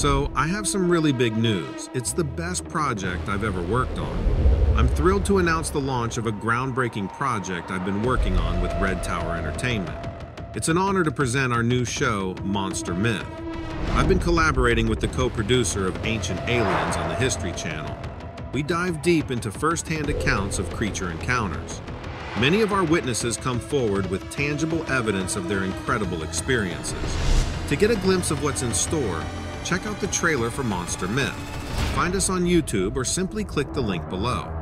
So, I have some really big news. It's the best project I've ever worked on. I'm thrilled to announce the launch of a groundbreaking project I've been working on with Red Tower Entertainment. It's an honor to present our new show, Monster Myth. I've been collaborating with the co producer of Ancient Aliens on the History Channel. We dive deep into first hand accounts of creature encounters. Many of our witnesses come forward with tangible evidence of their incredible experiences. To get a glimpse of what's in store, check out the trailer for Monster Myth. Find us on YouTube or simply click the link below.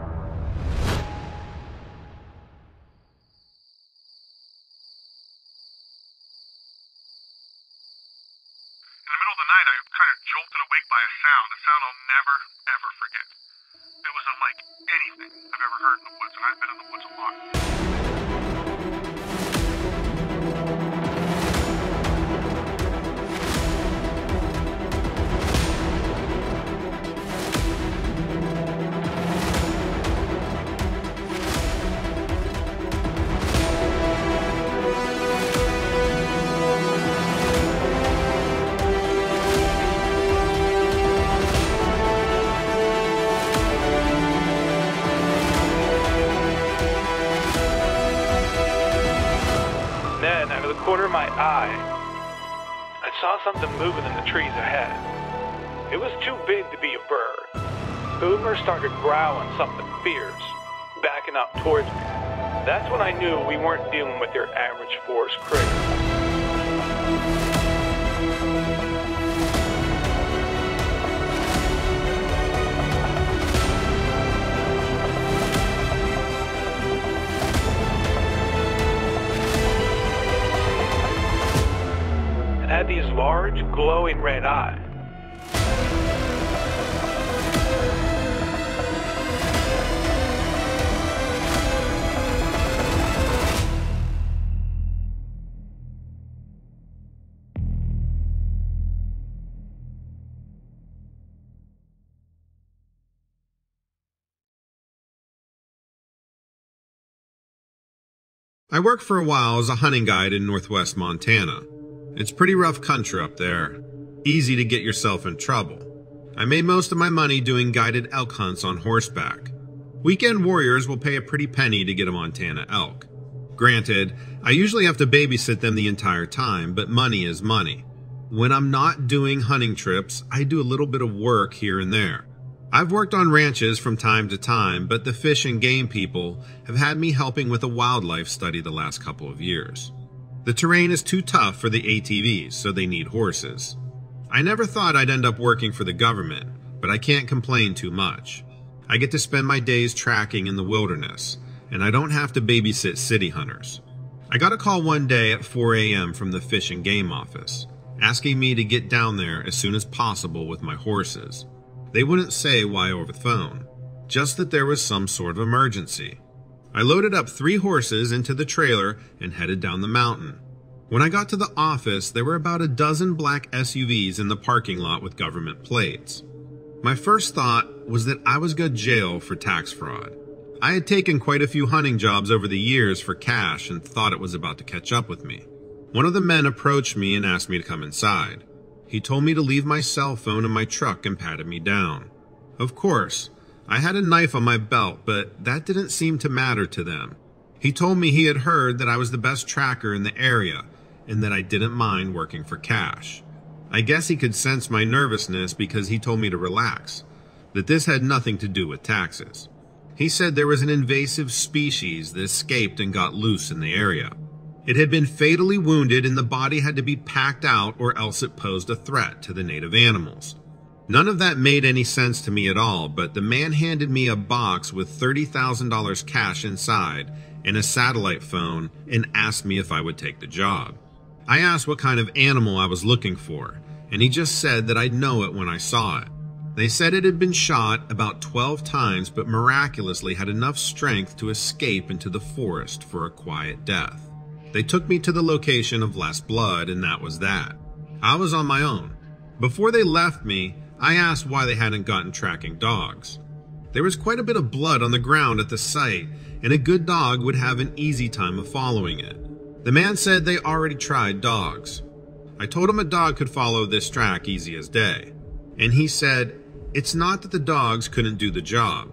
I worked for a while as a hunting guide in northwest Montana. It's pretty rough country up there. Easy to get yourself in trouble. I made most of my money doing guided elk hunts on horseback. Weekend warriors will pay a pretty penny to get a Montana elk. Granted, I usually have to babysit them the entire time, but money is money. When I'm not doing hunting trips, I do a little bit of work here and there. I've worked on ranches from time to time, but the fish and game people have had me helping with a wildlife study the last couple of years. The terrain is too tough for the ATVs, so they need horses. I never thought I'd end up working for the government, but I can't complain too much. I get to spend my days tracking in the wilderness, and I don't have to babysit city hunters. I got a call one day at 4 a.m. from the Fish and Game office, asking me to get down there as soon as possible with my horses. They wouldn't say why over the phone, just that there was some sort of emergency. I loaded up three horses into the trailer and headed down the mountain. When I got to the office, there were about a dozen black SUVs in the parking lot with government plates. My first thought was that I was going to jail for tax fraud. I had taken quite a few hunting jobs over the years for cash and thought it was about to catch up with me. One of the men approached me and asked me to come inside. He told me to leave my cell phone in my truck and patted me down. Of course, I had a knife on my belt, but that didn't seem to matter to them. He told me he had heard that I was the best tracker in the area and that I didn't mind working for cash. I guess he could sense my nervousness because he told me to relax, that this had nothing to do with taxes. He said there was an invasive species that escaped and got loose in the area. It had been fatally wounded and the body had to be packed out or else it posed a threat to the native animals. None of that made any sense to me at all, but the man handed me a box with $30,000 cash inside and a satellite phone and asked me if I would take the job. I asked what kind of animal I was looking for, and he just said that I'd know it when I saw it. They said it had been shot about 12 times, but miraculously had enough strength to escape into the forest for a quiet death. They took me to the location of last blood, and that was that. I was on my own. Before they left me, I asked why they hadn't gotten tracking dogs. There was quite a bit of blood on the ground at the site, and a good dog would have an easy time of following it. The man said they already tried dogs. I told him a dog could follow this track easy as day. And he said, It's not that the dogs couldn't do the job,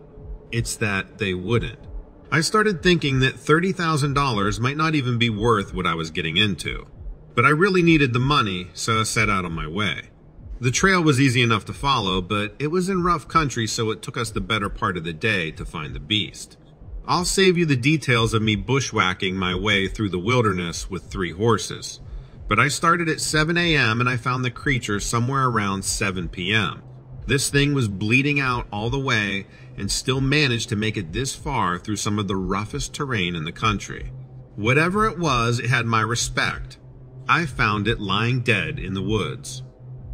it's that they wouldn't. I started thinking that $30,000 might not even be worth what I was getting into. But I really needed the money, so I set out on my way. The trail was easy enough to follow, but it was in rough country, so it took us the better part of the day to find the beast. I'll save you the details of me bushwhacking my way through the wilderness with three horses. But I started at 7 a.m. and I found the creature somewhere around 7 p.m. This thing was bleeding out all the way and still managed to make it this far through some of the roughest terrain in the country. Whatever it was, it had my respect. I found it lying dead in the woods.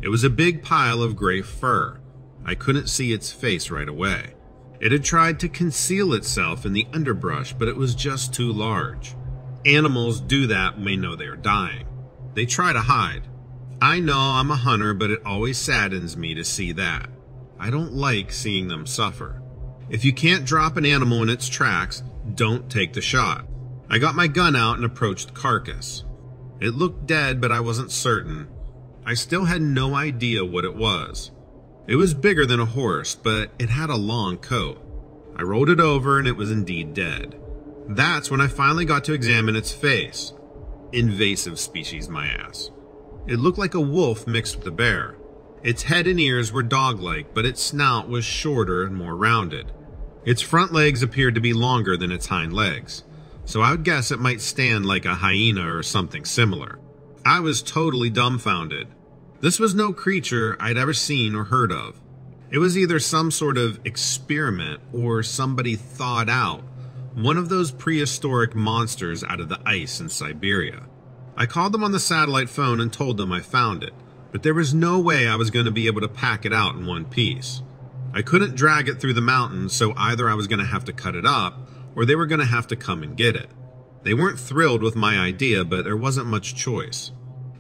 It was a big pile of gray fur. I couldn't see its face right away. It had tried to conceal itself in the underbrush, but it was just too large. Animals do that when they know they are dying. They try to hide. I know I'm a hunter, but it always saddens me to see that. I don't like seeing them suffer. If you can't drop an animal in its tracks, don't take the shot. I got my gun out and approached the carcass. It looked dead, but I wasn't certain. I still had no idea what it was. It was bigger than a horse, but it had a long coat. I rolled it over and it was indeed dead. That's when I finally got to examine its face. Invasive species, my ass. It looked like a wolf mixed with a bear. Its head and ears were dog-like, but its snout was shorter and more rounded. Its front legs appeared to be longer than its hind legs so I would guess it might stand like a hyena or something similar. I was totally dumbfounded. This was no creature I'd ever seen or heard of. It was either some sort of experiment or somebody thought out one of those prehistoric monsters out of the ice in Siberia. I called them on the satellite phone and told them I found it, but there was no way I was going to be able to pack it out in one piece. I couldn't drag it through the mountains, so either I was going to have to cut it up or they were going to have to come and get it. They weren't thrilled with my idea, but there wasn't much choice.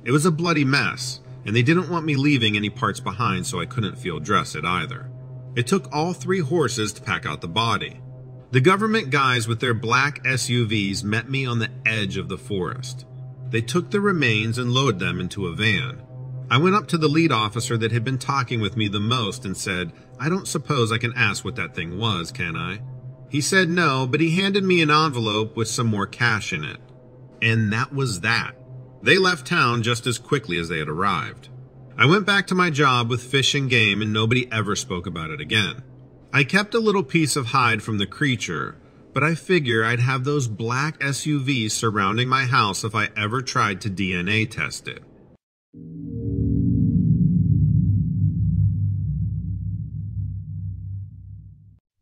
It was a bloody mess, and they didn't want me leaving any parts behind so I couldn't feel dressed either. It took all three horses to pack out the body. The government guys with their black SUVs met me on the edge of the forest. They took the remains and loaded them into a van. I went up to the lead officer that had been talking with me the most and said, I don't suppose I can ask what that thing was, can I? He said no, but he handed me an envelope with some more cash in it. And that was that. They left town just as quickly as they had arrived. I went back to my job with fish and game and nobody ever spoke about it again. I kept a little piece of hide from the creature, but I figure I'd have those black SUVs surrounding my house if I ever tried to DNA test it.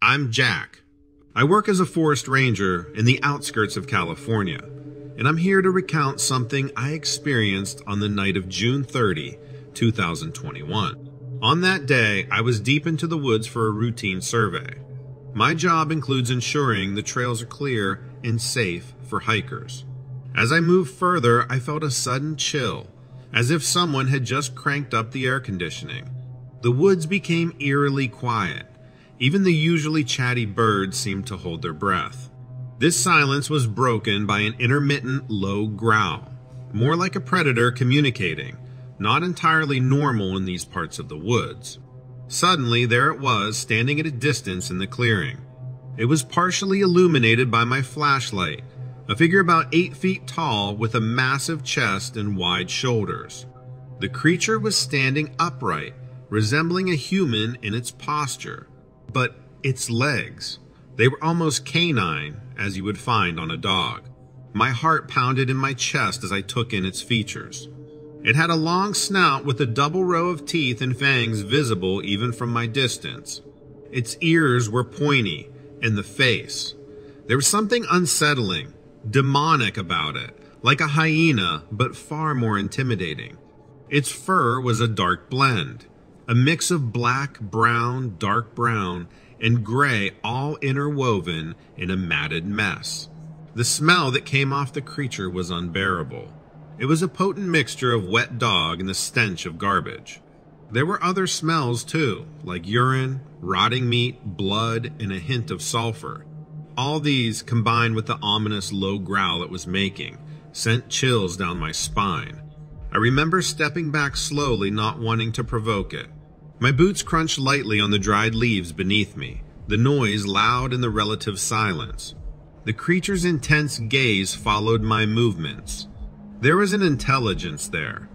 I'm Jack. I work as a forest ranger in the outskirts of California, and I'm here to recount something I experienced on the night of June 30, 2021. On that day, I was deep into the woods for a routine survey. My job includes ensuring the trails are clear and safe for hikers. As I moved further, I felt a sudden chill, as if someone had just cranked up the air conditioning. The woods became eerily quiet, even the usually chatty birds seemed to hold their breath. This silence was broken by an intermittent low growl, more like a predator communicating, not entirely normal in these parts of the woods. Suddenly, there it was, standing at a distance in the clearing. It was partially illuminated by my flashlight, a figure about eight feet tall with a massive chest and wide shoulders. The creature was standing upright, resembling a human in its posture but its legs, they were almost canine, as you would find on a dog. My heart pounded in my chest as I took in its features. It had a long snout with a double row of teeth and fangs visible even from my distance. Its ears were pointy, and the face. There was something unsettling, demonic about it, like a hyena, but far more intimidating. Its fur was a dark blend a mix of black, brown, dark brown, and gray all interwoven in a matted mess. The smell that came off the creature was unbearable. It was a potent mixture of wet dog and the stench of garbage. There were other smells too, like urine, rotting meat, blood, and a hint of sulfur. All these, combined with the ominous low growl it was making, sent chills down my spine. I remember stepping back slowly, not wanting to provoke it. My boots crunched lightly on the dried leaves beneath me, the noise loud in the relative silence. The creature's intense gaze followed my movements. There was an intelligence there,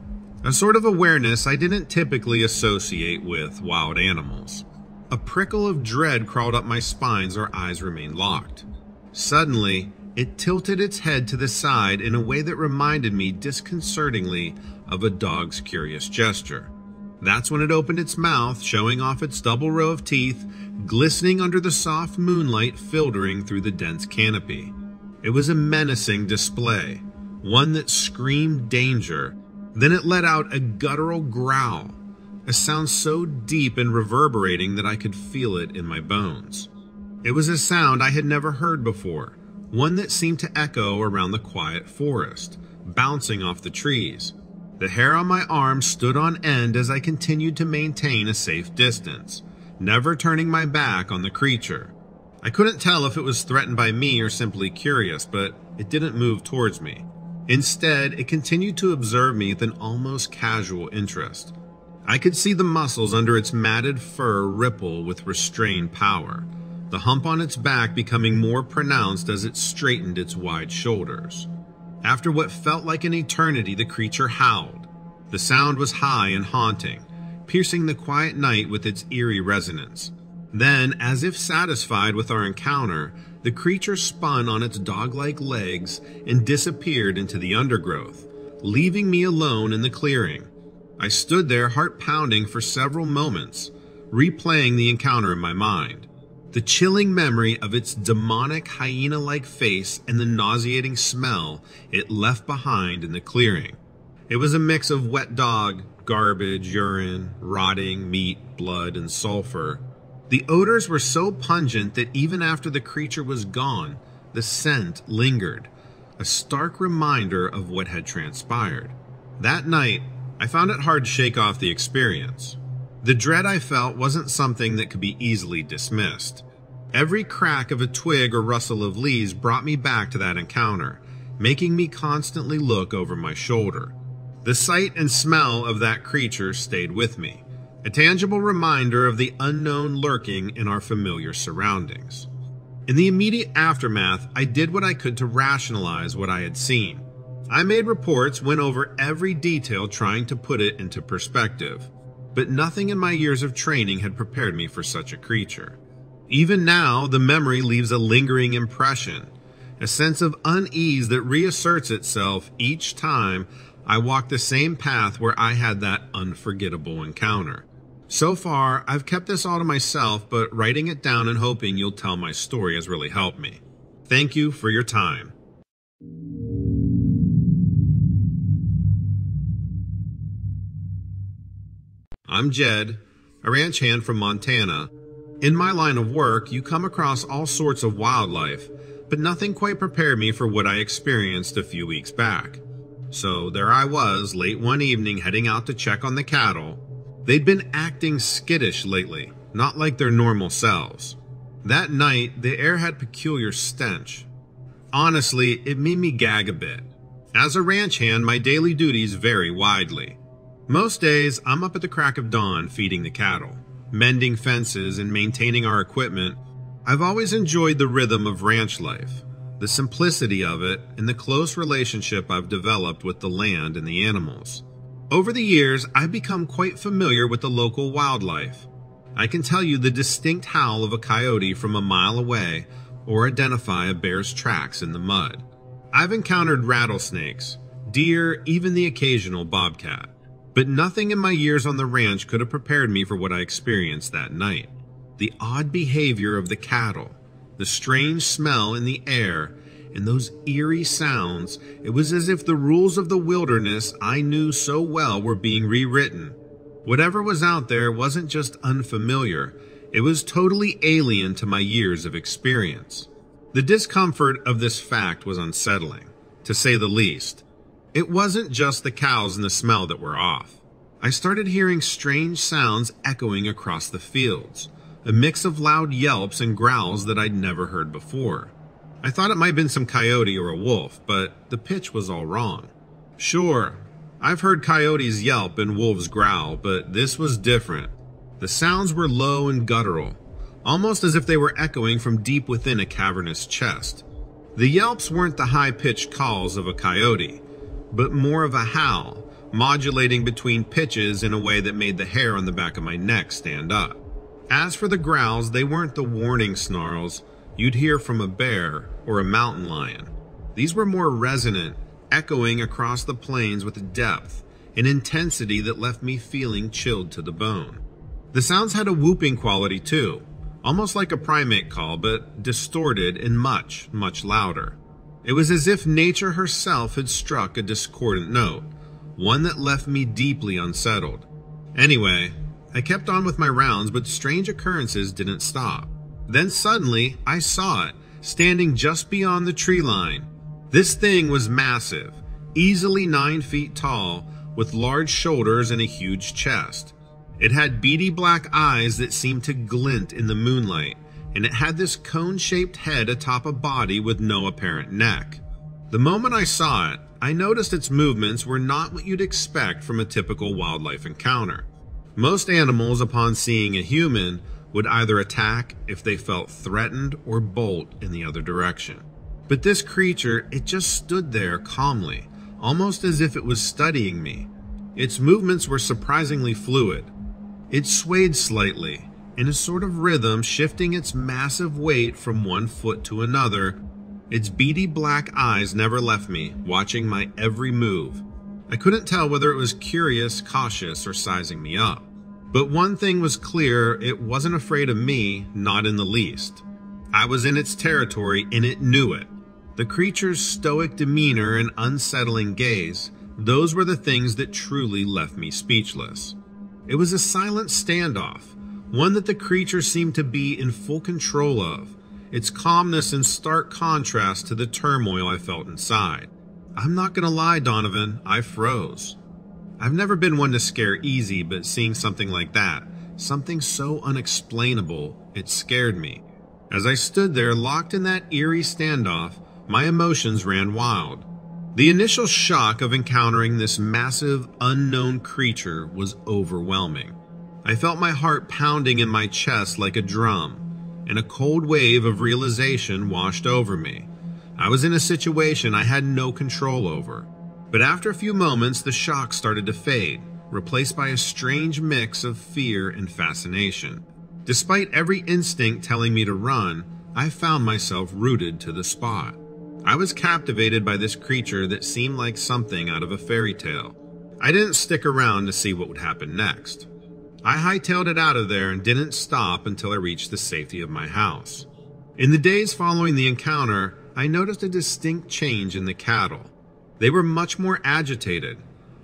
a sort of awareness I didn't typically associate with wild animals. A prickle of dread crawled up my spine as our eyes remained locked. Suddenly, it tilted its head to the side in a way that reminded me disconcertingly of a dog's curious gesture. That's when it opened its mouth, showing off its double row of teeth, glistening under the soft moonlight filtering through the dense canopy. It was a menacing display, one that screamed danger. Then it let out a guttural growl, a sound so deep and reverberating that I could feel it in my bones. It was a sound I had never heard before, one that seemed to echo around the quiet forest, bouncing off the trees. The hair on my arm stood on end as I continued to maintain a safe distance, never turning my back on the creature. I couldn't tell if it was threatened by me or simply curious, but it didn't move towards me. Instead, it continued to observe me with an almost casual interest. I could see the muscles under its matted fur ripple with restrained power, the hump on its back becoming more pronounced as it straightened its wide shoulders. After what felt like an eternity, the creature howled. The sound was high and haunting, piercing the quiet night with its eerie resonance. Then, as if satisfied with our encounter, the creature spun on its dog-like legs and disappeared into the undergrowth, leaving me alone in the clearing. I stood there, heart pounding for several moments, replaying the encounter in my mind. The chilling memory of its demonic hyena like face and the nauseating smell it left behind in the clearing. It was a mix of wet dog, garbage, urine, rotting meat, blood, and sulfur. The odors were so pungent that even after the creature was gone, the scent lingered, a stark reminder of what had transpired. That night, I found it hard to shake off the experience. The dread I felt wasn't something that could be easily dismissed. Every crack of a twig or rustle of leaves brought me back to that encounter, making me constantly look over my shoulder. The sight and smell of that creature stayed with me, a tangible reminder of the unknown lurking in our familiar surroundings. In the immediate aftermath, I did what I could to rationalize what I had seen. I made reports, went over every detail trying to put it into perspective but nothing in my years of training had prepared me for such a creature. Even now, the memory leaves a lingering impression, a sense of unease that reasserts itself each time I walk the same path where I had that unforgettable encounter. So far, I've kept this all to myself, but writing it down and hoping you'll tell my story has really helped me. Thank you for your time. I'm Jed, a ranch hand from Montana. In my line of work, you come across all sorts of wildlife, but nothing quite prepared me for what I experienced a few weeks back. So there I was, late one evening, heading out to check on the cattle. They'd been acting skittish lately, not like their normal selves. That night, the air had peculiar stench. Honestly, it made me gag a bit. As a ranch hand, my daily duties vary widely. Most days, I'm up at the crack of dawn feeding the cattle, mending fences, and maintaining our equipment. I've always enjoyed the rhythm of ranch life, the simplicity of it, and the close relationship I've developed with the land and the animals. Over the years, I've become quite familiar with the local wildlife. I can tell you the distinct howl of a coyote from a mile away or identify a bear's tracks in the mud. I've encountered rattlesnakes, deer, even the occasional bobcat. But nothing in my years on the ranch could have prepared me for what I experienced that night. The odd behavior of the cattle, the strange smell in the air, and those eerie sounds, it was as if the rules of the wilderness I knew so well were being rewritten. Whatever was out there wasn't just unfamiliar, it was totally alien to my years of experience. The discomfort of this fact was unsettling, to say the least. It wasn't just the cows and the smell that were off. I started hearing strange sounds echoing across the fields, a mix of loud yelps and growls that I'd never heard before. I thought it might have been some coyote or a wolf, but the pitch was all wrong. Sure, I've heard coyotes yelp and wolves growl, but this was different. The sounds were low and guttural, almost as if they were echoing from deep within a cavernous chest. The yelps weren't the high pitched calls of a coyote, but more of a howl, modulating between pitches in a way that made the hair on the back of my neck stand up. As for the growls, they weren't the warning snarls you'd hear from a bear or a mountain lion. These were more resonant, echoing across the plains with depth and intensity that left me feeling chilled to the bone. The sounds had a whooping quality too, almost like a primate call, but distorted and much, much louder. It was as if nature herself had struck a discordant note, one that left me deeply unsettled. Anyway, I kept on with my rounds, but strange occurrences didn't stop. Then suddenly, I saw it, standing just beyond the tree line. This thing was massive, easily nine feet tall, with large shoulders and a huge chest. It had beady black eyes that seemed to glint in the moonlight, and it had this cone shaped head atop a body with no apparent neck. The moment I saw it, I noticed its movements were not what you'd expect from a typical wildlife encounter. Most animals, upon seeing a human, would either attack if they felt threatened or bolt in the other direction. But this creature, it just stood there calmly, almost as if it was studying me. Its movements were surprisingly fluid. It swayed slightly, in a sort of rhythm, shifting its massive weight from one foot to another. Its beady black eyes never left me, watching my every move. I couldn't tell whether it was curious, cautious, or sizing me up. But one thing was clear it wasn't afraid of me, not in the least. I was in its territory and it knew it. The creature's stoic demeanor and unsettling gaze, those were the things that truly left me speechless. It was a silent standoff, one that the creature seemed to be in full control of, its calmness in stark contrast to the turmoil I felt inside. I'm not gonna lie, Donovan, I froze. I've never been one to scare easy, but seeing something like that, something so unexplainable, it scared me. As I stood there locked in that eerie standoff, my emotions ran wild. The initial shock of encountering this massive, unknown creature was overwhelming. I felt my heart pounding in my chest like a drum, and a cold wave of realization washed over me. I was in a situation I had no control over. But after a few moments, the shock started to fade, replaced by a strange mix of fear and fascination. Despite every instinct telling me to run, I found myself rooted to the spot. I was captivated by this creature that seemed like something out of a fairy tale. I didn't stick around to see what would happen next. I hightailed it out of there and didn't stop until I reached the safety of my house. In the days following the encounter, I noticed a distinct change in the cattle. They were much more agitated,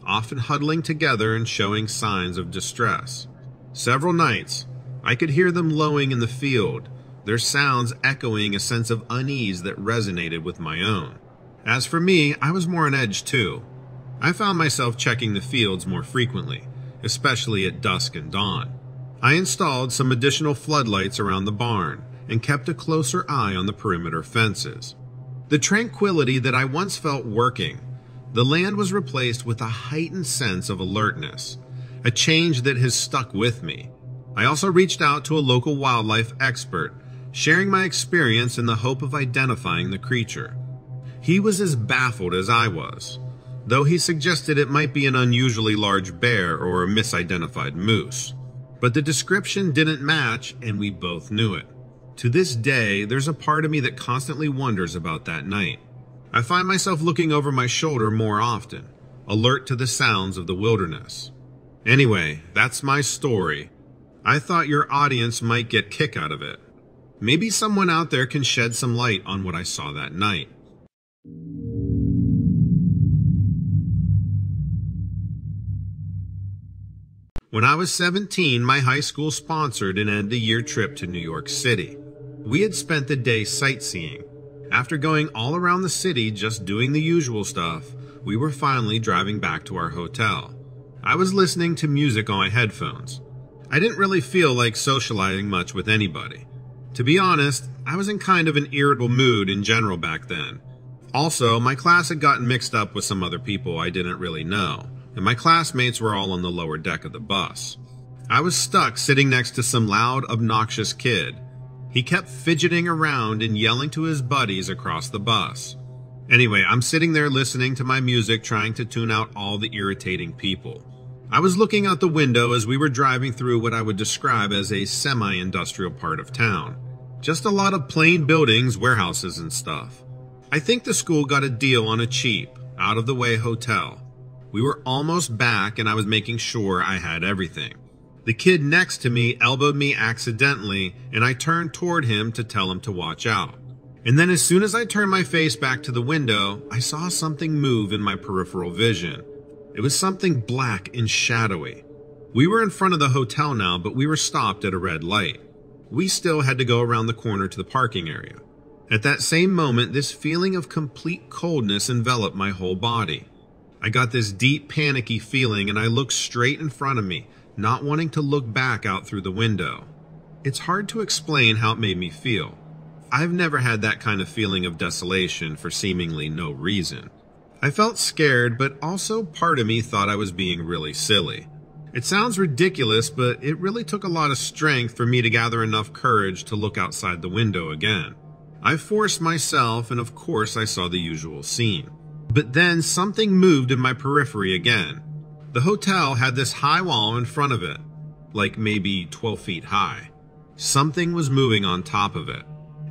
often huddling together and showing signs of distress. Several nights, I could hear them lowing in the field, their sounds echoing a sense of unease that resonated with my own. As for me, I was more on edge too. I found myself checking the fields more frequently, especially at dusk and dawn. I installed some additional floodlights around the barn and kept a closer eye on the perimeter fences. The tranquility that I once felt working, the land was replaced with a heightened sense of alertness, a change that has stuck with me. I also reached out to a local wildlife expert, sharing my experience in the hope of identifying the creature. He was as baffled as I was, though he suggested it might be an unusually large bear or a misidentified moose. But the description didn't match, and we both knew it. To this day, there's a part of me that constantly wonders about that night. I find myself looking over my shoulder more often, alert to the sounds of the wilderness. Anyway, that's my story. I thought your audience might get kick out of it. Maybe someone out there can shed some light on what I saw that night. When I was 17, my high school sponsored an end of year trip to New York City. We had spent the day sightseeing. After going all around the city just doing the usual stuff, we were finally driving back to our hotel. I was listening to music on my headphones. I didn't really feel like socializing much with anybody. To be honest, I was in kind of an irritable mood in general back then. Also, my class had gotten mixed up with some other people I didn't really know, and my classmates were all on the lower deck of the bus. I was stuck sitting next to some loud, obnoxious kid. He kept fidgeting around and yelling to his buddies across the bus. Anyway, I'm sitting there listening to my music, trying to tune out all the irritating people. I was looking out the window as we were driving through what I would describe as a semi industrial part of town. Just a lot of plain buildings, warehouses, and stuff. I think the school got a deal on a cheap, out of the way hotel. We were almost back, and I was making sure I had everything. The kid next to me elbowed me accidentally, and I turned toward him to tell him to watch out. And then, as soon as I turned my face back to the window, I saw something move in my peripheral vision. It was something black and shadowy. We were in front of the hotel now, but we were stopped at a red light. We still had to go around the corner to the parking area. At that same moment, this feeling of complete coldness enveloped my whole body. I got this deep, panicky feeling, and I looked straight in front of me, not wanting to look back out through the window. It's hard to explain how it made me feel. I've never had that kind of feeling of desolation for seemingly no reason. I felt scared, but also part of me thought I was being really silly. It sounds ridiculous, but it really took a lot of strength for me to gather enough courage to look outside the window again. I forced myself, and of course, I saw the usual scene. But then something moved in my periphery again. The hotel had this high wall in front of it, like maybe 12 feet high. Something was moving on top of it.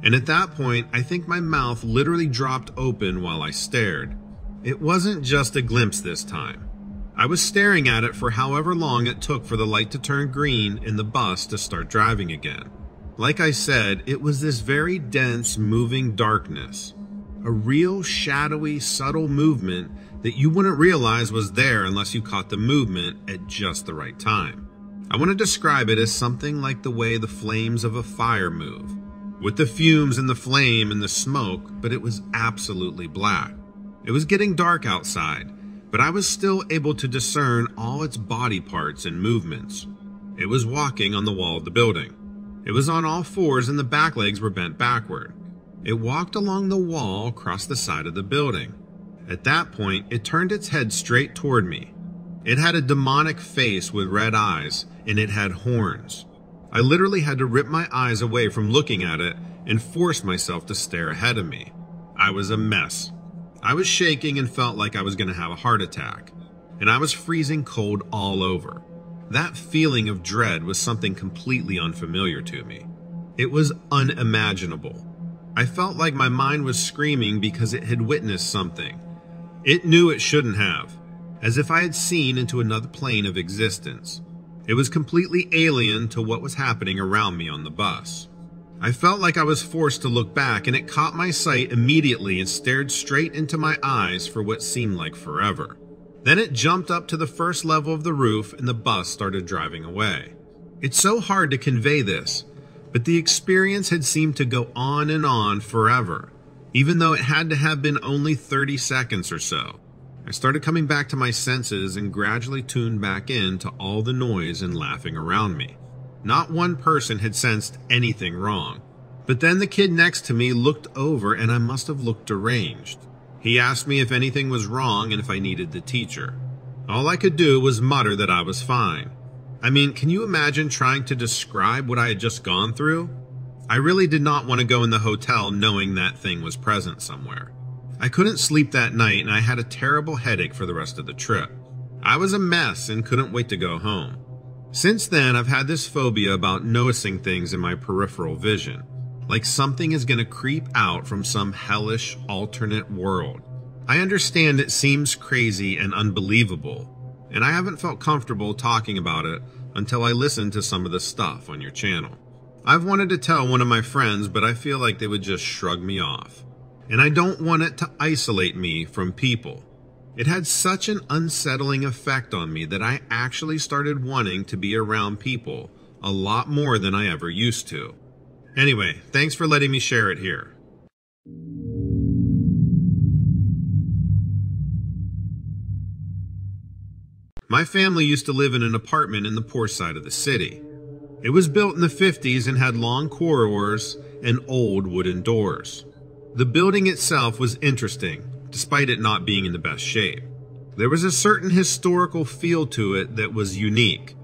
And at that point, I think my mouth literally dropped open while I stared. It wasn't just a glimpse this time. I was staring at it for however long it took for the light to turn green and the bus to start driving again. Like I said, it was this very dense, moving darkness. A real shadowy, subtle movement that you wouldn't realize was there unless you caught the movement at just the right time. I want to describe it as something like the way the flames of a fire move, with the fumes and the flame and the smoke, but it was absolutely black. It was getting dark outside, but I was still able to discern all its body parts and movements. It was walking on the wall of the building. It was on all fours and the back legs were bent backward. It walked along the wall across the side of the building. At that point, it turned its head straight toward me. It had a demonic face with red eyes, and it had horns. I literally had to rip my eyes away from looking at it and force myself to stare ahead of me. I was a mess. I was shaking and felt like I was going to have a heart attack, and I was freezing cold all over. That feeling of dread was something completely unfamiliar to me. It was unimaginable. I felt like my mind was screaming because it had witnessed something it knew it shouldn't have, as if I had seen into another plane of existence. It was completely alien to what was happening around me on the bus. I felt like I was forced to look back, and it caught my sight immediately and stared straight into my eyes for what seemed like forever. Then it jumped up to the first level of the roof, and the bus started driving away. It's so hard to convey this, but the experience had seemed to go on and on forever even though it had to have been only 30 seconds or so. I started coming back to my senses and gradually tuned back in to all the noise and laughing around me. Not one person had sensed anything wrong. But then the kid next to me looked over and I must have looked deranged. He asked me if anything was wrong and if I needed the teacher. All I could do was mutter that I was fine. I mean, can you imagine trying to describe what I had just gone through? I really did not want to go in the hotel knowing that thing was present somewhere. I couldn't sleep that night and I had a terrible headache for the rest of the trip. I was a mess and couldn't wait to go home. Since then, I've had this phobia about noticing things in my peripheral vision, like something is going to creep out from some hellish alternate world. I understand it seems crazy and unbelievable, and I haven't felt comfortable talking about it until I listened to some of the stuff on your channel. I've wanted to tell one of my friends, but I feel like they would just shrug me off. And I don't want it to isolate me from people. It had such an unsettling effect on me that I actually started wanting to be around people a lot more than I ever used to. Anyway, thanks for letting me share it here. My family used to live in an apartment in the poor side of the city. It was built in the 50s and had long corridors and old wooden doors. The building itself was interesting, despite it not being in the best shape. There was a certain historical feel to it that was unique.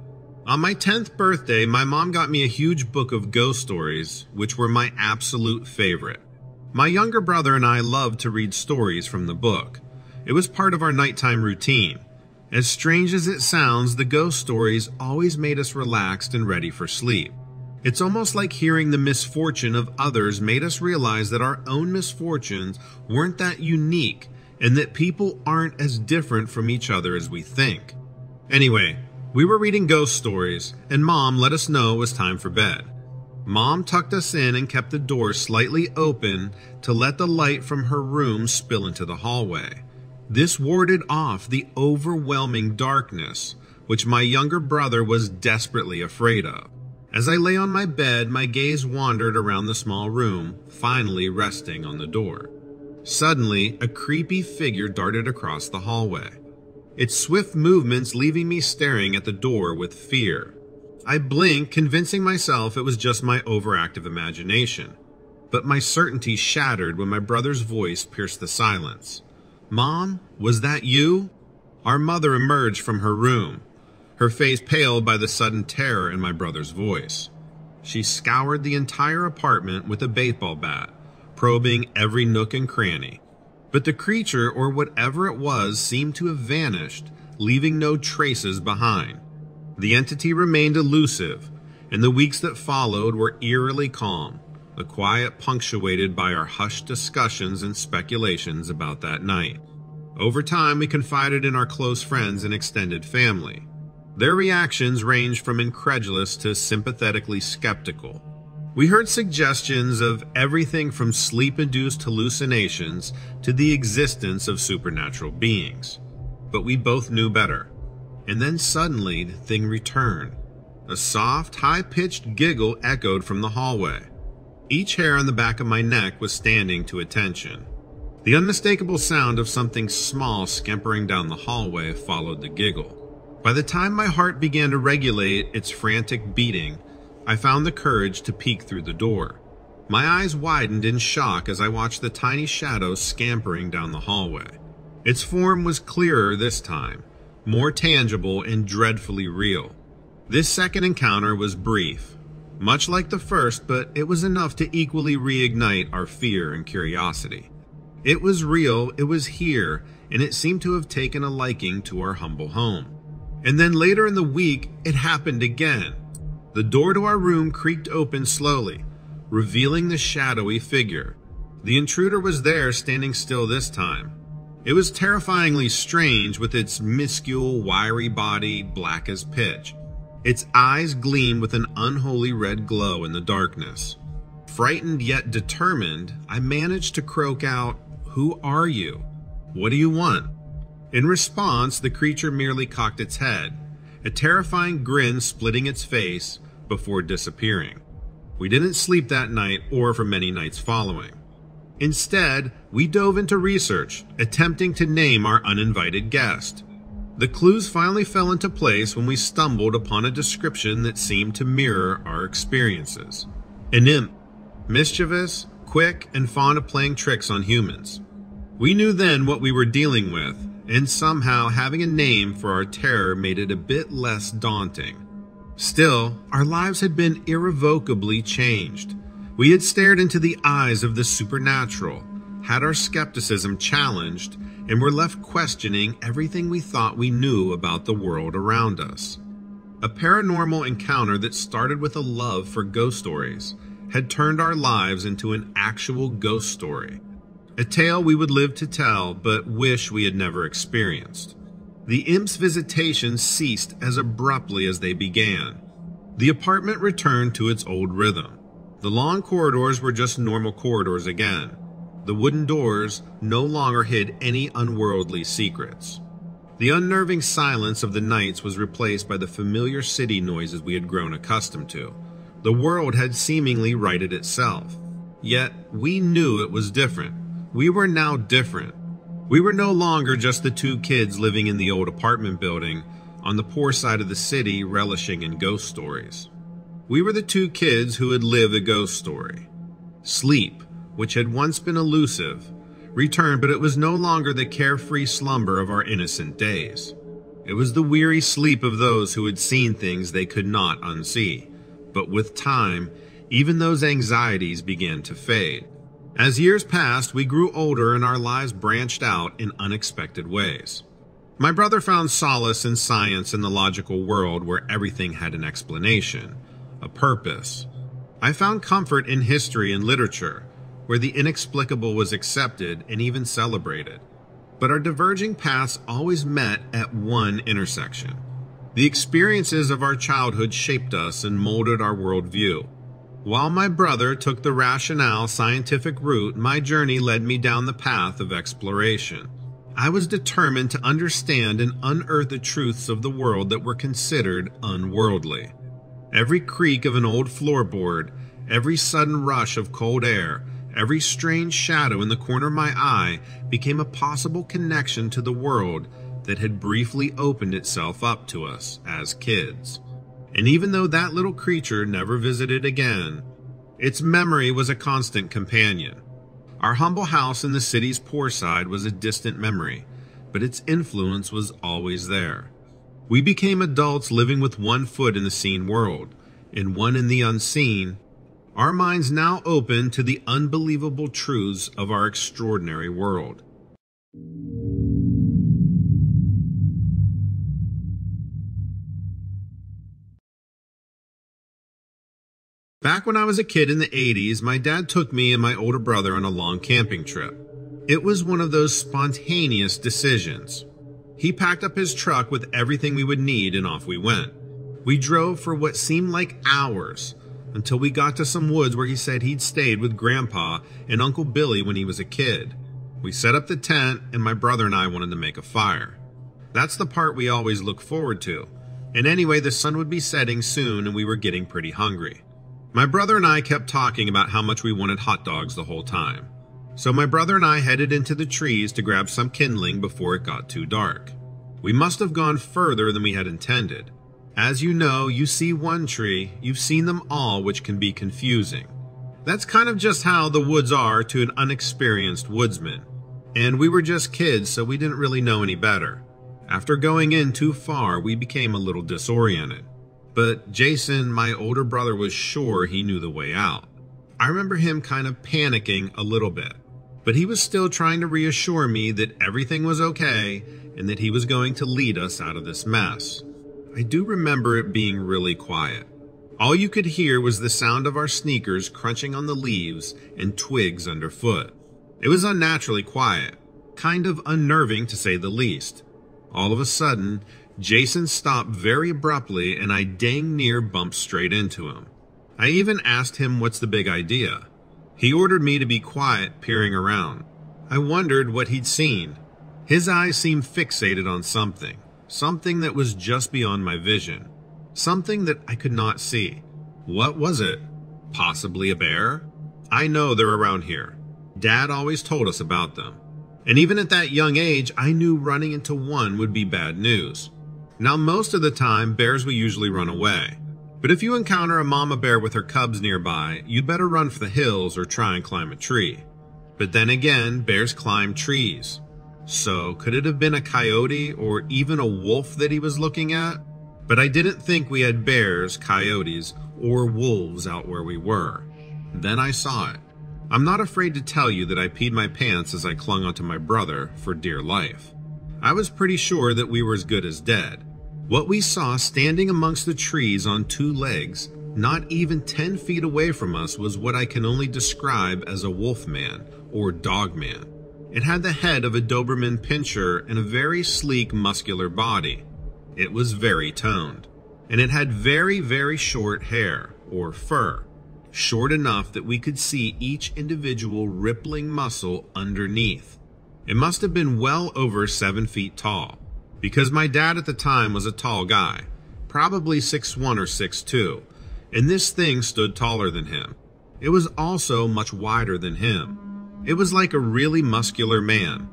On my 10th birthday, my mom got me a huge book of ghost stories, which were my absolute favorite. My younger brother and I loved to read stories from the book. It was part of our nighttime routine. As strange as it sounds, the ghost stories always made us relaxed and ready for sleep. It's almost like hearing the misfortune of others made us realize that our own misfortunes weren't that unique and that people aren't as different from each other as we think. Anyway, we were reading ghost stories, and Mom let us know it was time for bed. Mom tucked us in and kept the door slightly open to let the light from her room spill into the hallway. This warded off the overwhelming darkness, which my younger brother was desperately afraid of. As I lay on my bed, my gaze wandered around the small room, finally resting on the door. Suddenly, a creepy figure darted across the hallway its swift movements leaving me staring at the door with fear. I blinked, convincing myself it was just my overactive imagination. But my certainty shattered when my brother's voice pierced the silence. Mom, was that you? Our mother emerged from her room, her face paled by the sudden terror in my brother's voice. She scoured the entire apartment with a baseball bat, probing every nook and cranny. But the creature, or whatever it was, seemed to have vanished, leaving no traces behind. The entity remained elusive, and the weeks that followed were eerily calm, the quiet punctuated by our hushed discussions and speculations about that night. Over time, we confided in our close friends and extended family. Their reactions ranged from incredulous to sympathetically skeptical. We heard suggestions of everything from sleep induced hallucinations to the existence of supernatural beings. But we both knew better. And then suddenly the thing returned. A soft, high pitched giggle echoed from the hallway. Each hair on the back of my neck was standing to attention. The unmistakable sound of something small scampering down the hallway followed the giggle. By the time my heart began to regulate its frantic beating, I found the courage to peek through the door. My eyes widened in shock as I watched the tiny shadow scampering down the hallway. Its form was clearer this time, more tangible and dreadfully real. This second encounter was brief, much like the first, but it was enough to equally reignite our fear and curiosity. It was real, it was here, and it seemed to have taken a liking to our humble home. And then later in the week, it happened again. The door to our room creaked open slowly, revealing the shadowy figure. The intruder was there, standing still this time. It was terrifyingly strange with its minuscule, wiry body, black as pitch. Its eyes gleamed with an unholy red glow in the darkness. Frightened yet determined, I managed to croak out, Who are you? What do you want? In response, the creature merely cocked its head, a terrifying grin splitting its face, before disappearing. We didn't sleep that night or for many nights following. Instead, we dove into research, attempting to name our uninvited guest. The clues finally fell into place when we stumbled upon a description that seemed to mirror our experiences. An imp, mischievous, quick, and fond of playing tricks on humans. We knew then what we were dealing with, and somehow having a name for our terror made it a bit less daunting. Still, our lives had been irrevocably changed. We had stared into the eyes of the supernatural, had our skepticism challenged, and were left questioning everything we thought we knew about the world around us. A paranormal encounter that started with a love for ghost stories had turned our lives into an actual ghost story. A tale we would live to tell, but wish we had never experienced. The imp's visitations ceased as abruptly as they began. The apartment returned to its old rhythm. The long corridors were just normal corridors again. The wooden doors no longer hid any unworldly secrets. The unnerving silence of the nights was replaced by the familiar city noises we had grown accustomed to. The world had seemingly righted itself. Yet we knew it was different. We were now different. We were no longer just the two kids living in the old apartment building on the poor side of the city relishing in ghost stories. We were the two kids who had lived a ghost story. Sleep, which had once been elusive, returned, but it was no longer the carefree slumber of our innocent days. It was the weary sleep of those who had seen things they could not unsee. But with time, even those anxieties began to fade. As years passed, we grew older and our lives branched out in unexpected ways. My brother found solace in science and the logical world where everything had an explanation, a purpose. I found comfort in history and literature, where the inexplicable was accepted and even celebrated. But our diverging paths always met at one intersection. The experiences of our childhood shaped us and molded our worldview. While my brother took the rationale scientific route, my journey led me down the path of exploration. I was determined to understand and unearth the truths of the world that were considered unworldly. Every creak of an old floorboard, every sudden rush of cold air, every strange shadow in the corner of my eye became a possible connection to the world that had briefly opened itself up to us as kids. And even though that little creature never visited again, its memory was a constant companion. Our humble house in the city's poor side was a distant memory, but its influence was always there. We became adults living with one foot in the seen world and one in the unseen, our minds now open to the unbelievable truths of our extraordinary world. Back when I was a kid in the 80s, my dad took me and my older brother on a long camping trip. It was one of those spontaneous decisions. He packed up his truck with everything we would need and off we went. We drove for what seemed like hours until we got to some woods where he said he'd stayed with Grandpa and Uncle Billy when he was a kid. We set up the tent and my brother and I wanted to make a fire. That's the part we always look forward to. And anyway, the sun would be setting soon and we were getting pretty hungry. My brother and I kept talking about how much we wanted hot dogs the whole time. So my brother and I headed into the trees to grab some kindling before it got too dark. We must have gone further than we had intended. As you know, you see one tree, you've seen them all, which can be confusing. That's kind of just how the woods are to an unexperienced woodsman. And we were just kids, so we didn't really know any better. After going in too far, we became a little disoriented. But Jason, my older brother, was sure he knew the way out. I remember him kind of panicking a little bit, but he was still trying to reassure me that everything was okay and that he was going to lead us out of this mess. I do remember it being really quiet. All you could hear was the sound of our sneakers crunching on the leaves and twigs underfoot. It was unnaturally quiet, kind of unnerving to say the least. All of a sudden, Jason stopped very abruptly and I dang near bumped straight into him. I even asked him what's the big idea. He ordered me to be quiet, peering around. I wondered what he'd seen. His eyes seemed fixated on something, something that was just beyond my vision, something that I could not see. What was it? Possibly a bear? I know they're around here. Dad always told us about them. And even at that young age, I knew running into one would be bad news. Now, most of the time, bears will usually run away. But if you encounter a mama bear with her cubs nearby, you'd better run for the hills or try and climb a tree. But then again, bears climb trees. So, could it have been a coyote or even a wolf that he was looking at? But I didn't think we had bears, coyotes, or wolves out where we were. Then I saw it. I'm not afraid to tell you that I peed my pants as I clung onto my brother for dear life. I was pretty sure that we were as good as dead. What we saw standing amongst the trees on two legs, not even 10 feet away from us, was what I can only describe as a wolf man or dog man. It had the head of a Doberman pinscher and a very sleek, muscular body. It was very toned. And it had very, very short hair, or fur, short enough that we could see each individual rippling muscle underneath. It must have been well over seven feet tall, because my dad at the time was a tall guy, probably 6'1 or 6'2, and this thing stood taller than him. It was also much wider than him. It was like a really muscular man.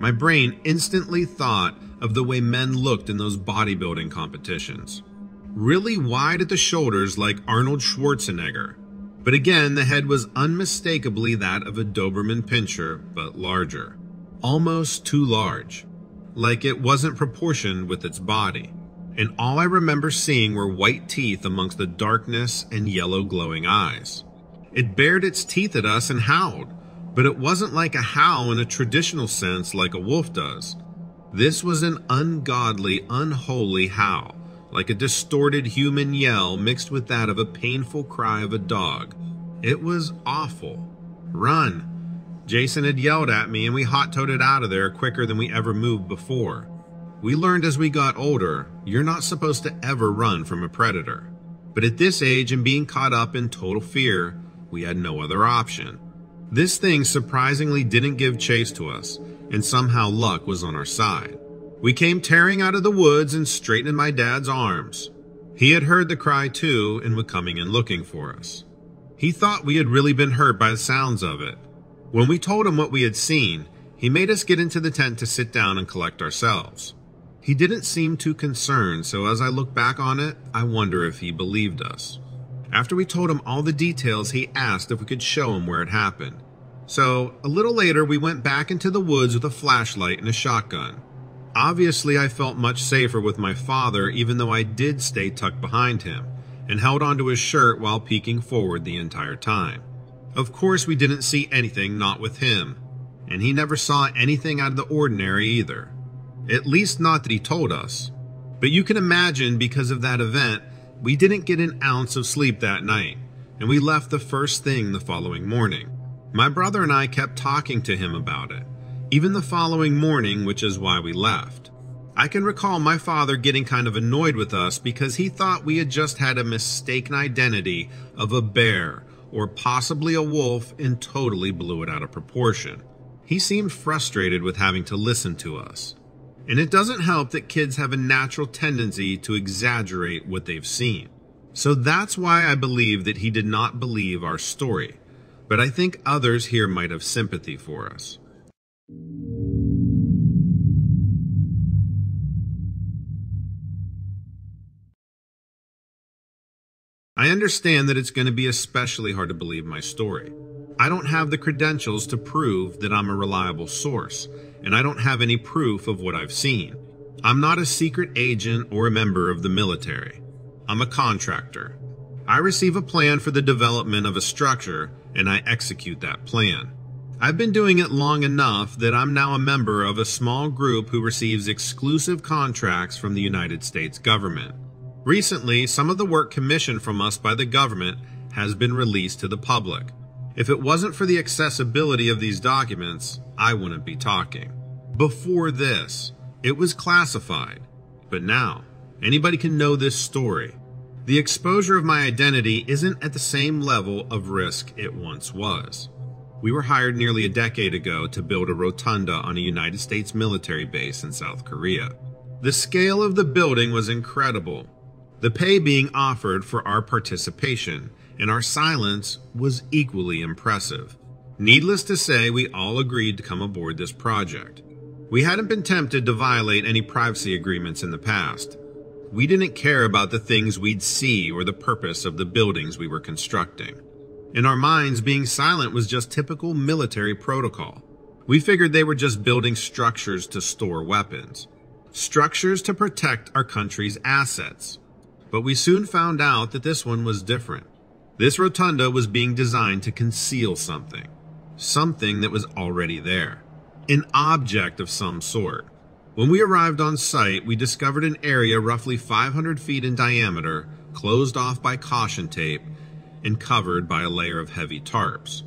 My brain instantly thought of the way men looked in those bodybuilding competitions. Really wide at the shoulders like Arnold Schwarzenegger. But again, the head was unmistakably that of a Doberman pinscher, but larger almost too large. Like it wasn't proportioned with its body. And all I remember seeing were white teeth amongst the darkness and yellow glowing eyes. It bared its teeth at us and howled, but it wasn't like a howl in a traditional sense like a wolf does. This was an ungodly, unholy howl, like a distorted human yell mixed with that of a painful cry of a dog. It was awful. Run! Jason had yelled at me and we hot toted out of there quicker than we ever moved before. We learned as we got older, you're not supposed to ever run from a predator. But at this age and being caught up in total fear, we had no other option. This thing surprisingly didn't give chase to us, and somehow luck was on our side. We came tearing out of the woods and straight in my dad's arms. He had heard the cry too and was coming and looking for us. He thought we had really been hurt by the sounds of it. When we told him what we had seen, he made us get into the tent to sit down and collect ourselves. He didn't seem too concerned, so as I look back on it, I wonder if he believed us. After we told him all the details, he asked if we could show him where it happened. So, a little later, we went back into the woods with a flashlight and a shotgun. Obviously, I felt much safer with my father, even though I did stay tucked behind him and held onto his shirt while peeking forward the entire time. Of course, we didn't see anything not with him, and he never saw anything out of the ordinary either. At least, not that he told us. But you can imagine, because of that event, we didn't get an ounce of sleep that night, and we left the first thing the following morning. My brother and I kept talking to him about it, even the following morning, which is why we left. I can recall my father getting kind of annoyed with us because he thought we had just had a mistaken identity of a bear or possibly a wolf and totally blew it out of proportion. He seemed frustrated with having to listen to us. And it doesn't help that kids have a natural tendency to exaggerate what they've seen. So that's why I believe that he did not believe our story. But I think others here might have sympathy for us. I understand that it's going to be especially hard to believe my story. I don't have the credentials to prove that I'm a reliable source, and I don't have any proof of what I've seen. I'm not a secret agent or a member of the military. I'm a contractor. I receive a plan for the development of a structure, and I execute that plan. I've been doing it long enough that I'm now a member of a small group who receives exclusive contracts from the United States government. Recently, some of the work commissioned from us by the government has been released to the public. If it wasn't for the accessibility of these documents, I wouldn't be talking. Before this, it was classified. But now, anybody can know this story. The exposure of my identity isn't at the same level of risk it once was. We were hired nearly a decade ago to build a rotunda on a United States military base in South Korea. The scale of the building was incredible, the pay being offered for our participation and our silence was equally impressive. Needless to say, we all agreed to come aboard this project. We hadn't been tempted to violate any privacy agreements in the past. We didn't care about the things we'd see or the purpose of the buildings we were constructing. In our minds, being silent was just typical military protocol. We figured they were just building structures to store weapons, structures to protect our country's assets, but we soon found out that this one was different. This rotunda was being designed to conceal something, something that was already there, an object of some sort. When we arrived on site, we discovered an area roughly 500 feet in diameter, closed off by caution tape, and covered by a layer of heavy tarps.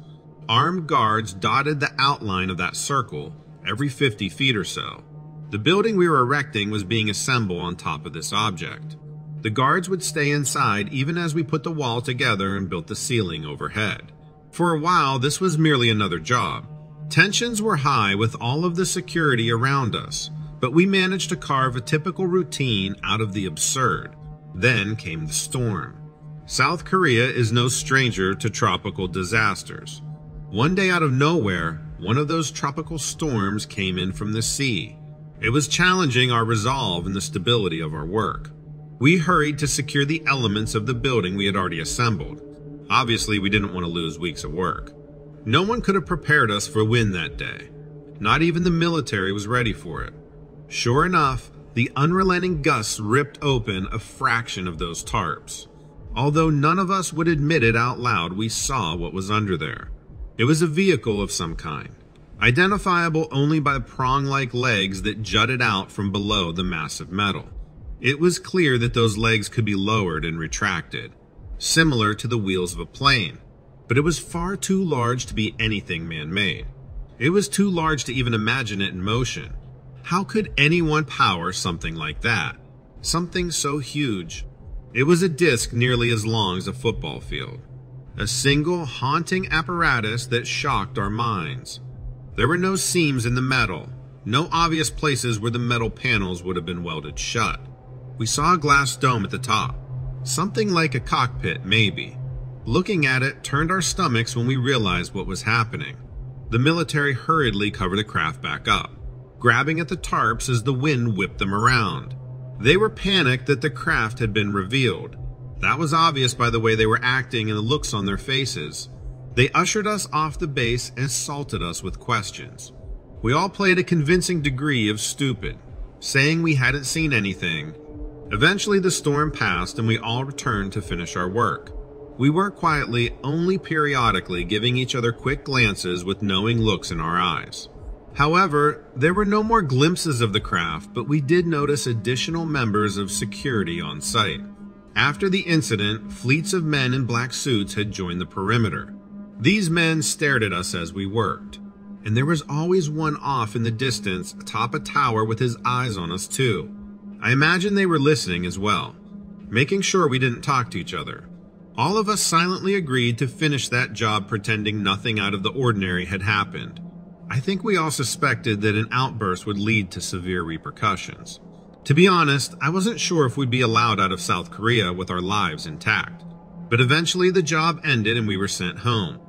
Armed guards dotted the outline of that circle every 50 feet or so. The building we were erecting was being assembled on top of this object. The guards would stay inside even as we put the wall together and built the ceiling overhead. For a while, this was merely another job. Tensions were high with all of the security around us, but we managed to carve a typical routine out of the absurd. Then came the storm. South Korea is no stranger to tropical disasters. One day out of nowhere, one of those tropical storms came in from the sea. It was challenging our resolve and the stability of our work. We hurried to secure the elements of the building we had already assembled. Obviously, we didn't want to lose weeks of work. No one could have prepared us for wind that day. Not even the military was ready for it. Sure enough, the unrelenting gusts ripped open a fraction of those tarps. Although none of us would admit it out loud, we saw what was under there. It was a vehicle of some kind, identifiable only by prong like legs that jutted out from below the massive metal. It was clear that those legs could be lowered and retracted, similar to the wheels of a plane, but it was far too large to be anything man made. It was too large to even imagine it in motion. How could anyone power something like that? Something so huge. It was a disc nearly as long as a football field. A single haunting apparatus that shocked our minds. There were no seams in the metal, no obvious places where the metal panels would have been welded shut. We saw a glass dome at the top, something like a cockpit, maybe. Looking at it turned our stomachs when we realized what was happening. The military hurriedly covered the craft back up, grabbing at the tarps as the wind whipped them around. They were panicked that the craft had been revealed. That was obvious by the way they were acting and the looks on their faces. They ushered us off the base and assaulted us with questions. We all played a convincing degree of stupid, saying we hadn't seen anything Eventually, the storm passed and we all returned to finish our work. We worked quietly, only periodically giving each other quick glances with knowing looks in our eyes. However, there were no more glimpses of the craft, but we did notice additional members of security on site. After the incident, fleets of men in black suits had joined the perimeter. These men stared at us as we worked, and there was always one off in the distance atop a tower with his eyes on us too. I imagine they were listening as well, making sure we didn't talk to each other. All of us silently agreed to finish that job pretending nothing out of the ordinary had happened. I think we all suspected that an outburst would lead to severe repercussions. To be honest, I wasn't sure if we'd be allowed out of South Korea with our lives intact. But eventually the job ended and we were sent home.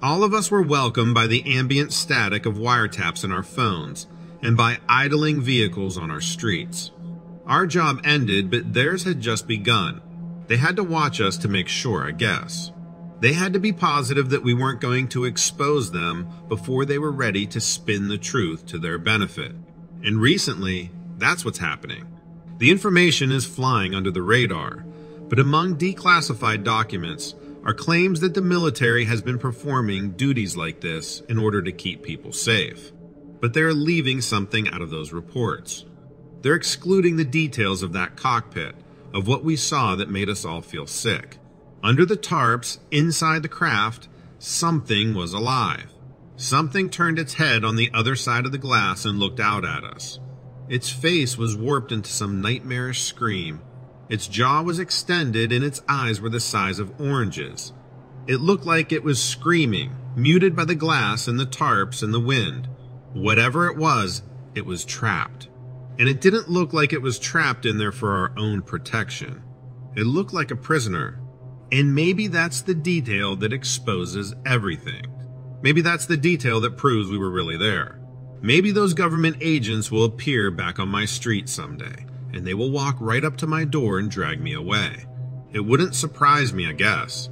All of us were welcomed by the ambient static of wiretaps in our phones and by idling vehicles on our streets. Our job ended, but theirs had just begun. They had to watch us to make sure, I guess. They had to be positive that we weren't going to expose them before they were ready to spin the truth to their benefit. And recently, that's what's happening. The information is flying under the radar, but among declassified documents are claims that the military has been performing duties like this in order to keep people safe. But they're leaving something out of those reports. They're excluding the details of that cockpit, of what we saw that made us all feel sick. Under the tarps, inside the craft, something was alive. Something turned its head on the other side of the glass and looked out at us. Its face was warped into some nightmarish scream. Its jaw was extended and its eyes were the size of oranges. It looked like it was screaming, muted by the glass and the tarps and the wind. Whatever it was, it was trapped and it didn't look like it was trapped in there for our own protection. It looked like a prisoner. And maybe that's the detail that exposes everything. Maybe that's the detail that proves we were really there. Maybe those government agents will appear back on my street someday, and they will walk right up to my door and drag me away. It wouldn't surprise me, I guess.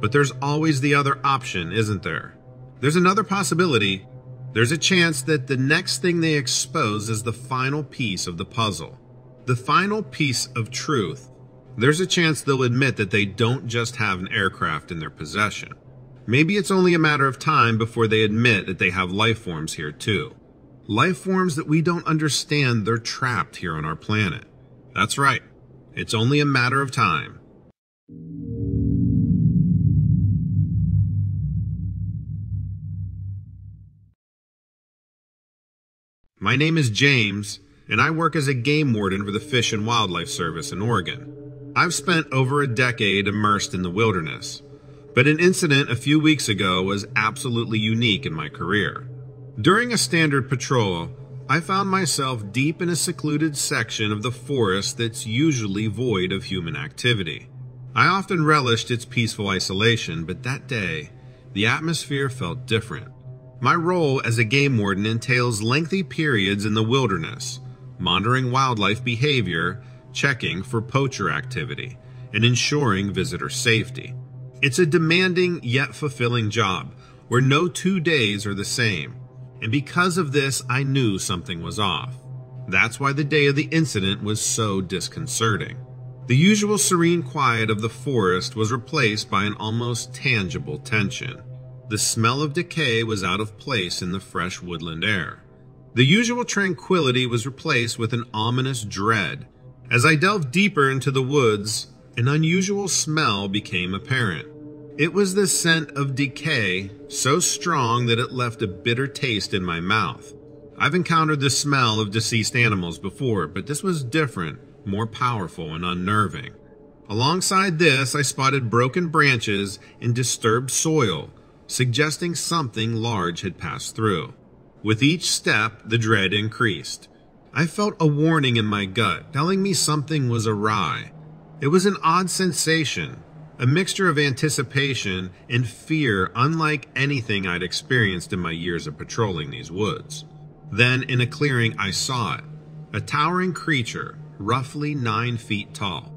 But there's always the other option, isn't there? There's another possibility there's a chance that the next thing they expose is the final piece of the puzzle. The final piece of truth. There's a chance they'll admit that they don't just have an aircraft in their possession. Maybe it's only a matter of time before they admit that they have life forms here too. Life forms that we don't understand they're trapped here on our planet. That's right. It's only a matter of time. My name is James, and I work as a game warden for the Fish and Wildlife Service in Oregon. I've spent over a decade immersed in the wilderness, but an incident a few weeks ago was absolutely unique in my career. During a standard patrol, I found myself deep in a secluded section of the forest that's usually void of human activity. I often relished its peaceful isolation, but that day, the atmosphere felt different. My role as a game warden entails lengthy periods in the wilderness, monitoring wildlife behavior, checking for poacher activity, and ensuring visitor safety. It's a demanding yet fulfilling job where no two days are the same, and because of this, I knew something was off. That's why the day of the incident was so disconcerting. The usual serene quiet of the forest was replaced by an almost tangible tension. The smell of decay was out of place in the fresh woodland air. The usual tranquility was replaced with an ominous dread. As I delved deeper into the woods, an unusual smell became apparent. It was the scent of decay, so strong that it left a bitter taste in my mouth. I've encountered the smell of deceased animals before, but this was different, more powerful, and unnerving. Alongside this, I spotted broken branches and disturbed soil, suggesting something large had passed through. With each step, the dread increased. I felt a warning in my gut, telling me something was awry. It was an odd sensation, a mixture of anticipation and fear unlike anything I'd experienced in my years of patrolling these woods. Then, in a clearing, I saw it a towering creature, roughly nine feet tall.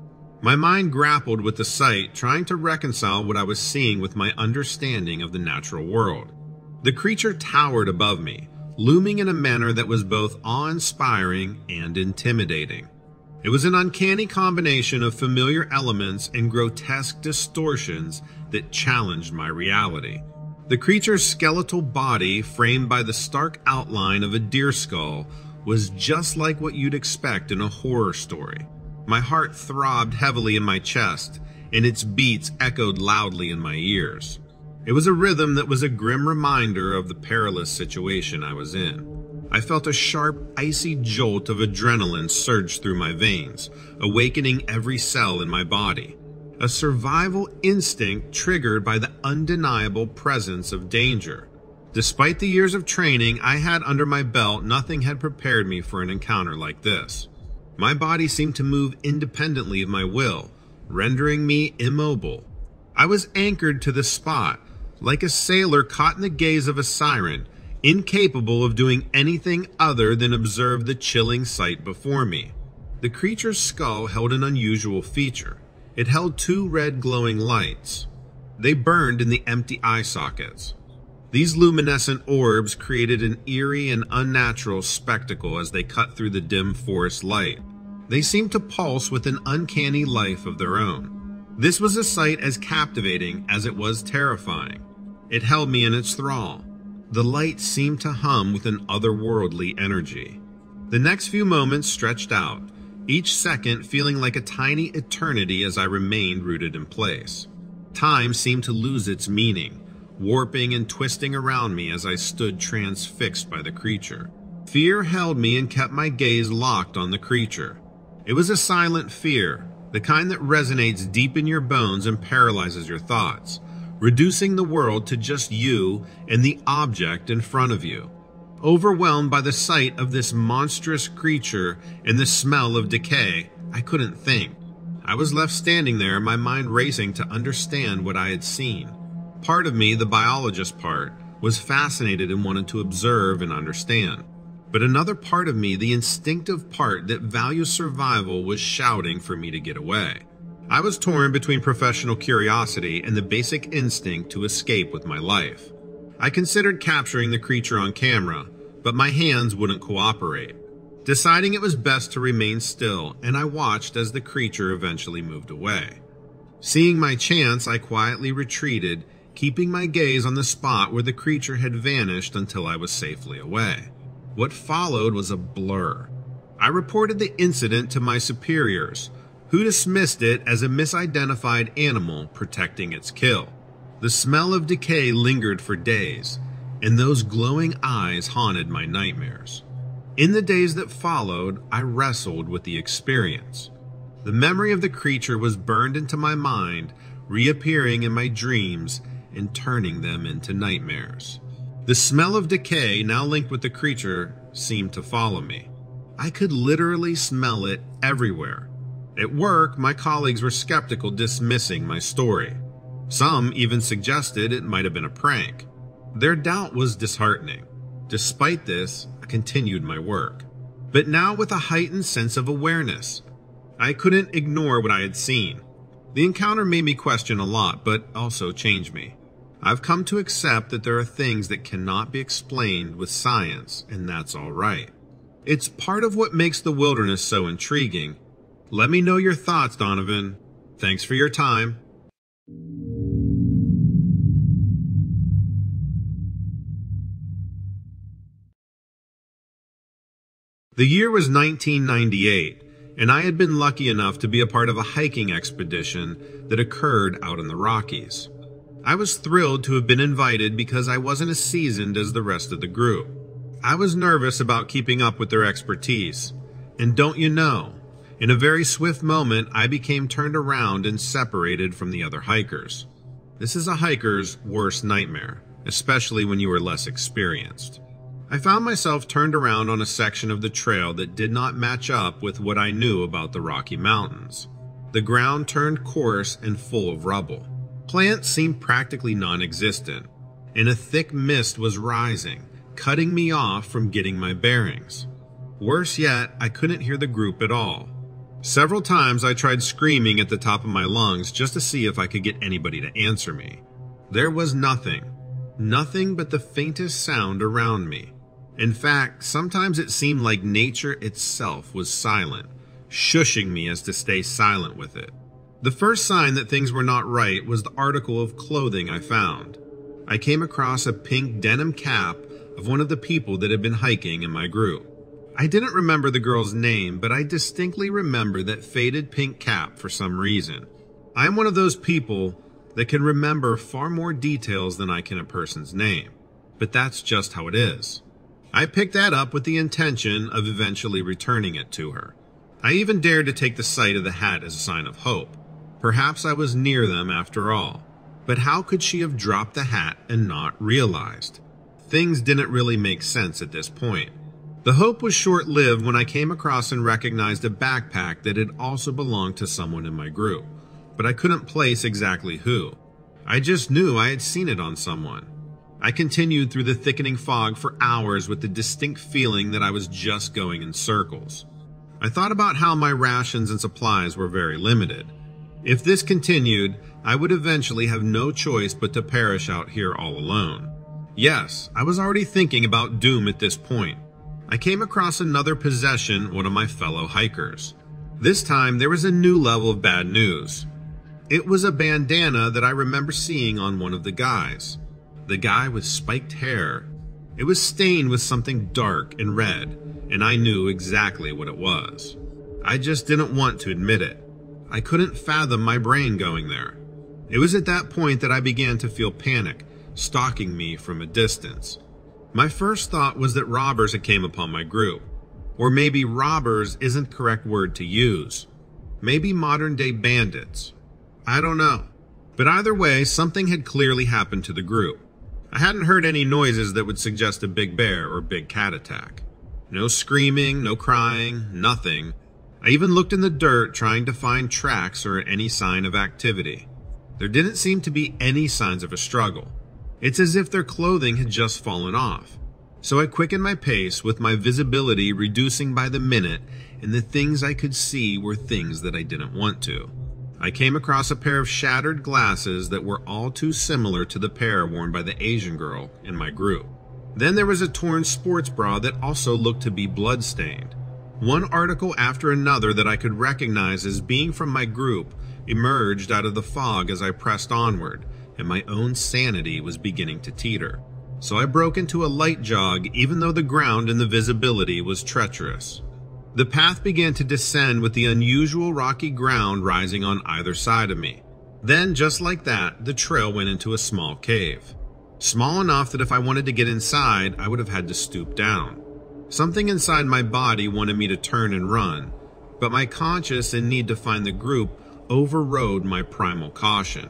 My mind grappled with the sight, trying to reconcile what I was seeing with my understanding of the natural world. The creature towered above me, looming in a manner that was both awe inspiring and intimidating. It was an uncanny combination of familiar elements and grotesque distortions that challenged my reality. The creature's skeletal body, framed by the stark outline of a deer skull, was just like what you'd expect in a horror story. My heart throbbed heavily in my chest, and its beats echoed loudly in my ears. It was a rhythm that was a grim reminder of the perilous situation I was in. I felt a sharp, icy jolt of adrenaline surge through my veins, awakening every cell in my body. A survival instinct triggered by the undeniable presence of danger. Despite the years of training I had under my belt, nothing had prepared me for an encounter like this. My body seemed to move independently of my will, rendering me immobile. I was anchored to the spot, like a sailor caught in the gaze of a siren, incapable of doing anything other than observe the chilling sight before me. The creature's skull held an unusual feature. It held two red glowing lights. They burned in the empty eye sockets. These luminescent orbs created an eerie and unnatural spectacle as they cut through the dim forest light. They seemed to pulse with an uncanny life of their own. This was a sight as captivating as it was terrifying. It held me in its thrall. The light seemed to hum with an otherworldly energy. The next few moments stretched out, each second feeling like a tiny eternity as I remained rooted in place. Time seemed to lose its meaning, warping and twisting around me as I stood transfixed by the creature. Fear held me and kept my gaze locked on the creature. It was a silent fear, the kind that resonates deep in your bones and paralyzes your thoughts, reducing the world to just you and the object in front of you. Overwhelmed by the sight of this monstrous creature and the smell of decay, I couldn't think. I was left standing there, my mind racing to understand what I had seen. Part of me, the biologist part, was fascinated and wanted to observe and understand. But another part of me, the instinctive part that values survival, was shouting for me to get away. I was torn between professional curiosity and the basic instinct to escape with my life. I considered capturing the creature on camera, but my hands wouldn't cooperate. Deciding it was best to remain still, and I watched as the creature eventually moved away. Seeing my chance, I quietly retreated keeping my gaze on the spot where the creature had vanished until I was safely away. What followed was a blur. I reported the incident to my superiors, who dismissed it as a misidentified animal protecting its kill. The smell of decay lingered for days, and those glowing eyes haunted my nightmares. In the days that followed, I wrestled with the experience. The memory of the creature was burned into my mind, reappearing in my dreams and turning them into nightmares. The smell of decay, now linked with the creature, seemed to follow me. I could literally smell it everywhere. At work, my colleagues were skeptical, dismissing my story. Some even suggested it might have been a prank. Their doubt was disheartening. Despite this, I continued my work, but now with a heightened sense of awareness. I couldn't ignore what I had seen. The encounter made me question a lot, but also changed me. I've come to accept that there are things that cannot be explained with science, and that's all right. It's part of what makes the wilderness so intriguing. Let me know your thoughts, Donovan. Thanks for your time. The year was 1998, and I had been lucky enough to be a part of a hiking expedition that occurred out in the Rockies. I was thrilled to have been invited because I wasn't as seasoned as the rest of the group. I was nervous about keeping up with their expertise, and don't you know, in a very swift moment, I became turned around and separated from the other hikers. This is a hiker's worst nightmare, especially when you are less experienced. I found myself turned around on a section of the trail that did not match up with what I knew about the Rocky Mountains. The ground turned coarse and full of rubble. Plants seemed practically non existent, and a thick mist was rising, cutting me off from getting my bearings. Worse yet, I couldn't hear the group at all. Several times I tried screaming at the top of my lungs just to see if I could get anybody to answer me. There was nothing, nothing but the faintest sound around me. In fact, sometimes it seemed like nature itself was silent, shushing me as to stay silent with it. The first sign that things were not right was the article of clothing I found. I came across a pink denim cap of one of the people that had been hiking in my group. I didn't remember the girl's name, but I distinctly remember that faded pink cap for some reason. I'm one of those people that can remember far more details than I can a person's name, but that's just how it is. I picked that up with the intention of eventually returning it to her. I even dared to take the sight of the hat as a sign of hope. Perhaps I was near them after all. But how could she have dropped the hat and not realized? Things didn't really make sense at this point. The hope was short lived when I came across and recognized a backpack that had also belonged to someone in my group, but I couldn't place exactly who. I just knew I had seen it on someone. I continued through the thickening fog for hours with the distinct feeling that I was just going in circles. I thought about how my rations and supplies were very limited. If this continued, I would eventually have no choice but to perish out here all alone. Yes, I was already thinking about doom at this point. I came across another possession, one of my fellow hikers. This time, there was a new level of bad news. It was a bandana that I remember seeing on one of the guys the guy with spiked hair. It was stained with something dark and red, and I knew exactly what it was. I just didn't want to admit it. I couldn't fathom my brain going there. It was at that point that I began to feel panic, stalking me from a distance. My first thought was that robbers had came upon my group. Or maybe robbers isn't the correct word to use. Maybe modern day bandits. I don't know. But either way, something had clearly happened to the group. I hadn't heard any noises that would suggest a big bear or big cat attack. No screaming, no crying, nothing. I even looked in the dirt trying to find tracks or any sign of activity. There didn't seem to be any signs of a struggle. It's as if their clothing had just fallen off. So I quickened my pace with my visibility reducing by the minute, and the things I could see were things that I didn't want to. I came across a pair of shattered glasses that were all too similar to the pair worn by the Asian girl in my group. Then there was a torn sports bra that also looked to be bloodstained. One article after another that I could recognize as being from my group emerged out of the fog as I pressed onward, and my own sanity was beginning to teeter. So I broke into a light jog even though the ground and the visibility was treacherous. The path began to descend with the unusual rocky ground rising on either side of me. Then, just like that, the trail went into a small cave. Small enough that if I wanted to get inside, I would have had to stoop down. Something inside my body wanted me to turn and run, but my conscience and need to find the group overrode my primal caution.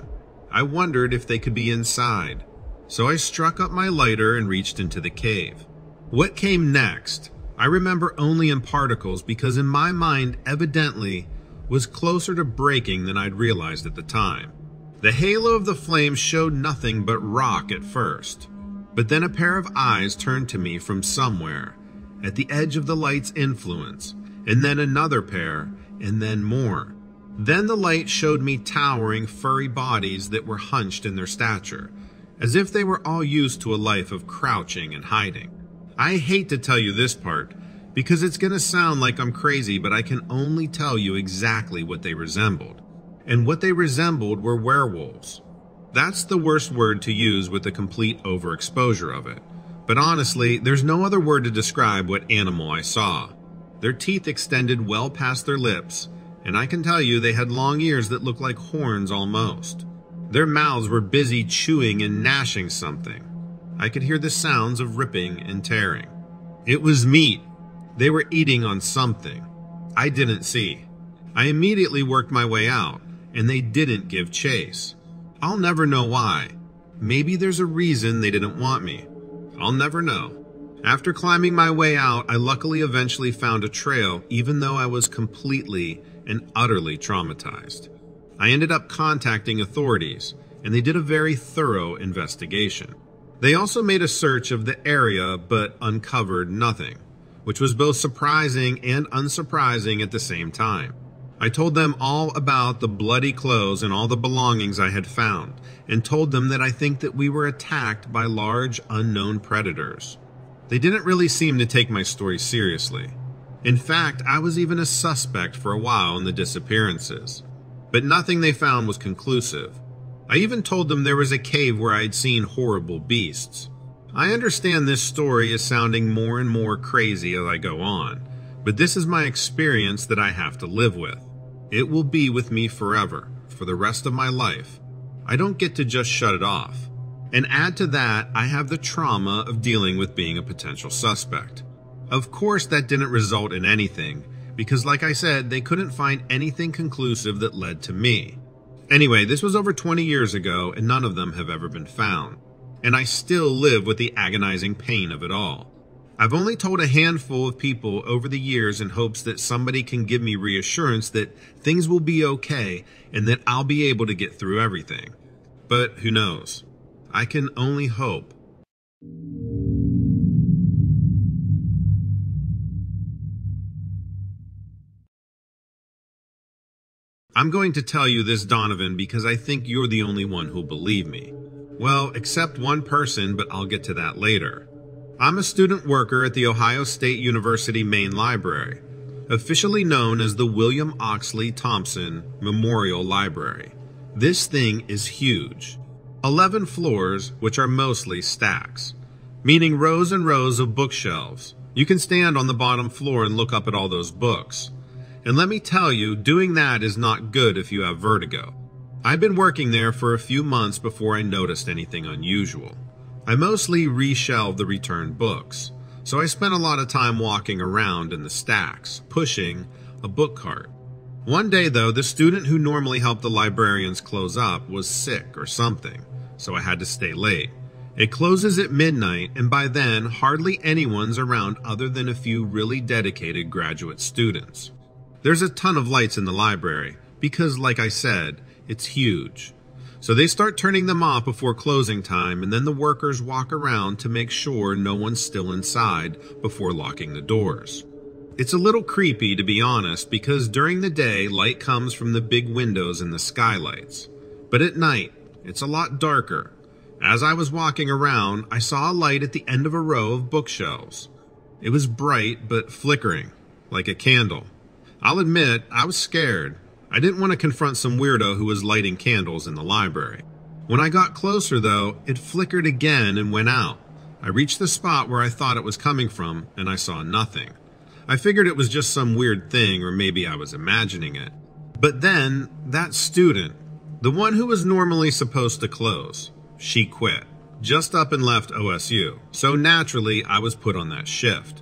I wondered if they could be inside, so I struck up my lighter and reached into the cave. What came next? I remember only in particles because in my mind, evidently, was closer to breaking than I'd realized at the time. The halo of the flame showed nothing but rock at first, but then a pair of eyes turned to me from somewhere, at the edge of the light's influence, and then another pair, and then more. Then the light showed me towering, furry bodies that were hunched in their stature, as if they were all used to a life of crouching and hiding. I hate to tell you this part, because it's going to sound like I'm crazy, but I can only tell you exactly what they resembled. And what they resembled were werewolves. That's the worst word to use with the complete overexposure of it. But honestly, there's no other word to describe what animal I saw. Their teeth extended well past their lips, and I can tell you they had long ears that looked like horns almost. Their mouths were busy chewing and gnashing something. I could hear the sounds of ripping and tearing. It was meat. They were eating on something. I didn't see. I immediately worked my way out, and they didn't give chase. I'll never know why. Maybe there's a reason they didn't want me. I'll never know. After climbing my way out, I luckily eventually found a trail, even though I was completely and utterly traumatized. I ended up contacting authorities, and they did a very thorough investigation. They also made a search of the area but uncovered nothing, which was both surprising and unsurprising at the same time. I told them all about the bloody clothes and all the belongings I had found, and told them that I think that we were attacked by large unknown predators. They didn't really seem to take my story seriously. In fact, I was even a suspect for a while in the disappearances. But nothing they found was conclusive. I even told them there was a cave where I had seen horrible beasts. I understand this story is sounding more and more crazy as I go on, but this is my experience that I have to live with. It will be with me forever, for the rest of my life. I don't get to just shut it off. And add to that, I have the trauma of dealing with being a potential suspect. Of course, that didn't result in anything, because like I said, they couldn't find anything conclusive that led to me. Anyway, this was over 20 years ago, and none of them have ever been found. And I still live with the agonizing pain of it all. I've only told a handful of people over the years in hopes that somebody can give me reassurance that things will be okay and that I'll be able to get through everything. But who knows? I can only hope. I'm going to tell you this, Donovan, because I think you're the only one who'll believe me. Well, except one person, but I'll get to that later. I'm a student worker at the Ohio State University Main Library, officially known as the William Oxley Thompson Memorial Library. This thing is huge. 11 floors, which are mostly stacks, meaning rows and rows of bookshelves. You can stand on the bottom floor and look up at all those books. And let me tell you, doing that is not good if you have vertigo. I've been working there for a few months before I noticed anything unusual. I mostly reshelved the returned books, so I spent a lot of time walking around in the stacks, pushing a book cart. One day, though, the student who normally helped the librarians close up was sick or something, so I had to stay late. It closes at midnight, and by then, hardly anyone's around other than a few really dedicated graduate students. There's a ton of lights in the library, because, like I said, it's huge. So they start turning them off before closing time, and then the workers walk around to make sure no one's still inside before locking the doors. It's a little creepy, to be honest, because during the day, light comes from the big windows and the skylights. But at night, it's a lot darker. As I was walking around, I saw a light at the end of a row of bookshelves. It was bright, but flickering, like a candle. I'll admit, I was scared. I didn't want to confront some weirdo who was lighting candles in the library. When I got closer, though, it flickered again and went out. I reached the spot where I thought it was coming from, and I saw nothing. I figured it was just some weird thing, or maybe I was imagining it. But then, that student, the one who was normally supposed to close, she quit. Just up and left OSU, so naturally I was put on that shift.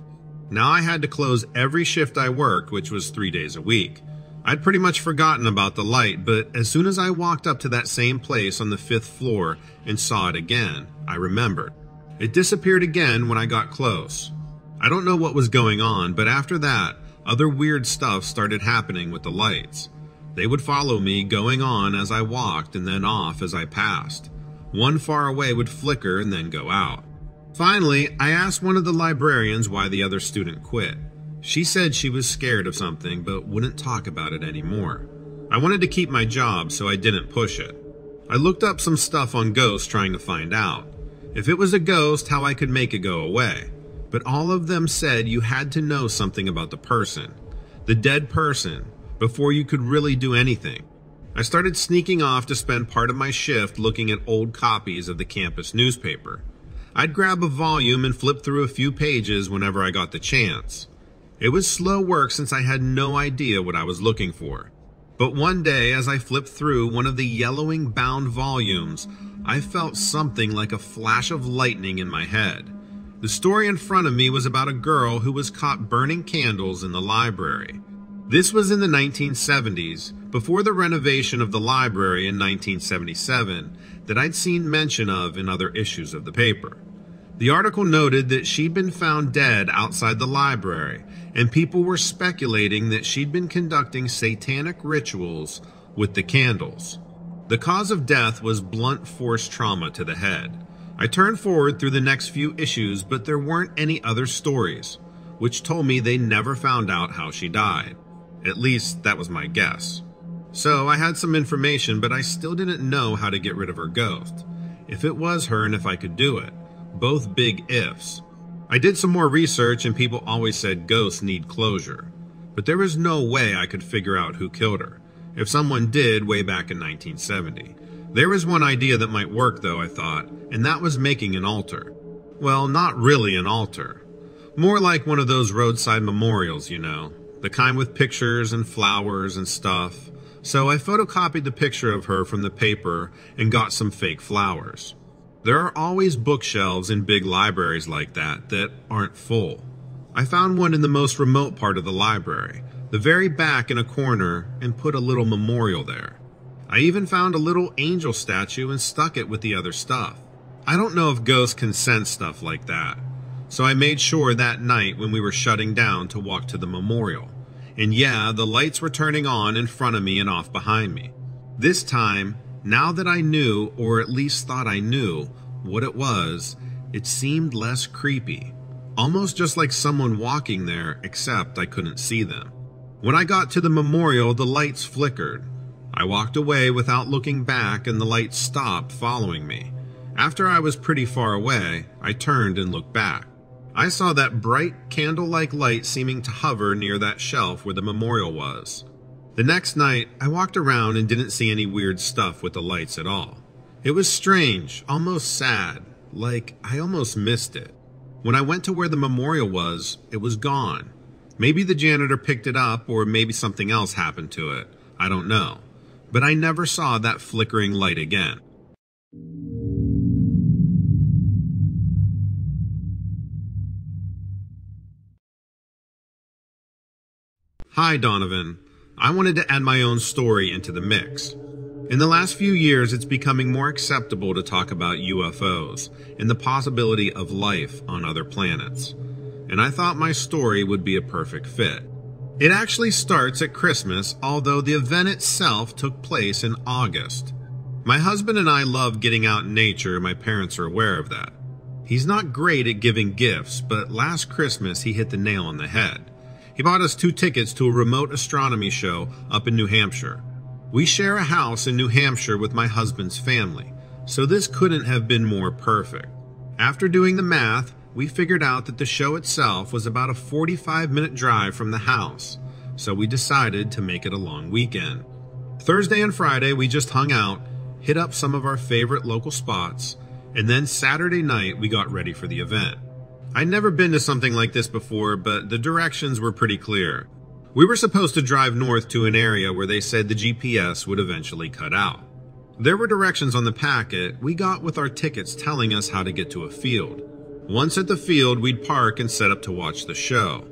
Now I had to close every shift I worked, which was three days a week. I'd pretty much forgotten about the light, but as soon as I walked up to that same place on the fifth floor and saw it again, I remembered. It disappeared again when I got close. I don't know what was going on, but after that, other weird stuff started happening with the lights. They would follow me going on as I walked and then off as I passed. One far away would flicker and then go out. Finally, I asked one of the librarians why the other student quit. She said she was scared of something but wouldn't talk about it anymore. I wanted to keep my job, so I didn't push it. I looked up some stuff on ghosts trying to find out. If it was a ghost, how I could make it go away. but all of them said you had to know something about the person, the dead person, before you could really do anything. I started sneaking off to spend part of my shift looking at old copies of the campus newspaper. I'd grab a volume and flip through a few pages whenever I got the chance. It was slow work since I had no idea what I was looking for. But one day, as I flipped through one of the yellowing bound volumes, I felt something like a flash of lightning in my head. The story in front of me was about a girl who was caught burning candles in the library. This was in the 1970s, before the renovation of the library in 1977 that I'd seen mention of in other issues of the paper. The article noted that she'd been found dead outside the library, and people were speculating that she'd been conducting satanic rituals with the candles. The cause of death was blunt force trauma to the head. I turned forward through the next few issues, but there weren't any other stories, which told me they never found out how she died. At least, that was my guess. So I had some information, but I still didn't know how to get rid of her ghost. If it was her and if I could do it. Both big ifs. I did some more research and people always said ghosts need closure. But there was no way I could figure out who killed her. If someone did way back in 1970. There was one idea that might work though, I thought, and that was making an altar. Well, not really an altar. More like one of those roadside memorials, you know, the kind with pictures and flowers and stuff. So I photocopied the picture of her from the paper and got some fake flowers. There are always bookshelves in big libraries like that that aren't full. I found one in the most remote part of the library, the very back in a corner, and put a little memorial there. I even found a little angel statue and stuck it with the other stuff. I don't know if ghosts can sense stuff like that, so I made sure that night when we were shutting down to walk to the memorial. And yeah, the lights were turning on in front of me and off behind me. This time, now that I knew, or at least thought I knew, what it was, it seemed less creepy. Almost just like someone walking there, except I couldn't see them. When I got to the memorial, the lights flickered, I walked away without looking back and the lights stopped following me. After I was pretty far away, I turned and looked back. I saw that bright candle-like light seeming to hover near that shelf where the memorial was. The next night, I walked around and didn't see any weird stuff with the lights at all. It was strange, almost sad, like I almost missed it. When I went to where the memorial was, it was gone. Maybe the janitor picked it up or maybe something else happened to it. I don't know but I never saw that flickering light again. Hi, Donovan. I wanted to add my own story into the mix. In the last few years, it's becoming more acceptable to talk about UFOs and the possibility of life on other planets. And I thought my story would be a perfect fit. It actually starts at Christmas, although the event itself took place in August. My husband and I love getting out in nature, and my parents are aware of that. He's not great at giving gifts, but last Christmas he hit the nail on the head. He bought us two tickets to a remote astronomy show up in New Hampshire. We share a house in New Hampshire with my husband's family, so this couldn't have been more perfect. After doing the math, we figured out that the show itself was about a 45 minute drive from the house, so we decided to make it a long weekend. Thursday and Friday, we just hung out, hit up some of our favorite local spots, and then Saturday night, we got ready for the event. I'd never been to something like this before, but the directions were pretty clear. We were supposed to drive north to an area where they said the GPS would eventually cut out. There were directions on the packet we got with our tickets telling us how to get to a field. Once at the field, we'd park and set up to watch the show.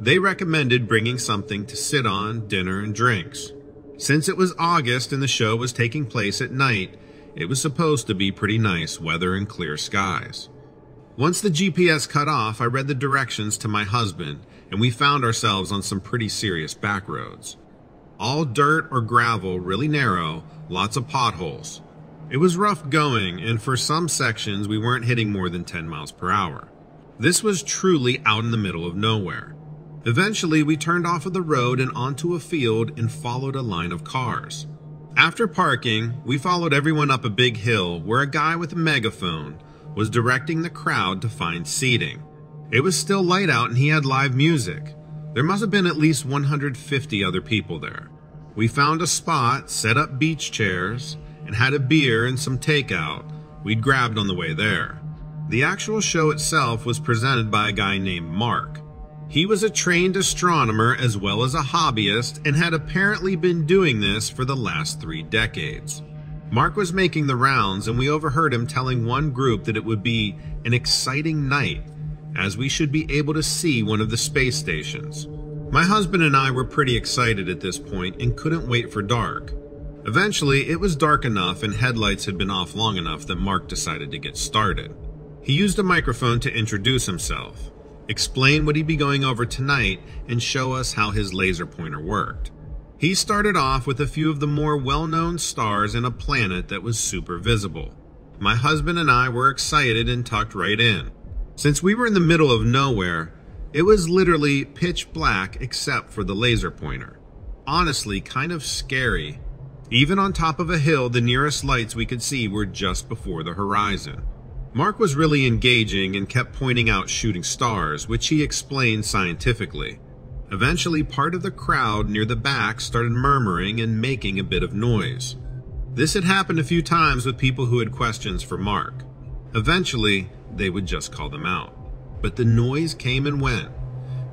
They recommended bringing something to sit on, dinner, and drinks. Since it was August and the show was taking place at night, it was supposed to be pretty nice weather and clear skies. Once the GPS cut off, I read the directions to my husband, and we found ourselves on some pretty serious back roads. All dirt or gravel, really narrow, lots of potholes. It was rough going, and for some sections we weren't hitting more than 10 miles per hour. This was truly out in the middle of nowhere. Eventually, we turned off of the road and onto a field and followed a line of cars. After parking, we followed everyone up a big hill where a guy with a megaphone was directing the crowd to find seating. It was still light out and he had live music. There must have been at least 150 other people there. We found a spot, set up beach chairs, and had a beer and some takeout we'd grabbed on the way there. The actual show itself was presented by a guy named Mark. He was a trained astronomer as well as a hobbyist and had apparently been doing this for the last three decades. Mark was making the rounds, and we overheard him telling one group that it would be an exciting night, as we should be able to see one of the space stations. My husband and I were pretty excited at this point and couldn't wait for dark. Eventually, it was dark enough and headlights had been off long enough that Mark decided to get started. He used a microphone to introduce himself, explain what he'd be going over tonight, and show us how his laser pointer worked. He started off with a few of the more well known stars and a planet that was super visible. My husband and I were excited and tucked right in. Since we were in the middle of nowhere, it was literally pitch black except for the laser pointer. Honestly, kind of scary. Even on top of a hill, the nearest lights we could see were just before the horizon. Mark was really engaging and kept pointing out shooting stars, which he explained scientifically. Eventually, part of the crowd near the back started murmuring and making a bit of noise. This had happened a few times with people who had questions for Mark. Eventually, they would just call them out. But the noise came and went.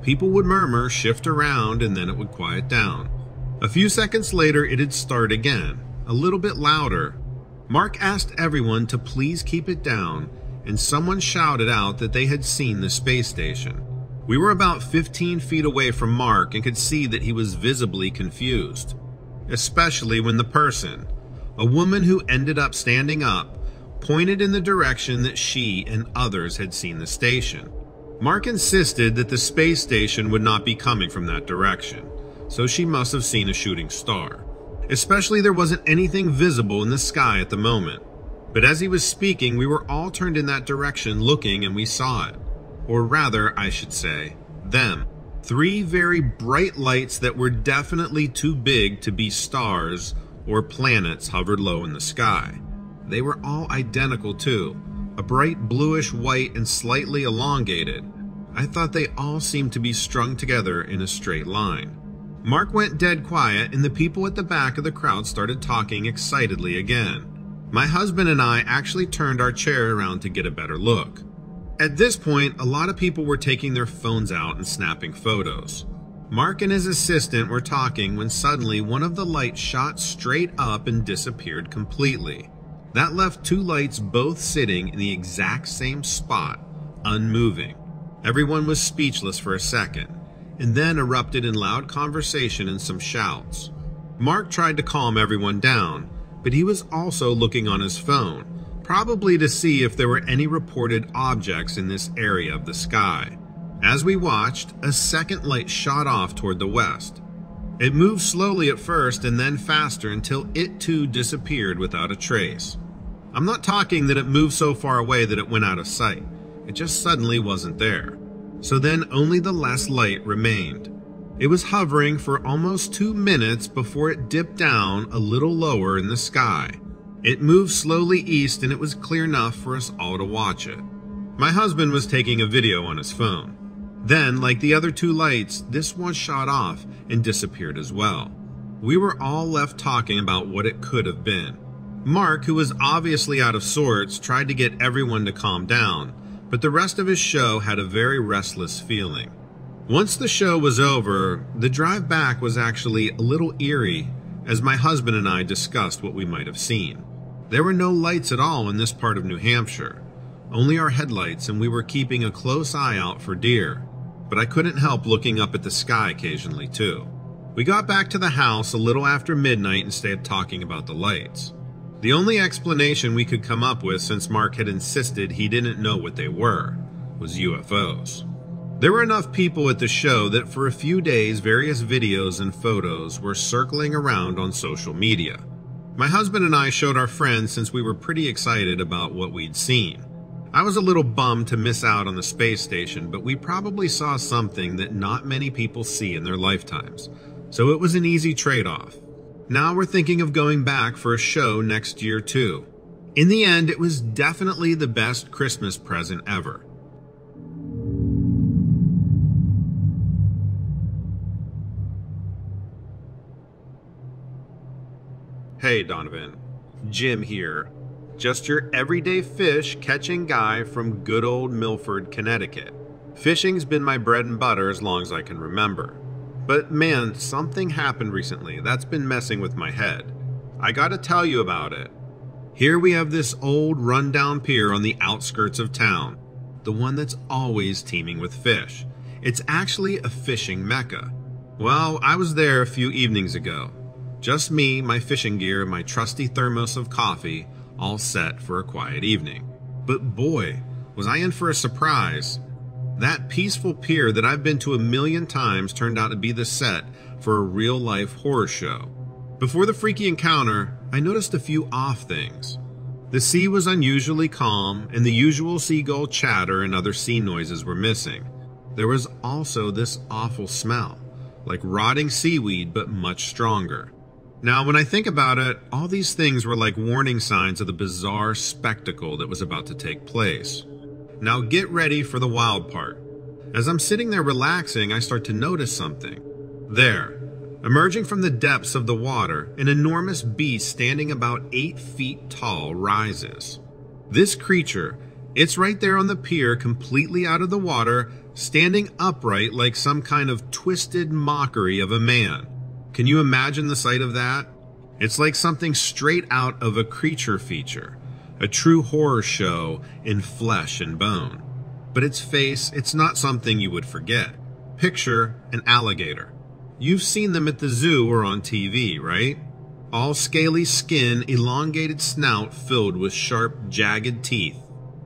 People would murmur, shift around, and then it would quiet down. A few seconds later, it'd start again, a little bit louder. Mark asked everyone to please keep it down, and someone shouted out that they had seen the space station. We were about 15 feet away from Mark and could see that he was visibly confused, especially when the person, a woman who ended up standing up, pointed in the direction that she and others had seen the station. Mark insisted that the space station would not be coming from that direction, so she must have seen a shooting star. Especially there wasn't anything visible in the sky at the moment. But as he was speaking, we were all turned in that direction looking and we saw it or rather, I should say, them. Three very bright lights that were definitely too big to be stars or planets hovered low in the sky. They were all identical too, a bright bluish white and slightly elongated. I thought they all seemed to be strung together in a straight line. Mark went dead quiet, and the people at the back of the crowd started talking excitedly again. My husband and I actually turned our chair around to get a better look. At this point, a lot of people were taking their phones out and snapping photos. Mark and his assistant were talking when suddenly one of the lights shot straight up and disappeared completely. That left two lights both sitting in the exact same spot, unmoving. Everyone was speechless for a second, and then erupted in loud conversation and some shouts. Mark tried to calm everyone down, but he was also looking on his phone, probably to see if there were any reported objects in this area of the sky. As we watched, a second light shot off toward the west. It moved slowly at first and then faster until it too disappeared without a trace. I'm not talking that it moved so far away that it went out of sight. It just suddenly wasn't there. So then only the last light remained. It was hovering for almost two minutes before it dipped down a little lower in the sky. It moved slowly east and it was clear enough for us all to watch it. My husband was taking a video on his phone. Then, like the other two lights, this one shot off and disappeared as well. We were all left talking about what it could have been. Mark, who was obviously out of sorts, tried to get everyone to calm down, but the rest of his show had a very restless feeling. Once the show was over, the drive back was actually a little eerie as my husband and I discussed what we might have seen. There were no lights at all in this part of New Hampshire, only our headlights, and we were keeping a close eye out for deer. But I couldn't help looking up at the sky occasionally, too. We got back to the house a little after midnight and stayed talking about the lights. The only explanation we could come up with, since Mark had insisted he didn't know what they were, was UFOs. There were enough people at the show that for a few days, various videos and photos were circling around on social media. My husband and I showed our friends since we were pretty excited about what we'd seen. I was a little bummed to miss out on the space station, but we probably saw something that not many people see in their lifetimes, so it was an easy trade off. Now we're thinking of going back for a show next year, too. In the end, it was definitely the best Christmas present ever. Hey, Donovan. Jim here. Just your everyday fish catching guy from good old Milford, Connecticut. Fishing's been my bread and butter as long as I can remember. But man, something happened recently that's been messing with my head. I gotta tell you about it. Here we have this old rundown pier on the outskirts of town, the one that's always teeming with fish. It's actually a fishing mecca. Well, I was there a few evenings ago. Just me, my fishing gear, and my trusty thermos of coffee, all set for a quiet evening. But boy, was I in for a surprise. That peaceful pier that I've been to a million times turned out to be the set for a real life horror show. Before the freaky encounter, I noticed a few off things. The sea was unusually calm, and the usual seagull chatter and other sea noises were missing. There was also this awful smell, like rotting seaweed, but much stronger. Now, when I think about it, all these things were like warning signs of the bizarre spectacle that was about to take place. Now, get ready for the wild part. As I'm sitting there relaxing, I start to notice something. There, Emerging from the depths of the water, an enormous beast standing about eight feet tall rises. This creature, it's right there on the pier, completely out of the water, standing upright like some kind of twisted mockery of a man. Can you imagine the sight of that? It's like something straight out of a creature feature, a true horror show in flesh and bone. But its face, it's not something you would forget. Picture an alligator. You've seen them at the zoo or on TV, right? All scaly skin, elongated snout filled with sharp, jagged teeth.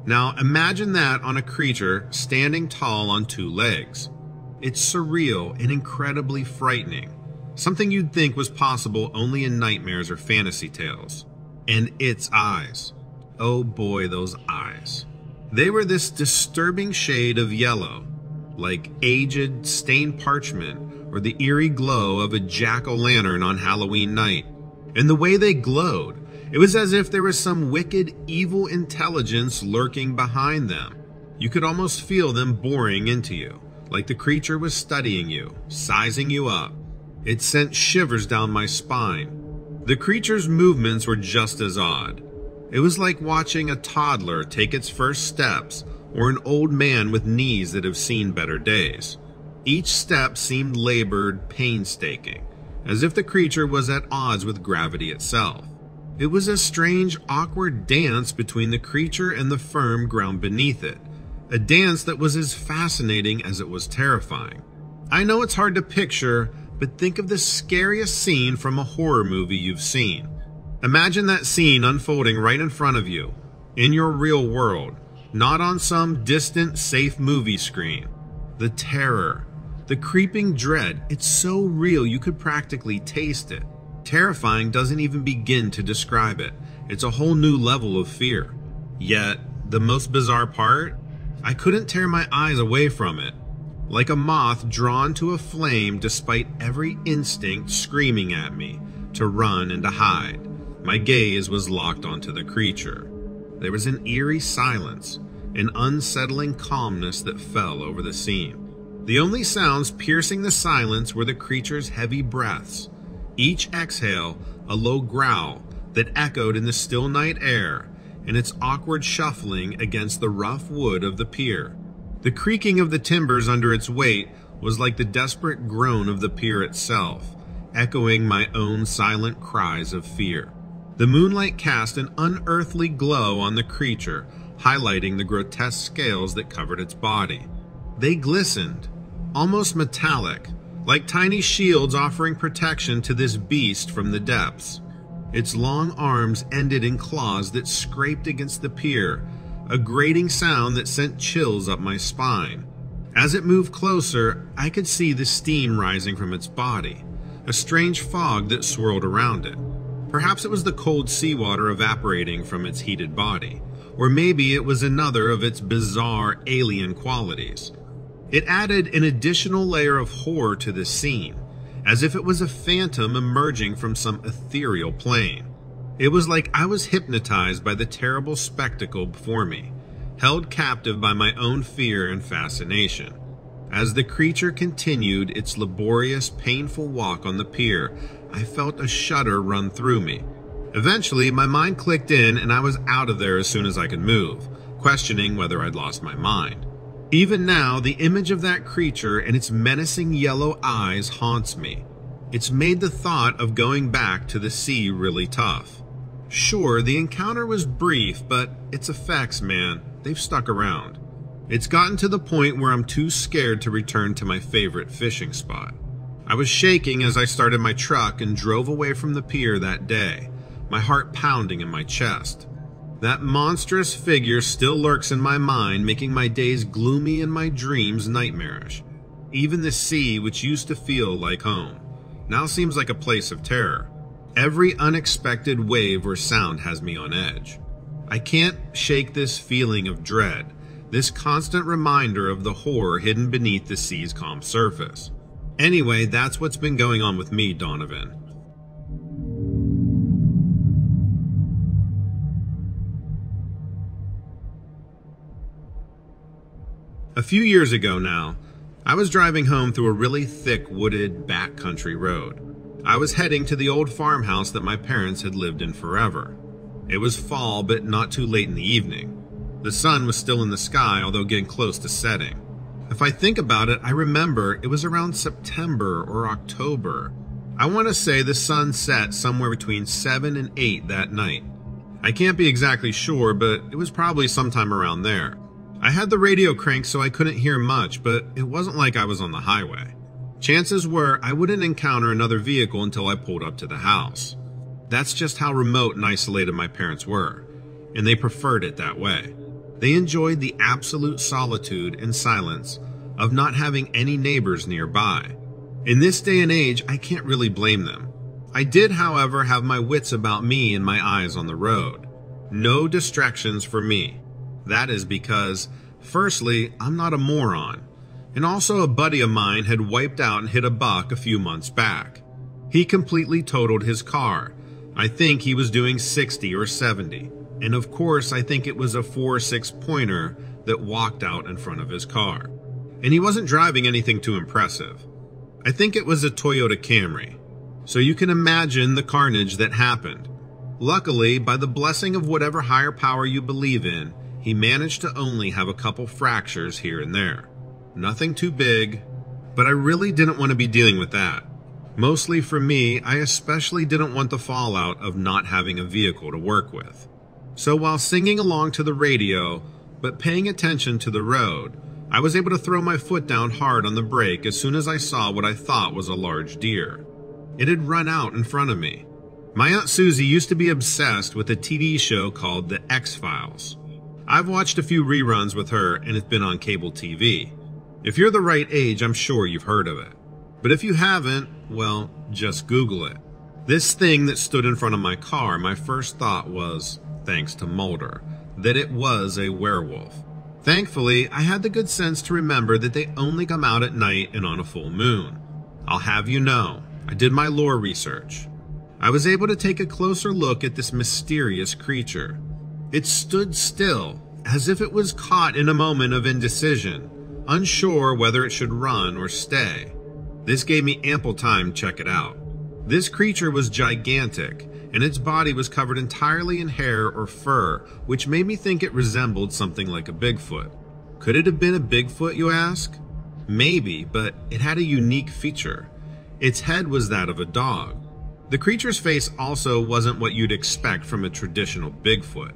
Now imagine that on a creature standing tall on two legs. It's surreal and incredibly frightening. Something you'd think was possible only in nightmares or fantasy tales. And its eyes. Oh boy, those eyes. They were this disturbing shade of yellow, like aged, stained parchment or the eerie glow of a jack o' lantern on Halloween night. And the way they glowed, it was as if there was some wicked, evil intelligence lurking behind them. You could almost feel them boring into you, like the creature was studying you, sizing you up. It sent shivers down my spine. The creature's movements were just as odd. It was like watching a toddler take its first steps or an old man with knees that have seen better days. Each step seemed labored, painstaking, as if the creature was at odds with gravity itself. It was a strange, awkward dance between the creature and the firm ground beneath it, a dance that was as fascinating as it was terrifying. I know it's hard to picture, but think of the scariest scene from a horror movie you've seen. Imagine that scene unfolding right in front of you, in your real world, not on some distant, safe movie screen. The terror, the creeping dread, it's so real you could practically taste it. Terrifying doesn't even begin to describe it. It's a whole new level of fear. Yet, the most bizarre part? I couldn't tear my eyes away from it. Like a moth drawn to a flame despite every instinct screaming at me to run and to hide, my gaze was locked onto the creature. There was an eerie silence, an unsettling calmness that fell over the scene. The only sounds piercing the silence were the creature's heavy breaths, each exhale a low growl that echoed in the still night air, and its awkward shuffling against the rough wood of the pier. The creaking of the timbers under its weight was like the desperate groan of the pier itself, echoing my own silent cries of fear. The moonlight cast an unearthly glow on the creature, highlighting the grotesque scales that covered its body. They glistened, almost metallic, like tiny shields offering protection to this beast from the depths. Its long arms ended in claws that scraped against the pier, a grating sound that sent chills up my spine. As it moved closer, I could see the steam rising from its body, a strange fog that swirled around it. Perhaps it was the cold seawater evaporating from its heated body, or maybe it was another of its bizarre alien qualities. It added an additional layer of horror to the scene, as if it was a phantom emerging from some ethereal plane. It was like I was hypnotized by the terrible spectacle before me, held captive by my own fear and fascination. As the creature continued its laborious, painful walk on the pier, I felt a shudder run through me. Eventually, my mind clicked in and I was out of there as soon as I could move, questioning whether I'd lost my mind. Even now, the image of that creature and its menacing yellow eyes haunts me. It's made the thought of going back to the sea really tough. Sure, the encounter was brief, but its a effects, man, they've stuck around. It's gotten to the point where I'm too scared to return to my favorite fishing spot. I was shaking as I started my truck and drove away from the pier that day, my heart pounding in my chest. That monstrous figure still lurks in my mind, making my days gloomy and my dreams nightmarish. Even the sea, which used to feel like home, now seems like a place of terror. Every unexpected wave or sound has me on edge. I can't shake this feeling of dread, this constant reminder of the horror hidden beneath the sea's calm surface. Anyway, that's what's been going on with me, Donovan. A few years ago now, I was driving home through a really thick wooded backcountry road. I was heading to the old farmhouse that my parents had lived in forever. It was fall, but not too late in the evening. The sun was still in the sky, although getting close to setting. If I think about it, I remember it was around September or October. I want to say the sun set somewhere between 7 and 8 that night. I can't be exactly sure, but it was probably sometime around there. I had the radio cranked so I couldn't hear much, but it wasn't like I was on the highway. Chances were I wouldn't encounter another vehicle until I pulled up to the house. That's just how remote and isolated my parents were, and they preferred it that way. They enjoyed the absolute solitude and silence of not having any neighbors nearby. In this day and age, I can't really blame them. I did, however, have my wits about me and my eyes on the road. No distractions for me. That is because, firstly, I'm not a moron and also a buddy of mine had wiped out and hit a buck a few months back. He completely totaled his car. I think he was doing 60 or 70. And of course, I think it was a 4 6 pointer that walked out in front of his car. And he wasn't driving anything too impressive. I think it was a Toyota Camry. So you can imagine the carnage that happened. Luckily, by the blessing of whatever higher power you believe in, he managed to only have a couple fractures here and there. Nothing too big, but I really didn't want to be dealing with that. Mostly for me, I especially didn't want the fallout of not having a vehicle to work with. So while singing along to the radio, but paying attention to the road, I was able to throw my foot down hard on the brake as soon as I saw what I thought was a large deer. It had run out in front of me. My Aunt Susie used to be obsessed with a TV show called The X Files. I've watched a few reruns with her and it's been on cable TV. If you're the right age, I'm sure you've heard of it. But if you haven't, well, just Google it. This thing that stood in front of my car, my first thought was, thanks to Mulder, that it was a werewolf. Thankfully, I had the good sense to remember that they only come out at night and on a full moon. I'll have you know, I did my lore research. I was able to take a closer look at this mysterious creature. It stood still, as if it was caught in a moment of indecision, unsure whether it should run or stay. This gave me ample time to check it out. This creature was gigantic, and its body was covered entirely in hair or fur, which made me think it resembled something like a Bigfoot. Could it have been a Bigfoot, you ask? Maybe, but it had a unique feature. Its head was that of a dog. The creature's face also wasn't what you'd expect from a traditional Bigfoot.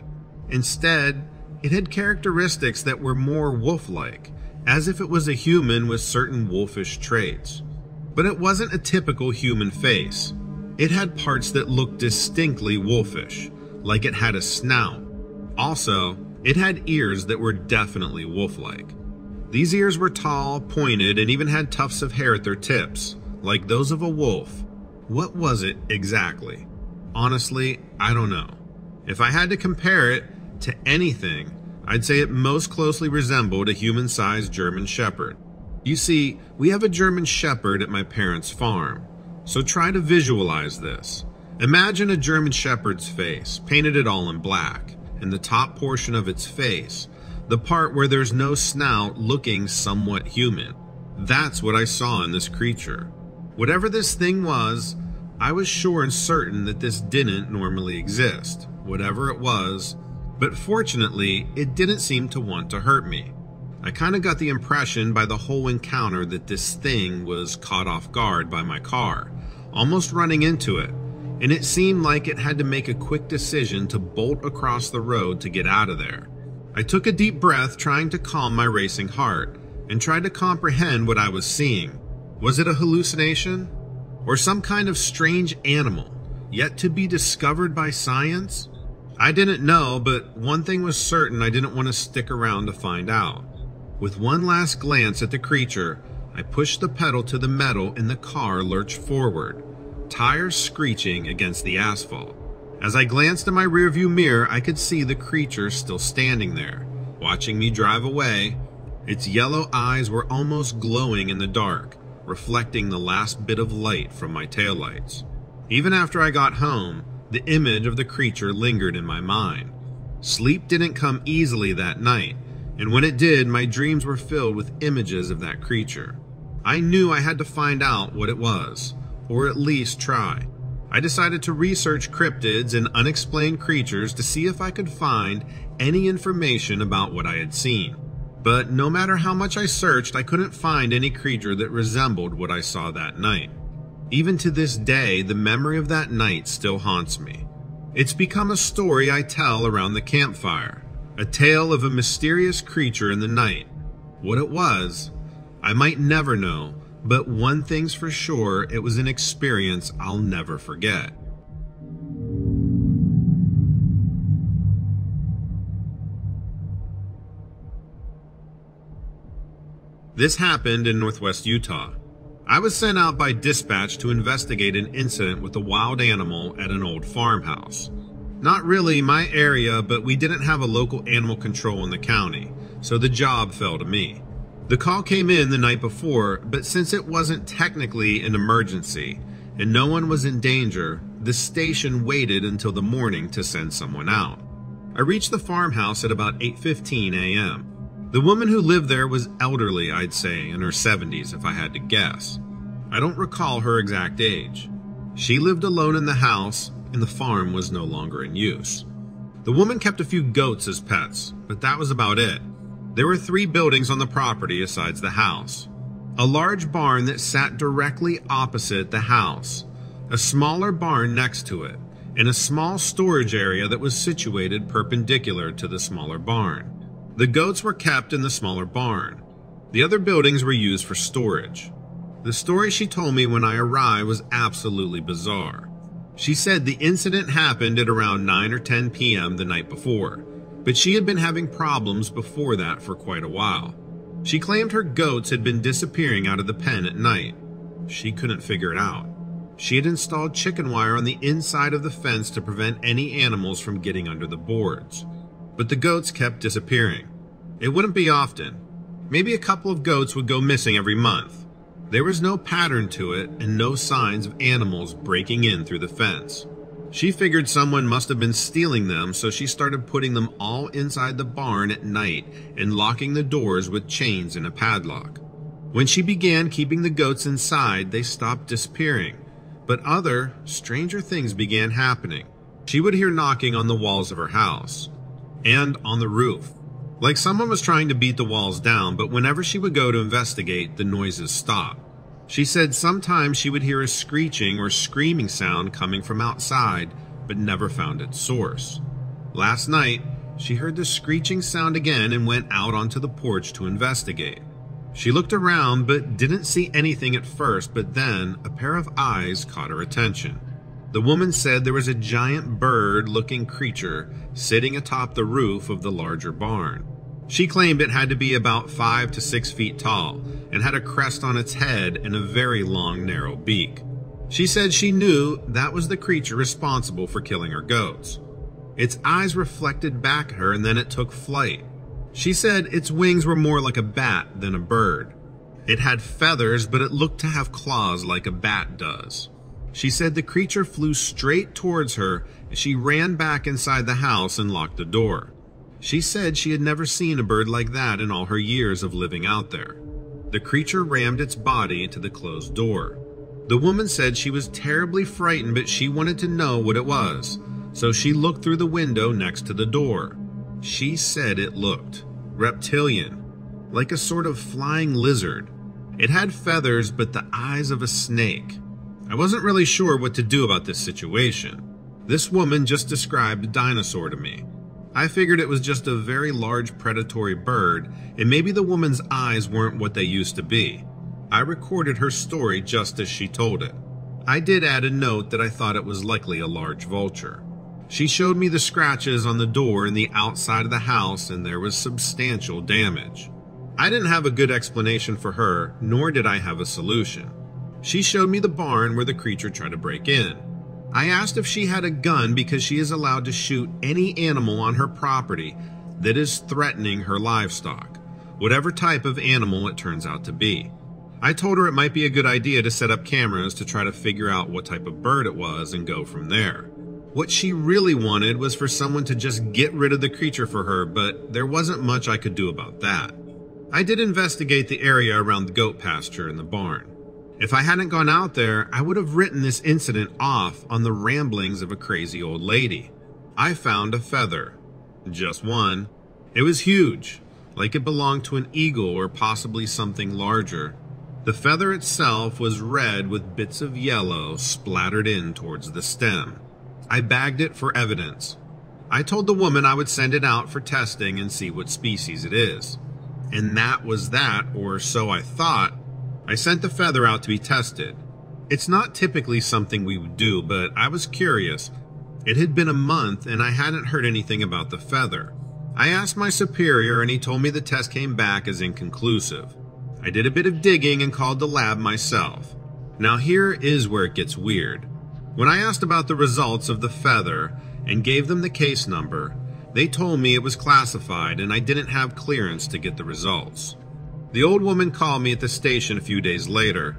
Instead, it had characteristics that were more wolf like, as if it was a human with certain wolfish traits. But it wasn't a typical human face. It had parts that looked distinctly wolfish, like it had a snout. Also, it had ears that were definitely wolf like. These ears were tall, pointed, and even had tufts of hair at their tips, like those of a wolf. What was it exactly? Honestly, I don't know. If I had to compare it to anything, I'd say it most closely resembled a human sized German Shepherd. You see, we have a German Shepherd at my parents' farm, so try to visualize this. Imagine a German Shepherd's face, painted it all in black, and the top portion of its face, the part where there's no snout looking somewhat human. That's what I saw in this creature. Whatever this thing was, I was sure and certain that this didn't normally exist, whatever it was, but fortunately, it didn't seem to want to hurt me. I kind of got the impression by the whole encounter that this thing was caught off guard by my car, almost running into it, and it seemed like it had to make a quick decision to bolt across the road to get out of there. I took a deep breath, trying to calm my racing heart, and tried to comprehend what I was seeing. Was it a hallucination? Or some kind of strange animal, yet to be discovered by science? I didn't know, but one thing was certain I didn't want to stick around to find out. With one last glance at the creature, I pushed the pedal to the metal and the car lurched forward, tires screeching against the asphalt. As I glanced in my rearview mirror, I could see the creature still standing there, watching me drive away. Its yellow eyes were almost glowing in the dark, reflecting the last bit of light from my taillights. Even after I got home, the image of the creature lingered in my mind. Sleep didn't come easily that night, and when it did, my dreams were filled with images of that creature. I knew I had to find out what it was, or at least try. I decided to research cryptids and unexplained creatures to see if I could find any information about what I had seen. But no matter how much I searched, I couldn't find any creature that resembled what I saw that night. Even to this day, the memory of that night still haunts me. It's become a story I tell around the campfire, a tale of a mysterious creature in the night. What it was, I might never know, but one thing's for sure it was an experience I'll never forget. This happened in northwest Utah. I was sent out by dispatch to investigate an incident with a wild animal at an old farmhouse. Not really my area, but we didn't have a local animal control in the county, so the job fell to me. The call came in the night before, but since it wasn't technically an emergency and no one was in danger, the station waited until the morning to send someone out. I reached the farmhouse at about 8:15 a.m. The woman who lived there was elderly, I'd say, in her 70s if I had to guess. I don't recall her exact age. She lived alone in the house and the farm was no longer in use. The woman kept a few goats as pets, but that was about it. There were three buildings on the property besides the house. A large barn that sat directly opposite the house, a smaller barn next to it, and a small storage area that was situated perpendicular to the smaller barn. The goats were kept in the smaller barn. The other buildings were used for storage. The story she told me when I arrived was absolutely bizarre. She said the incident happened at around 9 or 10 p.m. the night before, but she had been having problems before that for quite a while. She claimed her goats had been disappearing out of the pen at night. She couldn't figure it out. She had installed chicken wire on the inside of the fence to prevent any animals from getting under the boards. But the goats kept disappearing. It wouldn't be often. Maybe a couple of goats would go missing every month, there was no pattern to it and no signs of animals breaking in through the fence. She figured someone must have been stealing them, so she started putting them all inside the barn at night and locking the doors with chains and a padlock. When she began keeping the goats inside, they stopped disappearing. But other, stranger things began happening. She would hear knocking on the walls of her house and on the roof. Like someone was trying to beat the walls down, but whenever she would go to investigate, the noises stopped. She said sometimes she would hear a screeching or screaming sound coming from outside, but never found its source. Last night, she heard the screeching sound again and went out onto the porch to investigate. She looked around but didn't see anything at first, but then a pair of eyes caught her attention. The woman said there was a giant bird looking creature sitting atop the roof of the larger barn. She claimed it had to be about five to six feet tall and had a crest on its head and a very long, narrow beak. She said she knew that was the creature responsible for killing her goats. Its eyes reflected back at her and then it took flight. She said its wings were more like a bat than a bird. It had feathers, but it looked to have claws like a bat does. She said the creature flew straight towards her and she ran back inside the house and locked the door. She said she had never seen a bird like that in all her years of living out there. The creature rammed its body into the closed door. The woman said she was terribly frightened, but she wanted to know what it was, so she looked through the window next to the door. She said it looked reptilian, like a sort of flying lizard. It had feathers, but the eyes of a snake. I wasn't really sure what to do about this situation. This woman just described a dinosaur to me. I figured it was just a very large predatory bird, and maybe the woman's eyes weren't what they used to be. I recorded her story just as she told it. I did add a note that I thought it was likely a large vulture. She showed me the scratches on the door and the outside of the house, and there was substantial damage. I didn't have a good explanation for her, nor did I have a solution. She showed me the barn where the creature tried to break in. I asked if she had a gun because she is allowed to shoot any animal on her property that is threatening her livestock, whatever type of animal it turns out to be. I told her it might be a good idea to set up cameras to try to figure out what type of bird it was and go from there. What she really wanted was for someone to just get rid of the creature for her, but there wasn't much I could do about that. I did investigate the area around the goat pasture and the barn. If I hadn't gone out there, I would have written this incident off on the ramblings of a crazy old lady. I found a feather. Just one. It was huge, like it belonged to an eagle or possibly something larger. The feather itself was red with bits of yellow splattered in towards the stem. I bagged it for evidence. I told the woman I would send it out for testing and see what species it is. And that was that, or so I thought. I sent the feather out to be tested. It's not typically something we would do, but I was curious. It had been a month and I hadn't heard anything about the feather. I asked my superior and he told me the test came back as inconclusive. I did a bit of digging and called the lab myself. Now here is where it gets weird. When I asked about the results of the feather and gave them the case number, they told me it was classified and I didn't have clearance to get the results. The old woman called me at the station a few days later.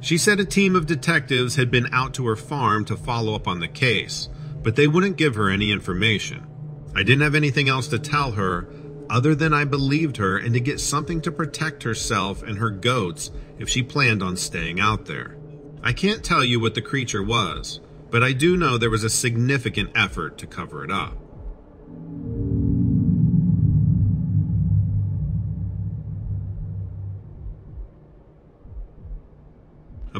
She said a team of detectives had been out to her farm to follow up on the case, but they wouldn't give her any information. I didn't have anything else to tell her other than I believed her and to get something to protect herself and her goats if she planned on staying out there. I can't tell you what the creature was, but I do know there was a significant effort to cover it up.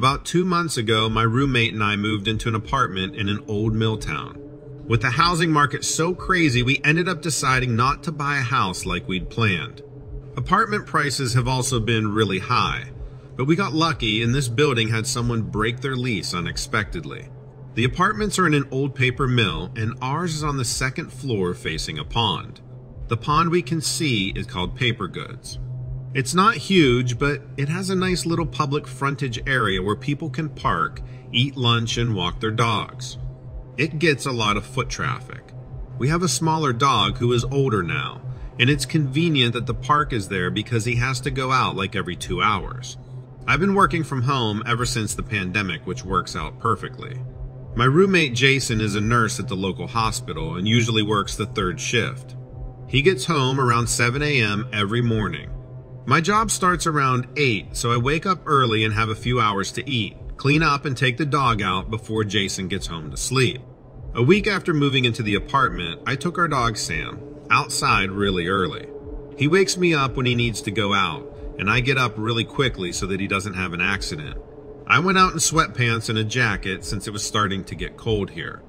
About two months ago, my roommate and I moved into an apartment in an old mill town. With the housing market so crazy, we ended up deciding not to buy a house like we'd planned. Apartment prices have also been really high, but we got lucky and this building had someone break their lease unexpectedly. The apartments are in an old paper mill, and ours is on the second floor facing a pond. The pond we can see is called Paper Goods. It's not huge, but it has a nice little public frontage area where people can park, eat lunch, and walk their dogs. It gets a lot of foot traffic. We have a smaller dog who is older now, and it's convenient that the park is there because he has to go out like every two hours. I've been working from home ever since the pandemic, which works out perfectly. My roommate Jason is a nurse at the local hospital and usually works the third shift. He gets home around 7 a.m. every morning. My job starts around 8, so I wake up early and have a few hours to eat, clean up, and take the dog out before Jason gets home to sleep. A week after moving into the apartment, I took our dog Sam outside really early. He wakes me up when he needs to go out, and I get up really quickly so that he doesn't have an accident. I went out in sweatpants and a jacket since it was starting to get cold here.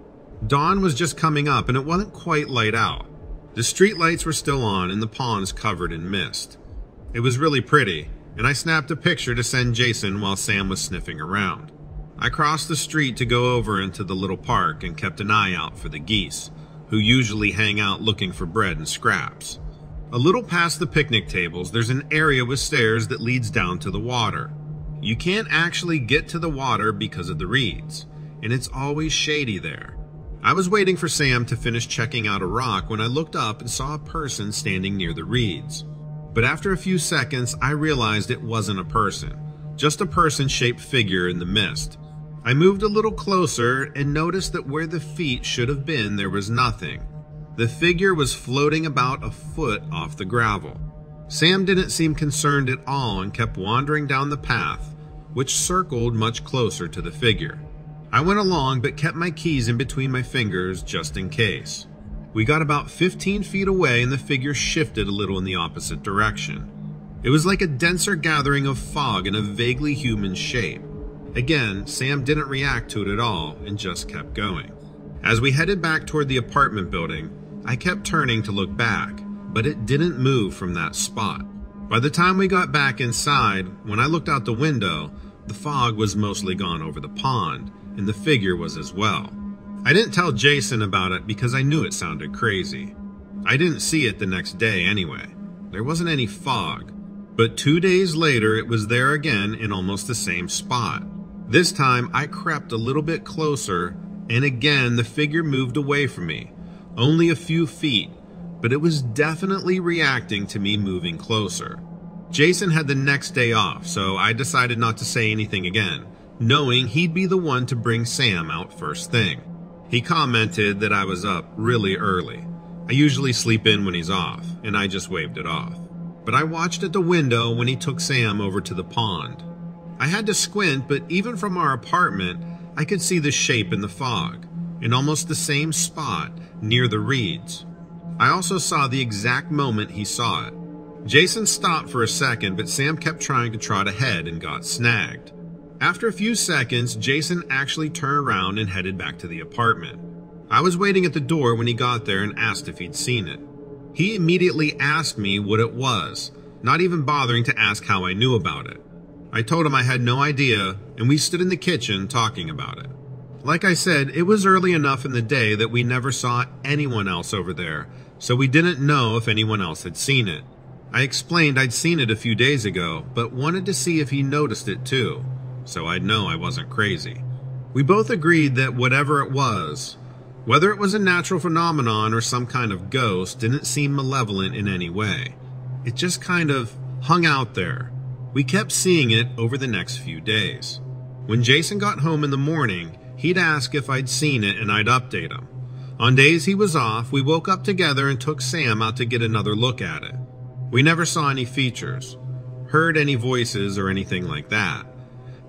Dawn was just coming up and it wasn't quite light out. The street lights were still on and the ponds covered in mist. It was really pretty, and I snapped a picture to send Jason while Sam was sniffing around. I crossed the street to go over into the little park and kept an eye out for the geese, who usually hang out looking for bread and scraps. A little past the picnic tables, there's an area with stairs that leads down to the water. You can't actually get to the water because of the reeds, and it's always shady there. I was waiting for Sam to finish checking out a rock when I looked up and saw a person standing near the reeds. But after a few seconds, I realized it wasn't a person, just a person shaped figure in the mist. I moved a little closer and noticed that where the feet should have been, there was nothing. The figure was floating about a foot off the gravel. Sam didn't seem concerned at all and kept wandering down the path, which circled much closer to the figure. I went along but kept my keys in between my fingers just in case. We got about 15 feet away and the figure shifted a little in the opposite direction. It was like a denser gathering of fog in a vaguely human shape. Again, Sam didn't react to it at all and just kept going. As we headed back toward the apartment building, I kept turning to look back, but it didn't move from that spot. By the time we got back inside, when I looked out the window, the fog was mostly gone over the pond, and the figure was as well. I didn't tell Jason about it because I knew it sounded crazy. I didn't see it the next day anyway. There wasn't any fog. But two days later, it was there again in almost the same spot. This time, I crept a little bit closer, and again the figure moved away from me, only a few feet, but it was definitely reacting to me moving closer. Jason had the next day off, so I decided not to say anything again, knowing he'd be the one to bring Sam out first thing. He commented that I was up really early. I usually sleep in when he's off, and I just waved it off. But I watched at the window when he took Sam over to the pond. I had to squint, but even from our apartment, I could see the shape in the fog, in almost the same spot near the reeds. I also saw the exact moment he saw it. Jason stopped for a second, but Sam kept trying to trot ahead and got snagged. After a few seconds, Jason actually turned around and headed back to the apartment. I was waiting at the door when he got there and asked if he'd seen it. He immediately asked me what it was, not even bothering to ask how I knew about it. I told him I had no idea, and we stood in the kitchen talking about it. Like I said, it was early enough in the day that we never saw anyone else over there, so we didn't know if anyone else had seen it. I explained I'd seen it a few days ago, but wanted to see if he noticed it too so I'd know I wasn't crazy. We both agreed that whatever it was, whether it was a natural phenomenon or some kind of ghost, didn't seem malevolent in any way. It just kind of hung out there. We kept seeing it over the next few days. When Jason got home in the morning, he'd ask if I'd seen it and I'd update him. On days he was off, we woke up together and took Sam out to get another look at it. We never saw any features, heard any voices or anything like that.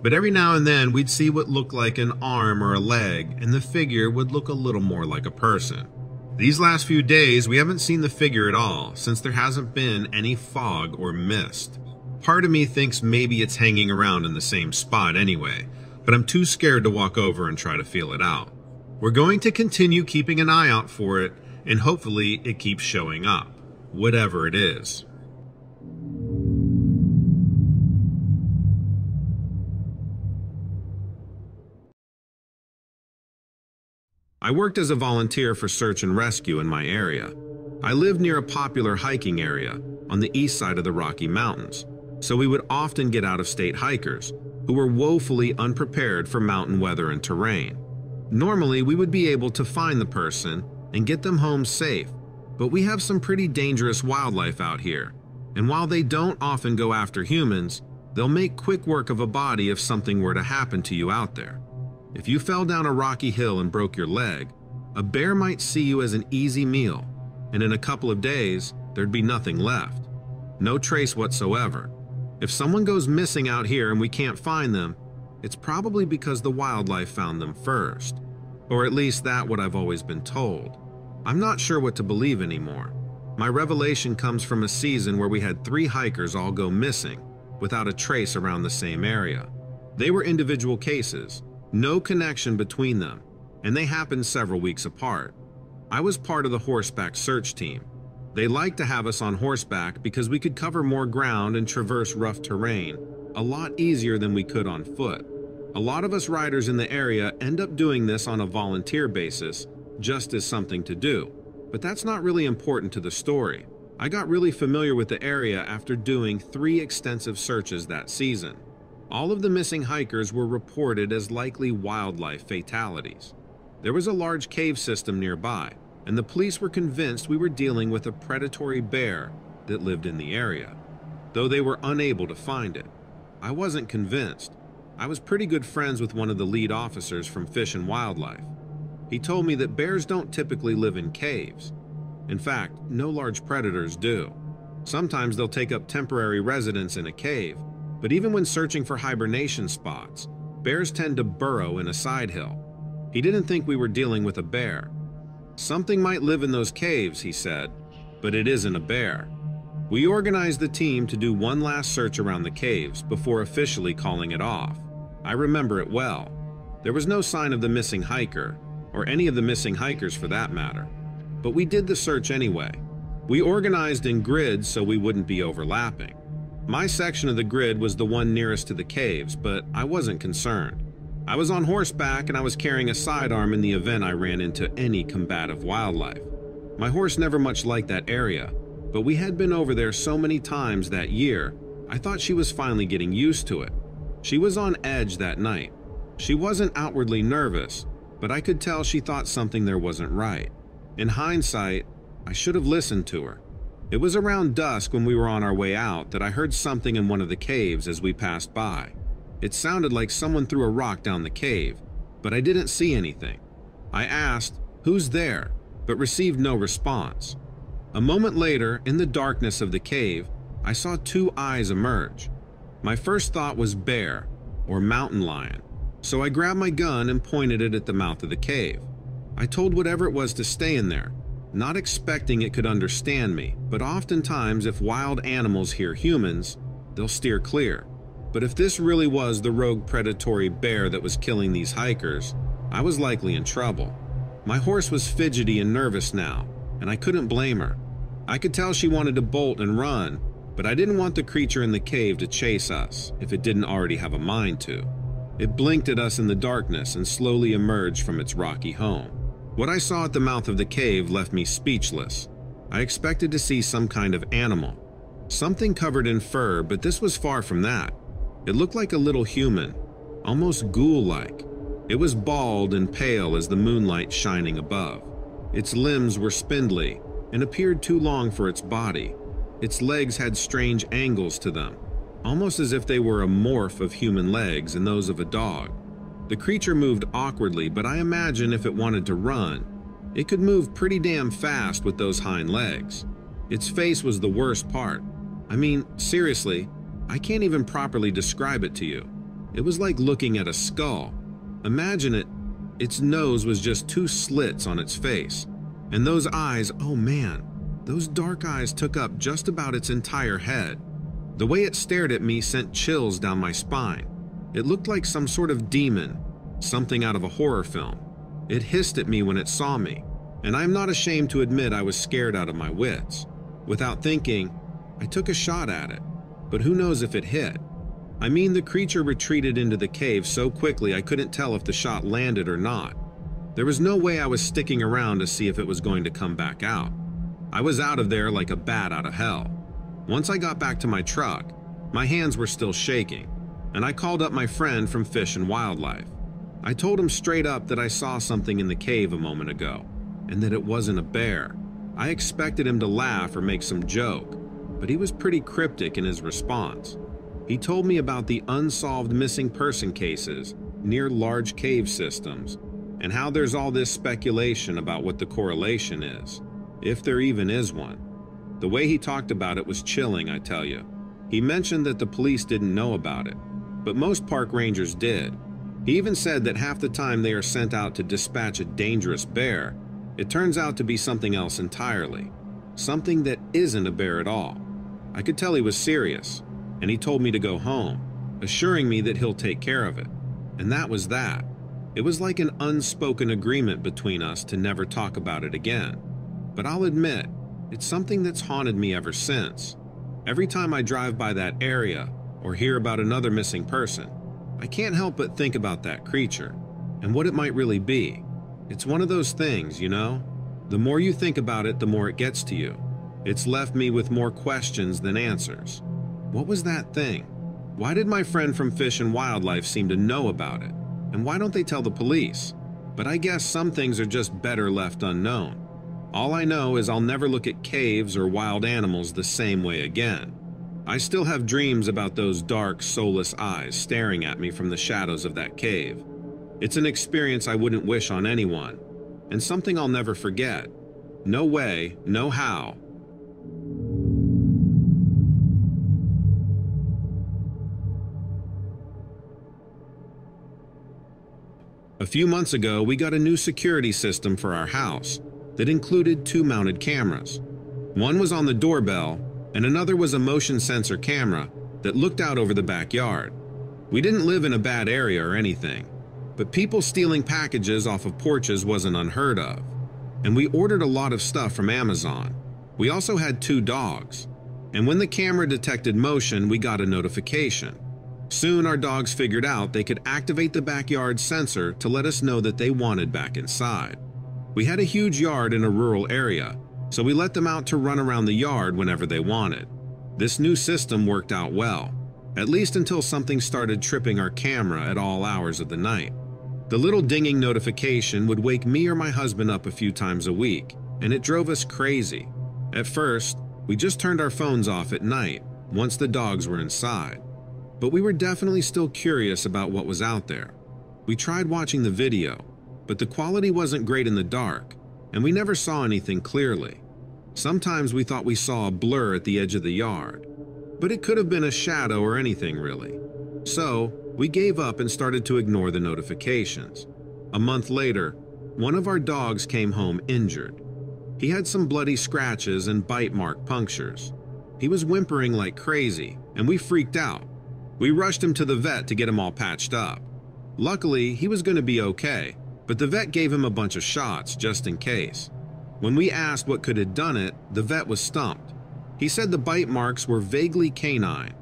But every now and then we'd see what looked like an arm or a leg, and the figure would look a little more like a person. These last few days, we haven't seen the figure at all, since there hasn't been any fog or mist. Part of me thinks maybe it's hanging around in the same spot anyway, but I'm too scared to walk over and try to feel it out. We're going to continue keeping an eye out for it, and hopefully it keeps showing up, whatever it is. I worked as a volunteer for search and rescue in my area. I lived near a popular hiking area on the east side of the Rocky Mountains, so we would often get out of state hikers who were woefully unprepared for mountain weather and terrain. Normally, we would be able to find the person and get them home safe, but we have some pretty dangerous wildlife out here, and while they don't often go after humans, they'll make quick work of a body if something were to happen to you out there. If you fell down a rocky hill and broke your leg, a bear might see you as an easy meal, and in a couple of days, there'd be nothing left. No trace whatsoever. If someone goes missing out here and we can't find them, it's probably because the wildlife found them first. Or at least that what I've always been told. I'm not sure what to believe anymore. My revelation comes from a season where we had three hikers all go missing, without a trace around the same area. They were individual cases, no connection between them, and they happened several weeks apart. I was part of the horseback search team. They liked to have us on horseback because we could cover more ground and traverse rough terrain a lot easier than we could on foot. A lot of us riders in the area end up doing this on a volunteer basis, just as something to do. But that's not really important to the story. I got really familiar with the area after doing three extensive searches that season. All of the missing hikers were reported as likely wildlife fatalities. There was a large cave system nearby, and the police were convinced we were dealing with a predatory bear that lived in the area, though they were unable to find it. I wasn't convinced. I was pretty good friends with one of the lead officers from Fish and Wildlife. He told me that bears don't typically live in caves. In fact, no large predators do. Sometimes they'll take up temporary residence in a cave, But even when searching for hibernation spots, bears tend to burrow in a side hill. He didn't think we were dealing with a bear. Something might live in those caves, he said, but it isn't a bear. We organized the team to do one last search around the caves before officially calling it off. I remember it well. There was no sign of the missing hiker, or any of the missing hikers for that matter. But we did the search anyway. We organized in grids so we wouldn't be overlapping. My section of the grid was the one nearest to the caves, but I wasn't concerned. I was on horseback and I was carrying a sidearm in the event I ran into any combative wildlife. My horse never much liked that area, but we had been over there so many times that year, I thought she was finally getting used to it. She was on edge that night. She wasn't outwardly nervous, but I could tell she thought something there wasn't right. In hindsight, I should have listened to her. It was around dusk when we were on our way out that I heard something in one of the caves as we passed by. It sounded like someone threw a rock down the cave, but I didn't see anything. I asked, Who's there? but received no response. A moment later, in the darkness of the cave, I saw two eyes emerge. My first thought was bear, or mountain lion, so I grabbed my gun and pointed it at the mouth of the cave. I told whatever it was to stay in there, not expecting it could understand me, but oftentimes if wild animals hear humans, they'll steer clear. But if this really was the rogue predatory bear that was killing these hikers, I was likely in trouble. My horse was fidgety and nervous now, and I couldn't blame her. I could tell she wanted to bolt and run, but I didn't want the creature in the cave to chase us if it didn't already have a mind to. It blinked at us in the darkness and slowly emerged from its rocky home. What I saw at the mouth of the cave left me speechless. I expected to see some kind of animal, something covered in fur, but this was far from that. It looked like a little human, almost ghoul-like. It was bald and pale as the moonlight shining above. Its limbs were spindly and appeared too long for its body. Its legs had strange angles to them, almost as if they were a morph of human legs and those of a dog. The creature moved awkwardly, but I imagine if it wanted to run, it could move pretty damn fast with those hind legs. Its face was the worst part. I mean, seriously, I can't even properly describe it to you. It was like looking at a skull. Imagine it, its nose was just two slits on its face. And those eyes, oh man, those dark eyes took up just about its entire head. The way it stared at me sent chills down my spine. It looked like some sort of demon, something out of a horror film. It hissed at me when it saw me, and I'm not ashamed to admit I was scared out of my wits. Without thinking, I took a shot at it but who knows if it hit. I mean, the creature retreated into the cave so quickly I couldn't tell if the shot landed or not. There was no way I was sticking around to see if it was going to come back out. I was out of there like a bat out of hell. Once I got back to my truck, my hands were still shaking, and I called up my friend from Fish and Wildlife. I told him straight up that I saw something in the cave a moment ago, and that it wasn't a bear. I expected him to laugh or make some joke, but he was pretty cryptic in his response. He told me about the unsolved missing person cases near large cave systems and how there's all this speculation about what the correlation is, if there even is one. The way he talked about it was chilling, I tell you. He mentioned that the police didn't know about it, but most park rangers did. He even said that half the time they are sent out to dispatch a dangerous bear, it turns out to be something else entirely, something that isn't a bear at all. I could tell he was serious, and he told me to go home, assuring me that he'll take care of it. And that was that. It was like an unspoken agreement between us to never talk about it again. But I'll admit, it's something that's haunted me ever since. Every time I drive by that area or hear about another missing person, I can't help but think about that creature and what it might really be. It's one of those things, you know? The more you think about it, the more it gets to you. It's left me with more questions than answers. What was that thing? Why did my friend from Fish and Wildlife seem to know about it? And why don't they tell the police? But I guess some things are just better left unknown. All I know is I'll never look at caves or wild animals the same way again. I still have dreams about those dark, soulless eyes staring at me from the shadows of that cave. It's an experience I wouldn't wish on anyone, and something I'll never forget. No way, no how. A few months ago, we got a new security system for our house that included two mounted cameras. One was on the doorbell and another was a motion sensor camera that looked out over the backyard. We didn't live in a bad area or anything, but people stealing packages off of porches wasn't unheard of. And we ordered a lot of stuff from Amazon. We also had two dogs, and when the camera detected motion, we got a notification. Soon our dogs figured out they could activate the backyard sensor to let us know that they wanted back inside. We had a huge yard in a rural area, so we let them out to run around the yard whenever they wanted. This new system worked out well, at least until something started tripping our camera at all hours of the night. The little dinging notification would wake me or my husband up a few times a week, and it drove us crazy. At first, we just turned our phones off at night once the dogs were inside. But we were definitely still curious about what was out there. We tried watching the video, but the quality wasn't great in the dark, and we never saw anything clearly. Sometimes we thought we saw a blur at the edge of the yard, but it could have been a shadow or anything really. So, we gave up and started to ignore the notifications. A month later, one of our dogs came home injured. He had some bloody scratches and bite mark punctures. He was whimpering like crazy, and we freaked out. We rushed him to the vet to get him all patched up. Luckily, he was going to be okay, but the vet gave him a bunch of shots just in case. When we asked what could have done it, the vet was stumped. He said the bite marks were vaguely canine,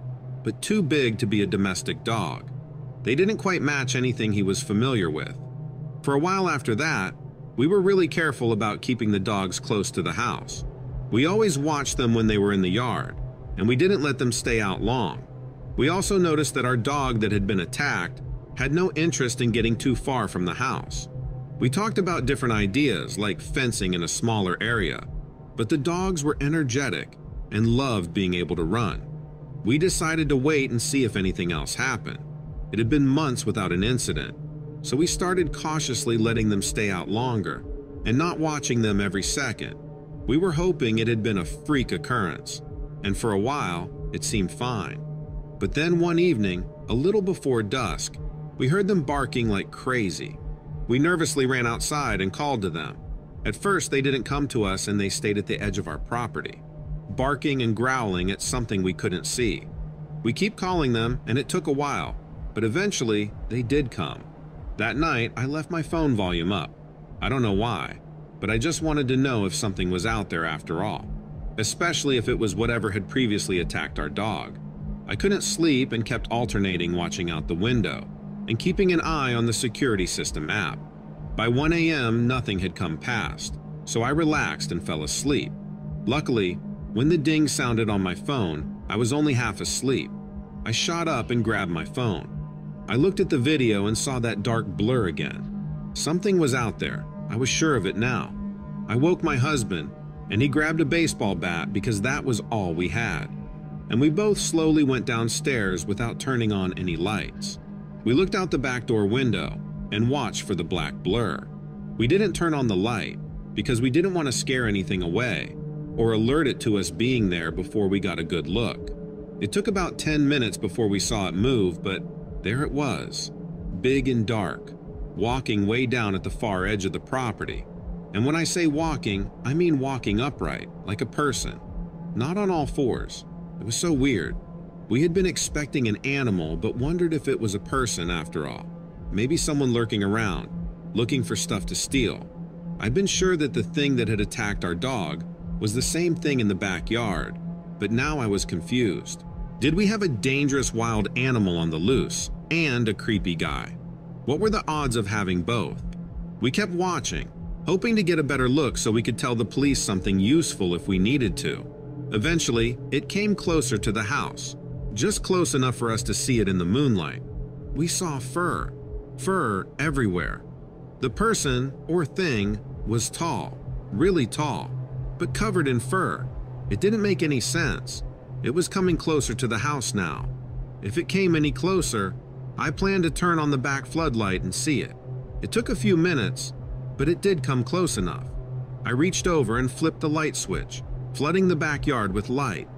but too big to be a domestic dog. They didn't quite match anything he was familiar with. For a while after that, we were really careful about keeping the dogs close to the house. We always watched them when they were in the yard, and we didn't let them stay out long. We also noticed that our dog that had been attacked had no interest in getting too far from the house. We talked about different ideas like fencing in a smaller area, but the dogs were energetic and loved being able to run. We decided to wait and see if anything else happened. It had been months without an incident, so we started cautiously letting them stay out longer and not watching them every second. We were hoping it had been a freak occurrence, and for a while, it seemed fine. But then one evening, a little before dusk, we heard them barking like crazy. We nervously ran outside and called to them. At first, they didn't come to us and they stayed at the edge of our property, barking and growling at something we couldn't see. We keep calling them, and it took a while, but eventually they did come. That night, I left my phone volume up. I don't know why, but I just wanted to know if something was out there after all, especially if it was whatever had previously attacked our dog. I couldn't sleep and kept alternating watching out the window and keeping an eye on the security system app. By 1 a.m., nothing had come past, so I relaxed and fell asleep. Luckily, when the ding sounded on my phone, I was only half asleep. I shot up and grabbed my phone. I looked at the video and saw that dark blur again. Something was out there. I was sure of it now. I woke my husband, and he grabbed a baseball bat because that was all we had. And we both slowly went downstairs without turning on any lights. We looked out the back door window and watched for the black blur. We didn't turn on the light because we didn't want to scare anything away or alert it to us being there before we got a good look. It took about 10 minutes before we saw it move, but there it was, big and dark, walking way down at the far edge of the property. And when I say walking, I mean walking upright, like a person, not on all fours. It was so weird. We had been expecting an animal, but wondered if it was a person after all. Maybe someone lurking around, looking for stuff to steal. I'd been sure that the thing that had attacked our dog was the same thing in the backyard, but now I was confused. Did we have a dangerous wild animal on the loose and a creepy guy? What were the odds of having both? We kept watching, hoping to get a better look so we could tell the police something useful if we needed to. Eventually, it came closer to the house, just close enough for us to see it in the moonlight. We saw fur, fur everywhere. The person, or thing, was tall, really tall, but covered in fur. It didn't make any sense. It was coming closer to the house now. If it came any closer, I planned to turn on the back floodlight and see it. It took a few minutes, but it did come close enough. I reached over and flipped the light switch, flooding the backyard with light.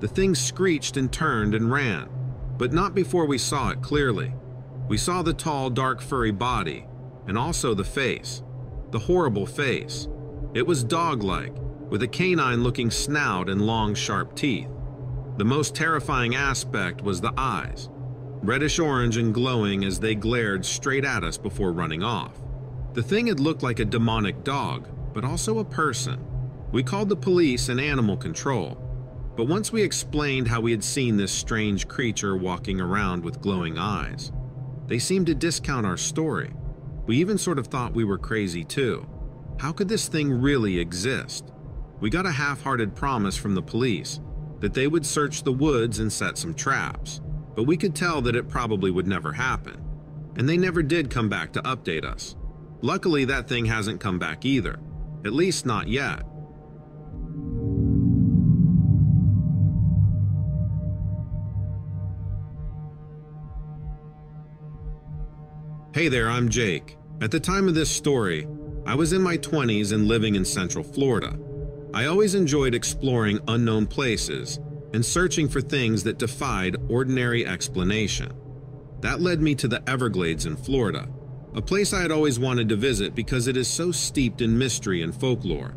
The thing screeched and turned and ran, but not before we saw it clearly. We saw the tall, dark, furry body, and also the face. The horrible face. It was dog-like, with a canine-looking snout and long, sharp teeth. The most terrifying aspect was the eyes, reddish-orange and glowing as they glared straight at us before running off. The thing had looked like a demonic dog, but also a person. We called the police and animal control, but once we explained how we had seen this strange creature walking around with glowing eyes, they seemed to discount our story. We even sort of thought we were crazy too. How could this thing really exist? We got a half-hearted promise from the police that they would search the woods and set some traps, but we could tell that it probably would never happen. And they never did come back to update us. Luckily, that thing hasn't come back either. At least not yet. Hey there, I'm Jake. At the time of this story, I was in my 20s and living in Central Florida. I always enjoyed exploring unknown places and searching for things that defied ordinary explanation. That led me to the Everglades in Florida, a place I had always wanted to visit because it is so steeped in mystery and folklore.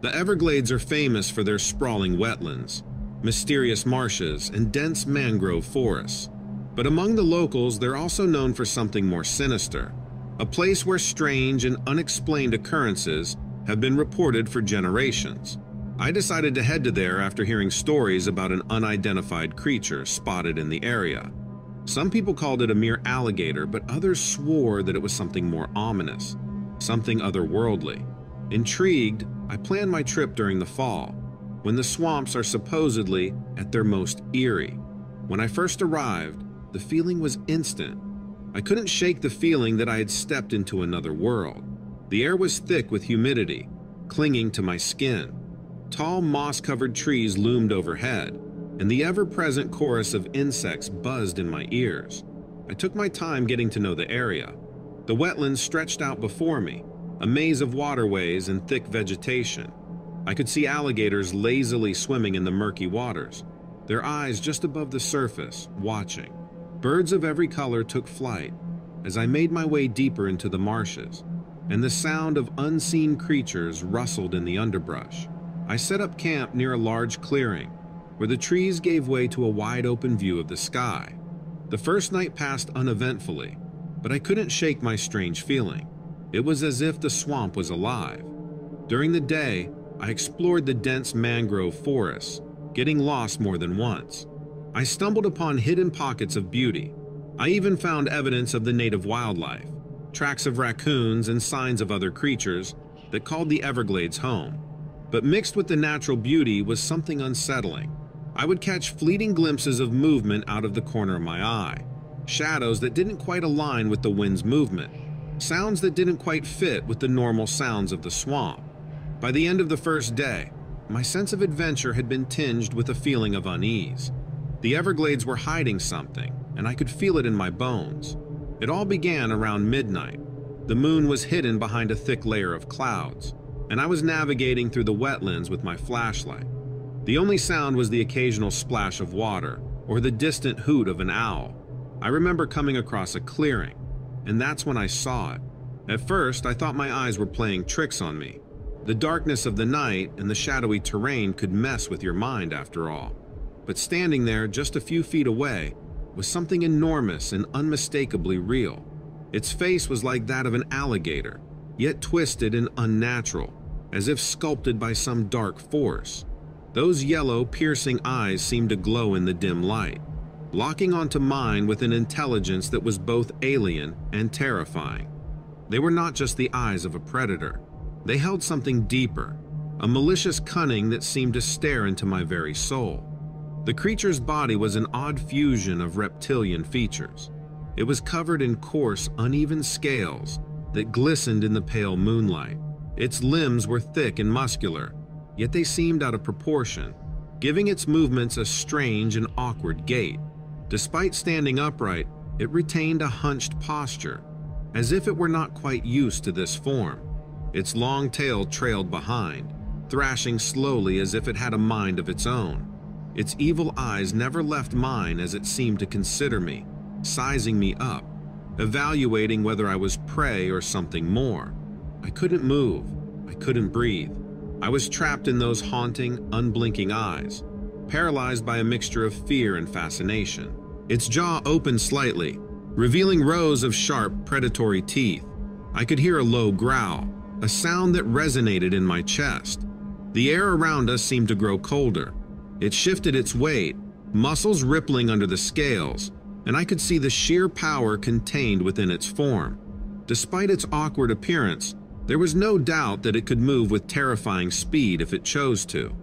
The Everglades are famous for their sprawling wetlands, mysterious marshes, and dense mangrove forests. But among the locals, they're also known for something more sinister, a place where strange and unexplained occurrences have been reported for generations. I decided to head to there after hearing stories about an unidentified creature spotted in the area. Some people called it a mere alligator, but others swore that it was something more ominous, something otherworldly. Intrigued, I planned my trip during the fall, when the swamps are supposedly at their most eerie. When I first arrived, the feeling was instant. I couldn't shake the feeling that I had stepped into another world. The air was thick with humidity, clinging to my skin. Tall moss-covered trees loomed overhead, and the ever-present chorus of insects buzzed in my ears. I took my time getting to know the area. The wetlands stretched out before me, a maze of waterways and thick vegetation. I could see alligators lazily swimming in the murky waters, their eyes just above the surface, watching. Birds of every color took flight as I made my way deeper into the marshes, and the sound of unseen creatures rustled in the underbrush. I set up camp near a large clearing, where the trees gave way to a wide open view of the sky. The first night passed uneventfully, but I couldn't shake my strange feeling. It was as if the swamp was alive. During the day, I explored the dense mangrove forests, getting lost more than once. I stumbled upon hidden pockets of beauty. I even found evidence of the native wildlife, tracks of raccoons and signs of other creatures that called the Everglades home. But mixed with the natural beauty was something unsettling. I would catch fleeting glimpses of movement out of the corner of my eye, shadows that didn't quite align with the wind's movement, sounds that didn't quite fit with the normal sounds of the swamp. By the end of the first day, my sense of adventure had been tinged with a feeling of unease. The Everglades were hiding something, and I could feel it in my bones. It all began around midnight. The moon was hidden behind a thick layer of clouds, and I was navigating through the wetlands with my flashlight. The only sound was the occasional splash of water or the distant hoot of an owl. I remember coming across a clearing, and that's when I saw it. At first, I thought my eyes were playing tricks on me. The darkness of the night and the shadowy terrain could mess with your mind after all but standing there just a few feet away was something enormous and unmistakably real. Its face was like that of an alligator, yet twisted and unnatural, as if sculpted by some dark force. Those yellow, piercing eyes seemed to glow in the dim light, locking onto mine with an intelligence that was both alien and terrifying. They were not just the eyes of a predator. They held something deeper, a malicious cunning that seemed to stare into my very soul. The creature's body was an odd fusion of reptilian features. It was covered in coarse, uneven scales that glistened in the pale moonlight. Its limbs were thick and muscular, yet they seemed out of proportion, giving its movements a strange and awkward gait. Despite standing upright, it retained a hunched posture, as if it were not quite used to this form. Its long tail trailed behind, thrashing slowly as if it had a mind of its own. Its evil eyes never left mine as it seemed to consider me, sizing me up. evaluating whether I was prey or something more. I couldn't move. I couldn't breathe. I was trapped in those haunting, unblinking eyes, paralyzed by a mixture of fear and fascination. Its jaw opened slightly, revealing rows of sharp, predatory teeth. I could hear a low growl, a sound that resonated in my chest. The air around us seemed to grow colder. It shifted its weight, muscles rippling under the scales, and I could see the sheer power contained within its form. Despite its awkward appearance, there was no doubt that it could move with terrifying speed if it chose to.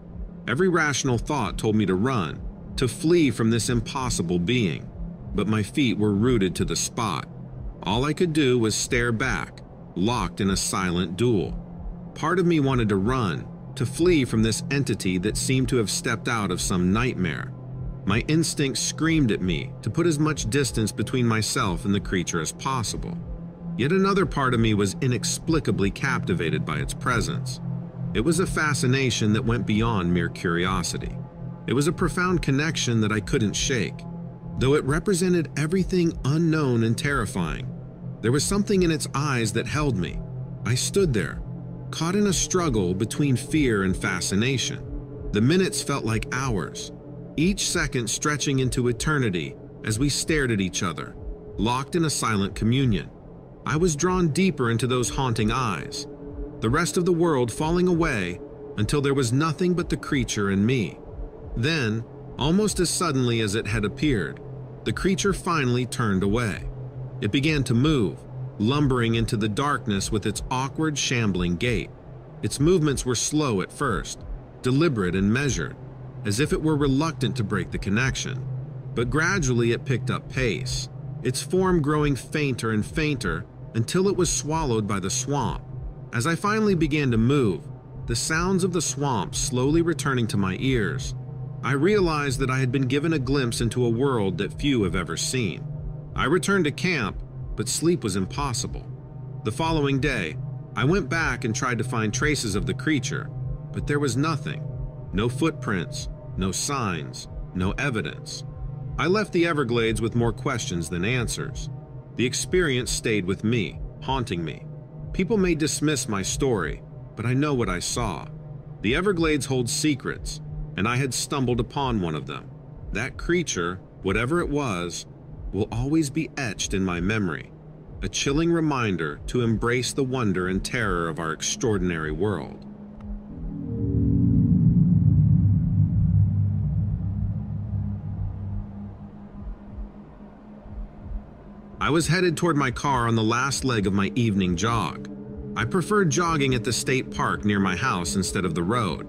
Every rational thought told me to run, to flee from this impossible being, but my feet were rooted to the spot. All I could do was stare back, locked in a silent duel. Part of me wanted to run, to flee from this entity that seemed to have stepped out of some nightmare. My instinct screamed at me to put as much distance between myself and the creature as possible. Yet another part of me was inexplicably captivated by its presence. It was a fascination that went beyond mere curiosity. It was a profound connection that I couldn't shake. Though it represented everything unknown and terrifying, there was something in its eyes that held me. I stood there, caught in a struggle between fear and fascination. The minutes felt like hours, each second stretching into eternity as we stared at each other, locked in a silent communion. I was drawn deeper into those haunting eyes, the rest of the world falling away until there was nothing but the creature and me. Then, almost as suddenly as it had appeared, the creature finally turned away. It began to move, lumbering into the darkness with its awkward, shambling gait. Its movements were slow at first, deliberate and measured, as if it were reluctant to break the connection. But gradually it picked up pace, its form growing fainter and fainter until it was swallowed by the swamp. As I finally began to move, the sounds of the swamp slowly returning to my ears, I realized that I had been given a glimpse into a world that few have ever seen. I returned to camp, but sleep was impossible. The following day, I went back and tried to find traces of the creature, but there was nothing. No footprints, no signs, no evidence. I left the Everglades with more questions than answers. The experience stayed with me, haunting me. People may dismiss my story, but I know what I saw. The Everglades hold secrets, and I had stumbled upon one of them. That creature, whatever it was, will always be etched in my memory, a chilling reminder to embrace the wonder and terror of our extraordinary world. I was headed toward my car on the last leg of my evening jog. I preferred jogging at the state park near my house instead of the road.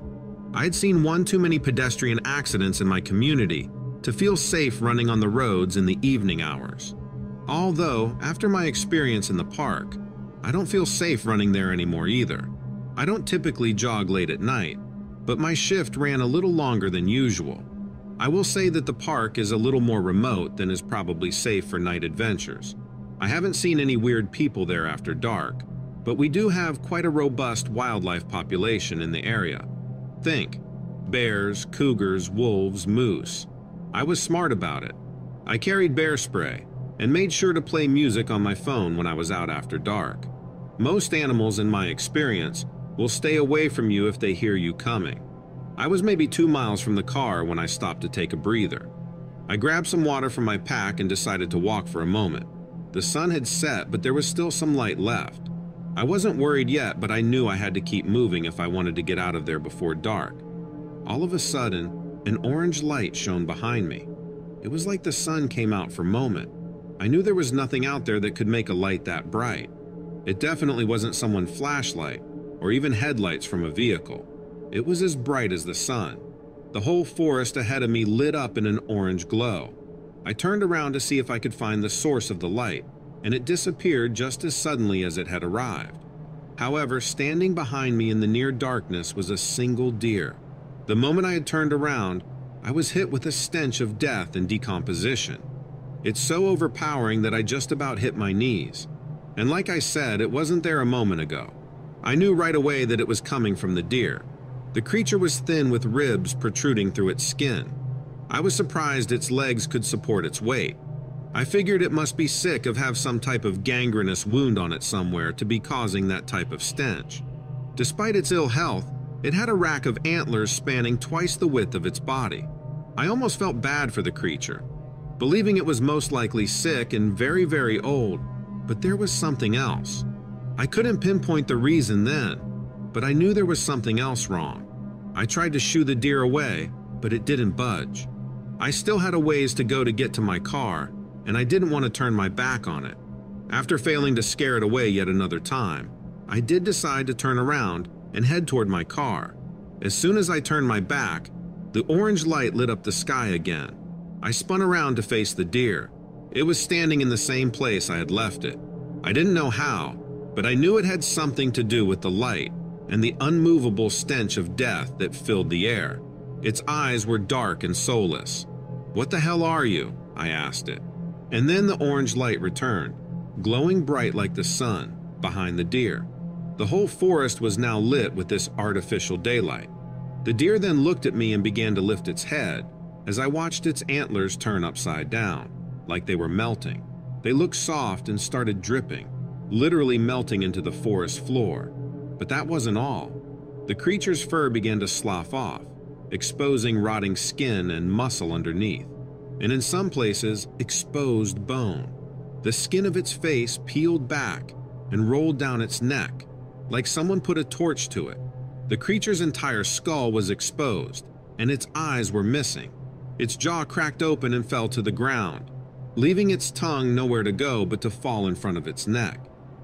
I had seen one too many pedestrian accidents in my community to feel safe running on the roads in the evening hours. Although, after my experience in the park, I don't feel safe running there anymore either. I don't typically jog late at night, but my shift ran a little longer than usual, I will say that the park is a little more remote than is probably safe for night adventures. I haven't seen any weird people there after dark, but we do have quite a robust wildlife population in the area. Think bears, cougars, wolves, moose. I was smart about it. I carried bear spray and made sure to play music on my phone when I was out after dark. Most animals, in my experience, will stay away from you if they hear you coming. I was maybe two miles from the car when I stopped to take a breather. I grabbed some water from my pack and decided to walk for a moment. The sun had set, but there was still some light left. I wasn't worried yet, but I knew I had to keep moving if I wanted to get out of there before dark. All of a sudden, an orange light shone behind me. It was like the sun came out for a moment. I knew there was nothing out there that could make a light that bright. It definitely wasn't someone's flashlight or even headlights from a vehicle. It was as bright as the sun. The whole forest ahead of me lit up in an orange glow. I turned around to see if I could find the source of the light, and it disappeared just as suddenly as it had arrived. However, standing behind me in the near darkness was a single deer. The moment I had turned around, I was hit with a stench of death and decomposition. It's so overpowering that I just about hit my knees. And like I said, it wasn't there a moment ago. I knew right away that it was coming from the deer. The creature was thin with ribs protruding through its skin. I was surprised its legs could support its weight. I figured it must be sick of have some type of gangrenous wound on it somewhere to be causing that type of stench. Despite its ill health, it had a rack of antlers spanning twice the width of its body. I almost felt bad for the creature, believing it was most likely sick and very, very old, but there was something else. I couldn't pinpoint the reason then, but I knew there was something else wrong. I tried to shoo the deer away, but it didn't budge. I still had a ways to go to get to my car, and I didn't want to turn my back on it. After failing to scare it away yet another time, I did decide to turn around and head toward my car. As soon as I turned my back, the orange light lit up the sky again. I spun around to face the deer. It was standing in the same place I had left it. I didn't know how, but I knew it had something to do with the light and the unmovable stench of death that filled the air. Its eyes were dark and soulless. What the hell are you? I asked it. And then the orange light returned, glowing bright like the sun, behind the deer. The whole forest was now lit with this artificial daylight. The deer then looked at me and began to lift its head as I watched its antlers turn upside down, like they were melting. They looked soft and started dripping, literally melting into the forest floor. But that wasn't all. The creature's fur began to slough off, exposing rotting skin and muscle underneath and in some places, exposed bone. The skin of its face peeled back and rolled down its neck, like someone put a torch to it. The creature's entire skull was exposed, and its eyes were missing. Its jaw cracked open and fell to the ground, leaving its tongue nowhere to go but to fall in front of its neck.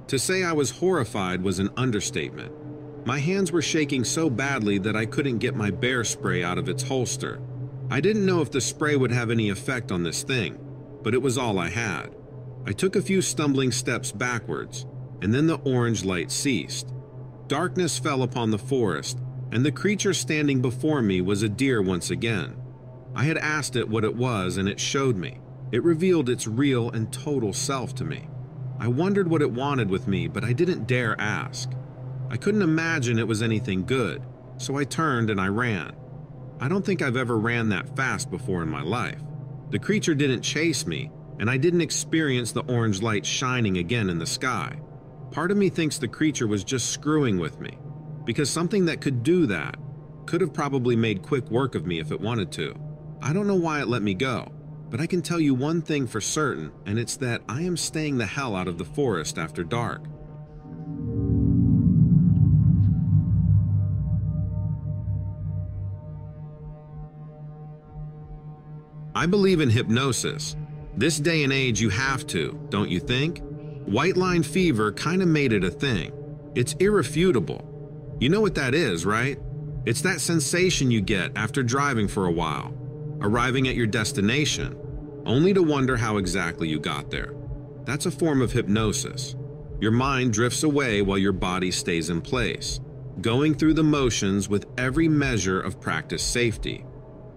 To say I was horrified was an understatement. My hands were shaking so badly that I couldn't get my bear spray out of its holster, I didn't know if the spray would have any effect on this thing, but it was all I had. I took a few stumbling steps backwards, and then the orange light ceased. Darkness fell upon the forest, and the creature standing before me was a deer once again. I had asked it what it was, and it showed me. It revealed its real and total self to me. I wondered what it wanted with me, but I didn't dare ask. I couldn't imagine it was anything good, so I turned and I ran. I don't think I've ever ran that fast before in my life. The creature didn't chase me, and I didn't experience the orange light shining again in the sky. Part of me thinks the creature was just screwing with me, because something that could do that could have probably made quick work of me if it wanted to. I don't know why it let me go, but I can tell you one thing for certain, and it's that I am staying the hell out of the forest after dark. I believe in hypnosis. This day and age, you have to, don't you think? White line fever kind of made it a thing. It's irrefutable. You know what that is, right? It's that sensation you get after driving for a while, arriving at your destination, only to wonder how exactly you got there. That's a form of hypnosis. Your mind drifts away while your body stays in place, going through the motions with every measure of practice safety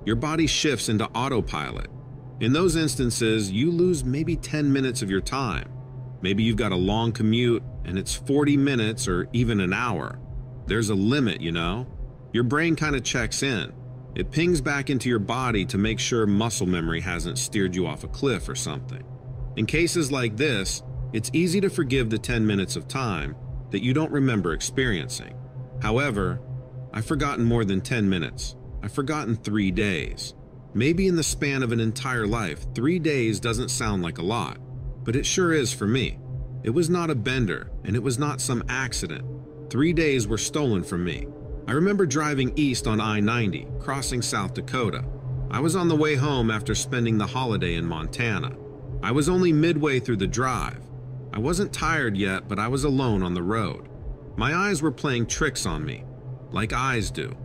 your body shifts into autopilot. In those instances, you lose maybe 10 minutes of your time. Maybe you've got a long commute and it's 40 minutes or even an hour. There's a limit, you know? Your brain kind of checks in. It pings back into your body to make sure muscle memory hasn't steered you off a cliff or something. In cases like this, it's easy to forgive the 10 minutes of time that you don't remember experiencing. However, I've forgotten more than 10 minutes. I've forgotten three days. Maybe in the span of an entire life, three days doesn't sound like a lot, but it sure is for me. It was not a bender, and it was not some accident. Three days were stolen from me. I remember driving east on I 90, crossing South Dakota. I was on the way home after spending the holiday in Montana. I was only midway through the drive. I wasn't tired yet, but I was alone on the road. My eyes were playing tricks on me, like eyes do.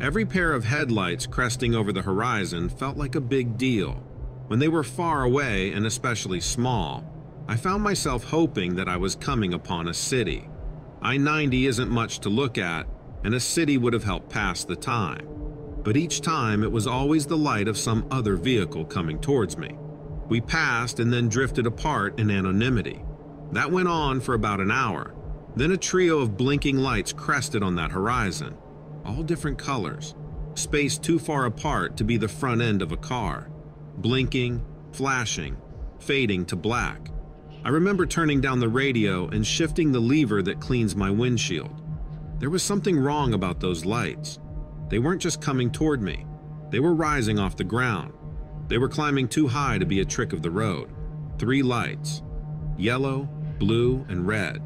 Every pair of headlights cresting over the horizon felt like a big deal. When they were far away and especially small, I found myself hoping that I was coming upon a city. I-90 isn't much to look at, and a city would have helped pass the time. But each time it was always the light of some other vehicle coming towards me. We passed and then drifted apart in anonymity. That went on for about an hour. Then a trio of blinking lights crested on that horizon all different colors, spaced too far apart to be the front end of a car, blinking, flashing, fading to black. I remember turning down the radio and shifting the lever that cleans my windshield. There was something wrong about those lights. They weren't just coming toward me. They were rising off the ground. They were climbing too high to be a trick of the road. Three lights. Yellow, blue, and red.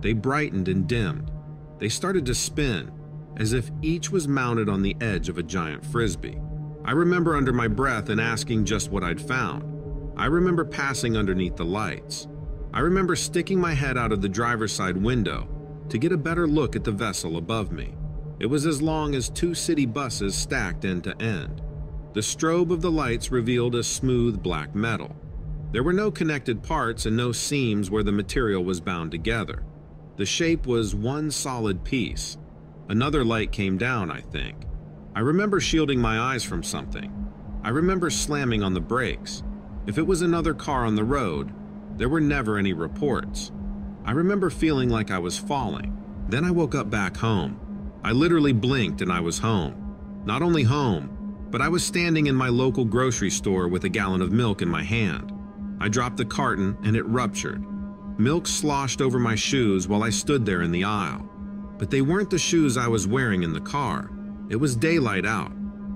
They brightened and dimmed. They started to spin, as if each was mounted on the edge of a giant frisbee. I remember under my breath and asking just what I'd found. I remember passing underneath the lights. I remember sticking my head out of the driver's side window to get a better look at the vessel above me. It was as long as two city buses stacked end to end. The strobe of the lights revealed a smooth black metal. There were no connected parts and no seams where the material was bound together. The shape was one solid piece. Another light came down, I think. I remember shielding my eyes from something. I remember slamming on the brakes. If it was another car on the road, there were never any reports. I remember feeling like I was falling. Then I woke up back home. I literally blinked and I was home. Not only home, but I was standing in my local grocery store with a gallon of milk in my hand. I dropped the carton and it ruptured. Milk sloshed over my shoes while I stood there in the aisle. But they weren't the shoes I was wearing in the car. It was daylight out.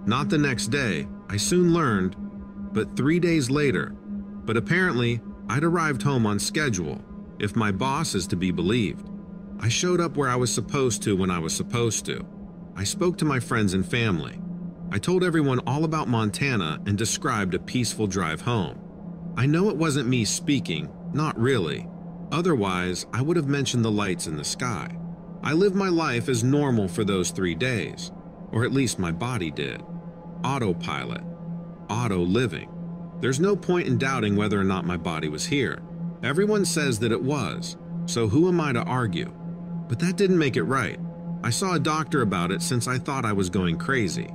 Not the next day, I soon learned, but three days later. But apparently, I'd arrived home on schedule, if my boss is to be believed. I showed up where I was supposed to when I was supposed to. I spoke to my friends and family. I told everyone all about Montana and described a peaceful drive home. I know it wasn't me speaking, not really. Otherwise, I would have mentioned the lights in the sky. I lived my life as normal for those three days, or at least my body did. Autopilot. Auto living. There's no point in doubting whether or not my body was here. Everyone says that it was, so who am I to argue? But that didn't make it right. I saw a doctor about it since I thought I was going crazy.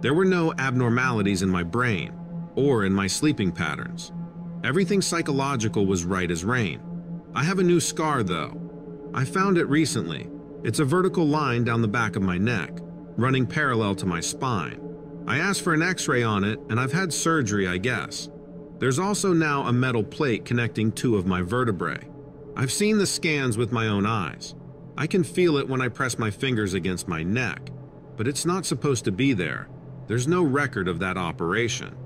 There were no abnormalities in my brain or in my sleeping patterns. Everything psychological was right as rain. I have a new scar though. I found it recently. It's a vertical line down the back of my neck, running parallel to my spine. I asked for an x-ray on it and I've had surgery, I guess. There's also now a metal plate connecting two of my vertebrae. I've seen the scans with my own eyes. I can feel it when I press my fingers against my neck, but it's not supposed to be there. There's no record of that operation.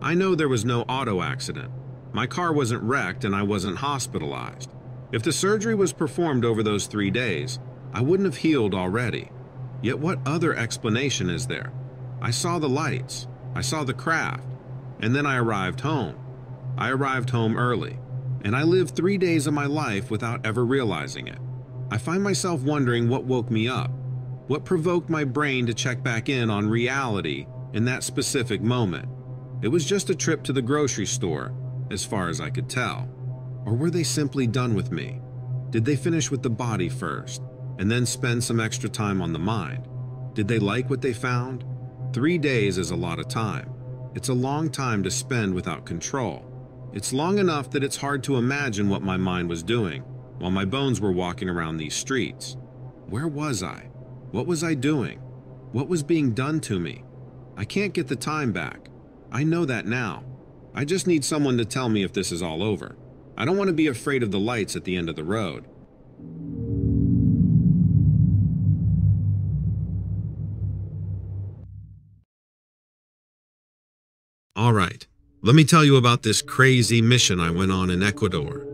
I know there was no auto accident. My car wasn't wrecked and I wasn't hospitalized. If the surgery was performed over those three days, I wouldn't have healed already. Yet what other explanation is there? I saw the lights, I saw the craft, and then I arrived home. I arrived home early, and I lived three days of my life without ever realizing it. I find myself wondering what woke me up, what provoked my brain to check back in on reality in that specific moment. It was just a trip to the grocery store, as far as I could tell. Or were they simply done with me? Did they finish with the body first, and then spend some extra time on the mind? Did they like what they found? Three days is a lot of time. It's a long time to spend without control. It's long enough that it's hard to imagine what my mind was doing while my bones were walking around these streets. Where was I? What was I doing? What was being done to me? I can't get the time back. I know that now. I just need someone to tell me if this is all over. I don't want to be afraid of the lights at the end of the road. All right, let me tell you about this crazy mission I went on in Ecuador.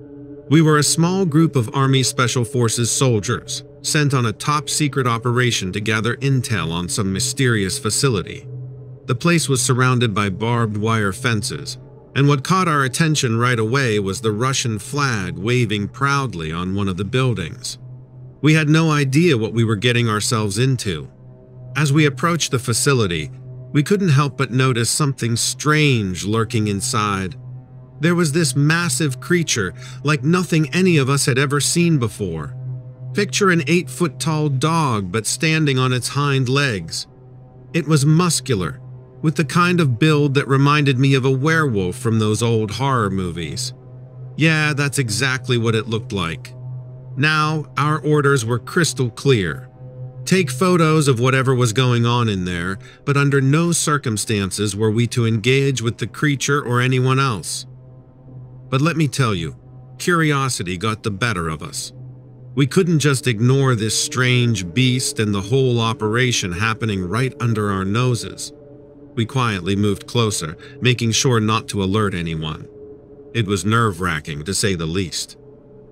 We were a small group of Army Special Forces soldiers sent on a top secret operation to gather intel on some mysterious facility. The place was surrounded by barbed wire fences, and what caught our attention right away was the Russian flag waving proudly on one of the buildings. We had no idea what we were getting ourselves into. As we approached the facility, we couldn't help but notice something strange lurking inside. There was this massive creature, like nothing any of us had ever seen before. Picture an eight foot tall dog, but standing on its hind legs. It was muscular, with the kind of build that reminded me of a werewolf from those old horror movies. Yeah, that's exactly what it looked like. Now, our orders were crystal clear. Take photos of whatever was going on in there, but under no circumstances were we to engage with the creature or anyone else. But let me tell you, curiosity got the better of us. We couldn't just ignore this strange beast and the whole operation happening right under our noses. We quietly moved closer, making sure not to alert anyone. It was nerve wracking, to say the least.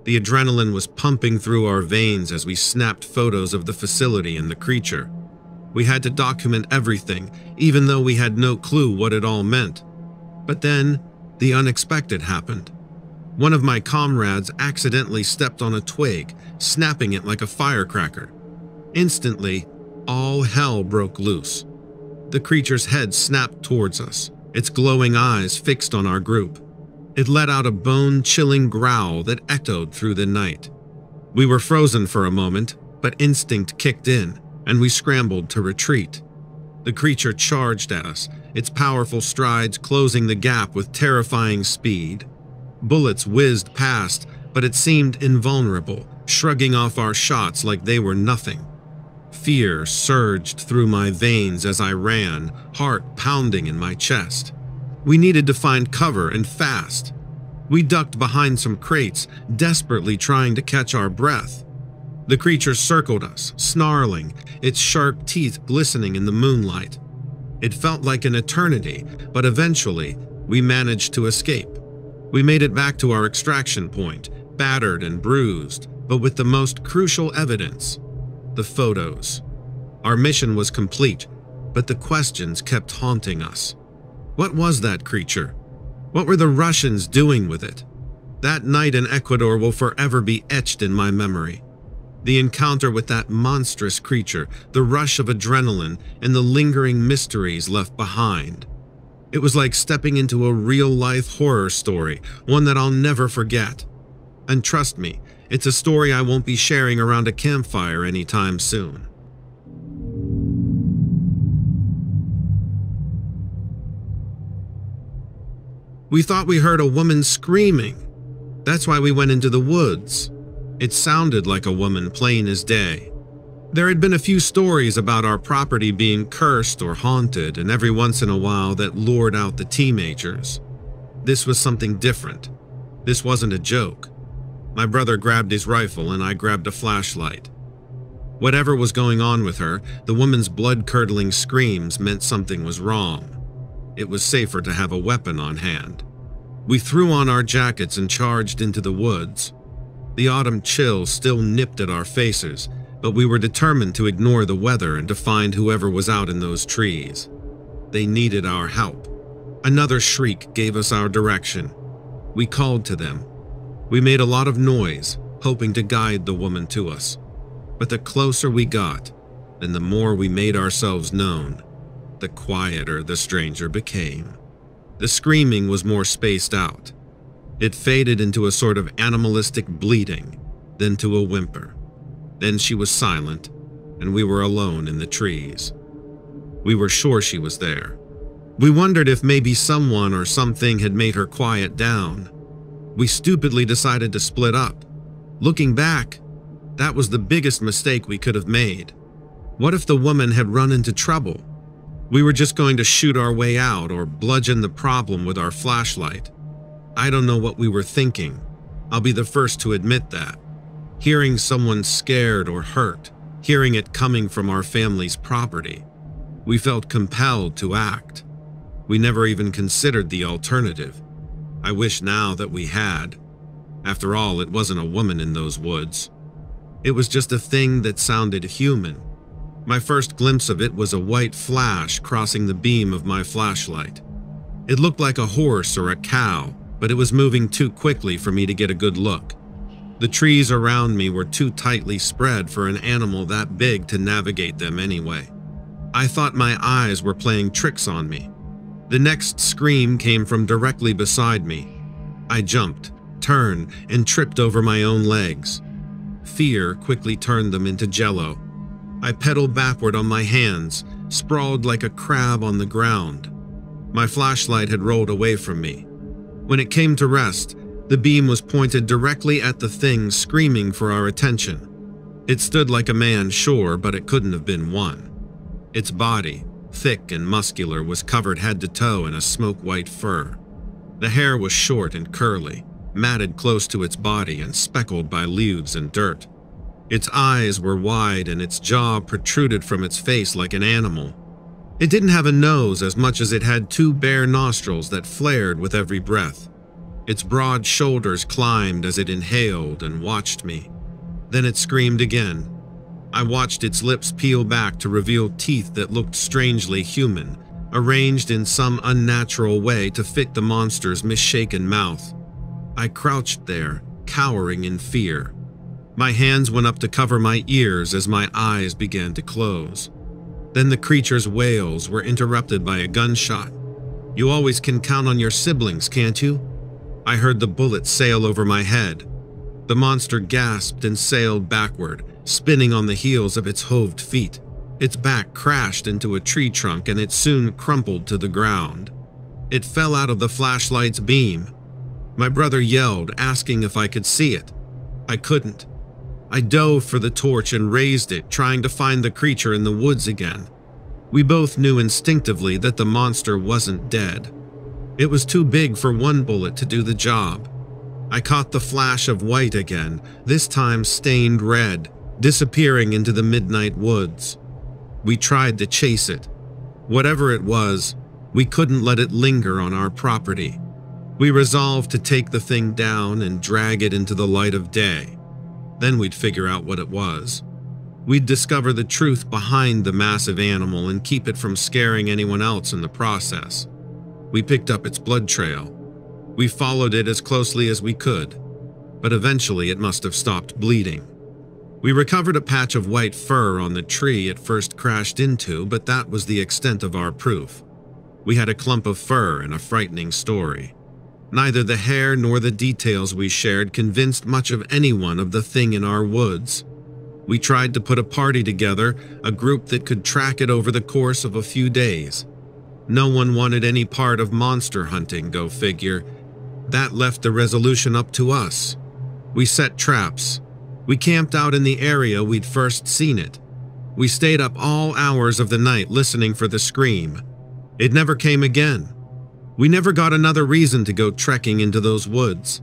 The adrenaline was pumping through our veins as we snapped photos of the facility and the creature. We had to document everything, even though we had no clue what it all meant. But then, the unexpected happened. One of my comrades accidentally stepped on a twig, snapping it like a firecracker. Instantly, all hell broke loose. The creature's head snapped towards us, its glowing eyes fixed on our group. It let out a bone chilling growl that echoed through the night. We were frozen for a moment, but instinct kicked in, and we scrambled to retreat. The creature charged at us, its powerful strides closing the gap with terrifying speed. Bullets whizzed past, but it seemed invulnerable, shrugging off our shots like they were nothing. Fear surged through my veins as I ran, heart pounding in my chest. We needed to find cover and fast. We ducked behind some crates, desperately trying to catch our breath. The creature circled us, snarling, its sharp teeth glistening in the moonlight. It felt like an eternity, but eventually, we managed to escape. We made it back to our extraction point, battered and bruised, but with the most crucial evidence the photos. Our mission was complete, but the questions kept haunting us. What was that creature? What were the Russians doing with it? That night in Ecuador will forever be etched in my memory. The encounter with that monstrous creature, the rush of adrenaline, and the lingering mysteries left behind. It was like stepping into a real life horror story, one that I'll never forget. And trust me, it's a story I won't be sharing around a campfire anytime soon. We thought we heard a woman screaming. That's why we went into the woods. It sounded like a woman plain as day. There had been a few stories about our property being cursed or haunted, and every once in a while that lured out the teenagers. This was something different. This wasn't a joke. My brother grabbed his rifle and I grabbed a flashlight. Whatever was going on with her, the woman's blood curdling screams meant something was wrong. It was safer to have a weapon on hand. We threw on our jackets and charged into the woods. The autumn chill still nipped at our faces, but we were determined to ignore the weather and to find whoever was out in those trees. They needed our help. Another shriek gave us our direction. We called to them. We made a lot of noise, hoping to guide the woman to us. But the closer we got, and the more we made ourselves known, the quieter the stranger became. The screaming was more spaced out. It faded into a sort of animalistic bleating, then to a whimper. Then she was silent, and we were alone in the trees. We were sure she was there. We wondered if maybe someone or something had made her quiet down. We stupidly decided to split up. Looking back, that was the biggest mistake we could have made. What if the woman had run into trouble? We were just going to shoot our way out or bludgeon the problem with our flashlight. I don't know what we were thinking. I'll be the first to admit that. Hearing someone scared or hurt, hearing it coming from our family's property, we felt compelled to act. We never even considered the alternative. I wish now that we had. After all, it wasn't a woman in those woods. It was just a thing that sounded human. My first glimpse of it was a white flash crossing the beam of my flashlight. It looked like a horse or a cow, but it was moving too quickly for me to get a good look. The trees around me were too tightly spread for an animal that big to navigate them anyway. I thought my eyes were playing tricks on me. The next scream came from directly beside me. I jumped, turned, and tripped over my own legs. Fear quickly turned them into jello. I pedaled backward on my hands, sprawled like a crab on the ground. My flashlight had rolled away from me. When it came to rest, the beam was pointed directly at the thing screaming for our attention. It stood like a man, sure, but it couldn't have been one. Its body, thick and muscular, was covered head to toe in a smoke white fur. The hair was short and curly, matted close to its body and speckled by leaves and dirt. Its eyes were wide and its jaw protruded from its face like an animal. It didn't have a nose as much as it had two bare nostrils that flared with every breath. Its broad shoulders climbed as it inhaled and watched me. Then it screamed again. I watched its lips peel back to reveal teeth that looked strangely human, arranged in some unnatural way to fit the monster's misshapen mouth. I crouched there, cowering in fear. My hands went up to cover my ears as my eyes began to close. Then the creature's wails were interrupted by a gunshot. You always can count on your siblings, can't you? I heard the bullet sail over my head. The monster gasped and sailed backward, spinning on the heels of its hoved feet. Its back crashed into a tree trunk and it soon crumpled to the ground. It fell out of the flashlight's beam. My brother yelled, asking if I could see it. I couldn't. I dove for the torch and raised it, trying to find the creature in the woods again. We both knew instinctively that the monster wasn't dead. It was too big for one bullet to do the job. I caught the flash of white again, this time stained red, disappearing into the midnight woods. We tried to chase it. Whatever it was, we couldn't let it linger on our property. We resolved to take the thing down and drag it into the light of day. Then we'd figure out what it was. We'd discover the truth behind the massive animal and keep it from scaring anyone else in the process. We picked up its blood trail. We followed it as closely as we could, but eventually it must have stopped bleeding. We recovered a patch of white fur on the tree it first crashed into, but that was the extent of our proof. We had a clump of fur and a frightening story. Neither the hair nor the details we shared convinced much of anyone of the thing in our woods. We tried to put a party together, a group that could track it over the course of a few days. No one wanted any part of monster hunting, go figure. That left the resolution up to us. We set traps. We camped out in the area we'd first seen it. We stayed up all hours of the night listening for the scream. It never came again. We never got another reason to go trekking into those woods.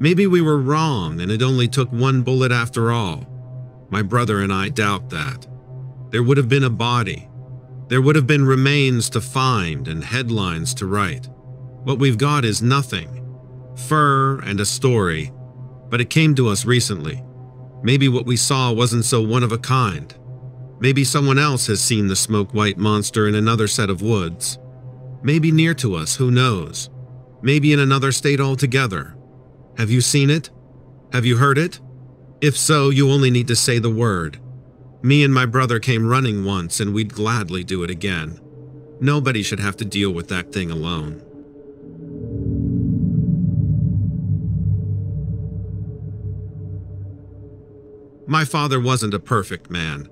Maybe we were wrong and it only took one bullet after all. My brother and I doubt that. There would have been a body. There would have been remains to find and headlines to write. What we've got is nothing. Fur and a story, but it came to us recently. Maybe what we saw wasn't so one of a kind. Maybe someone else has seen the smoke white monster in another set of woods. Maybe near to us, who knows? Maybe in another state altogether. Have you seen it? Have you heard it? If so, you only need to say the word. Me and my brother came running once, and we'd gladly do it again. Nobody should have to deal with that thing alone. My father wasn't a perfect man.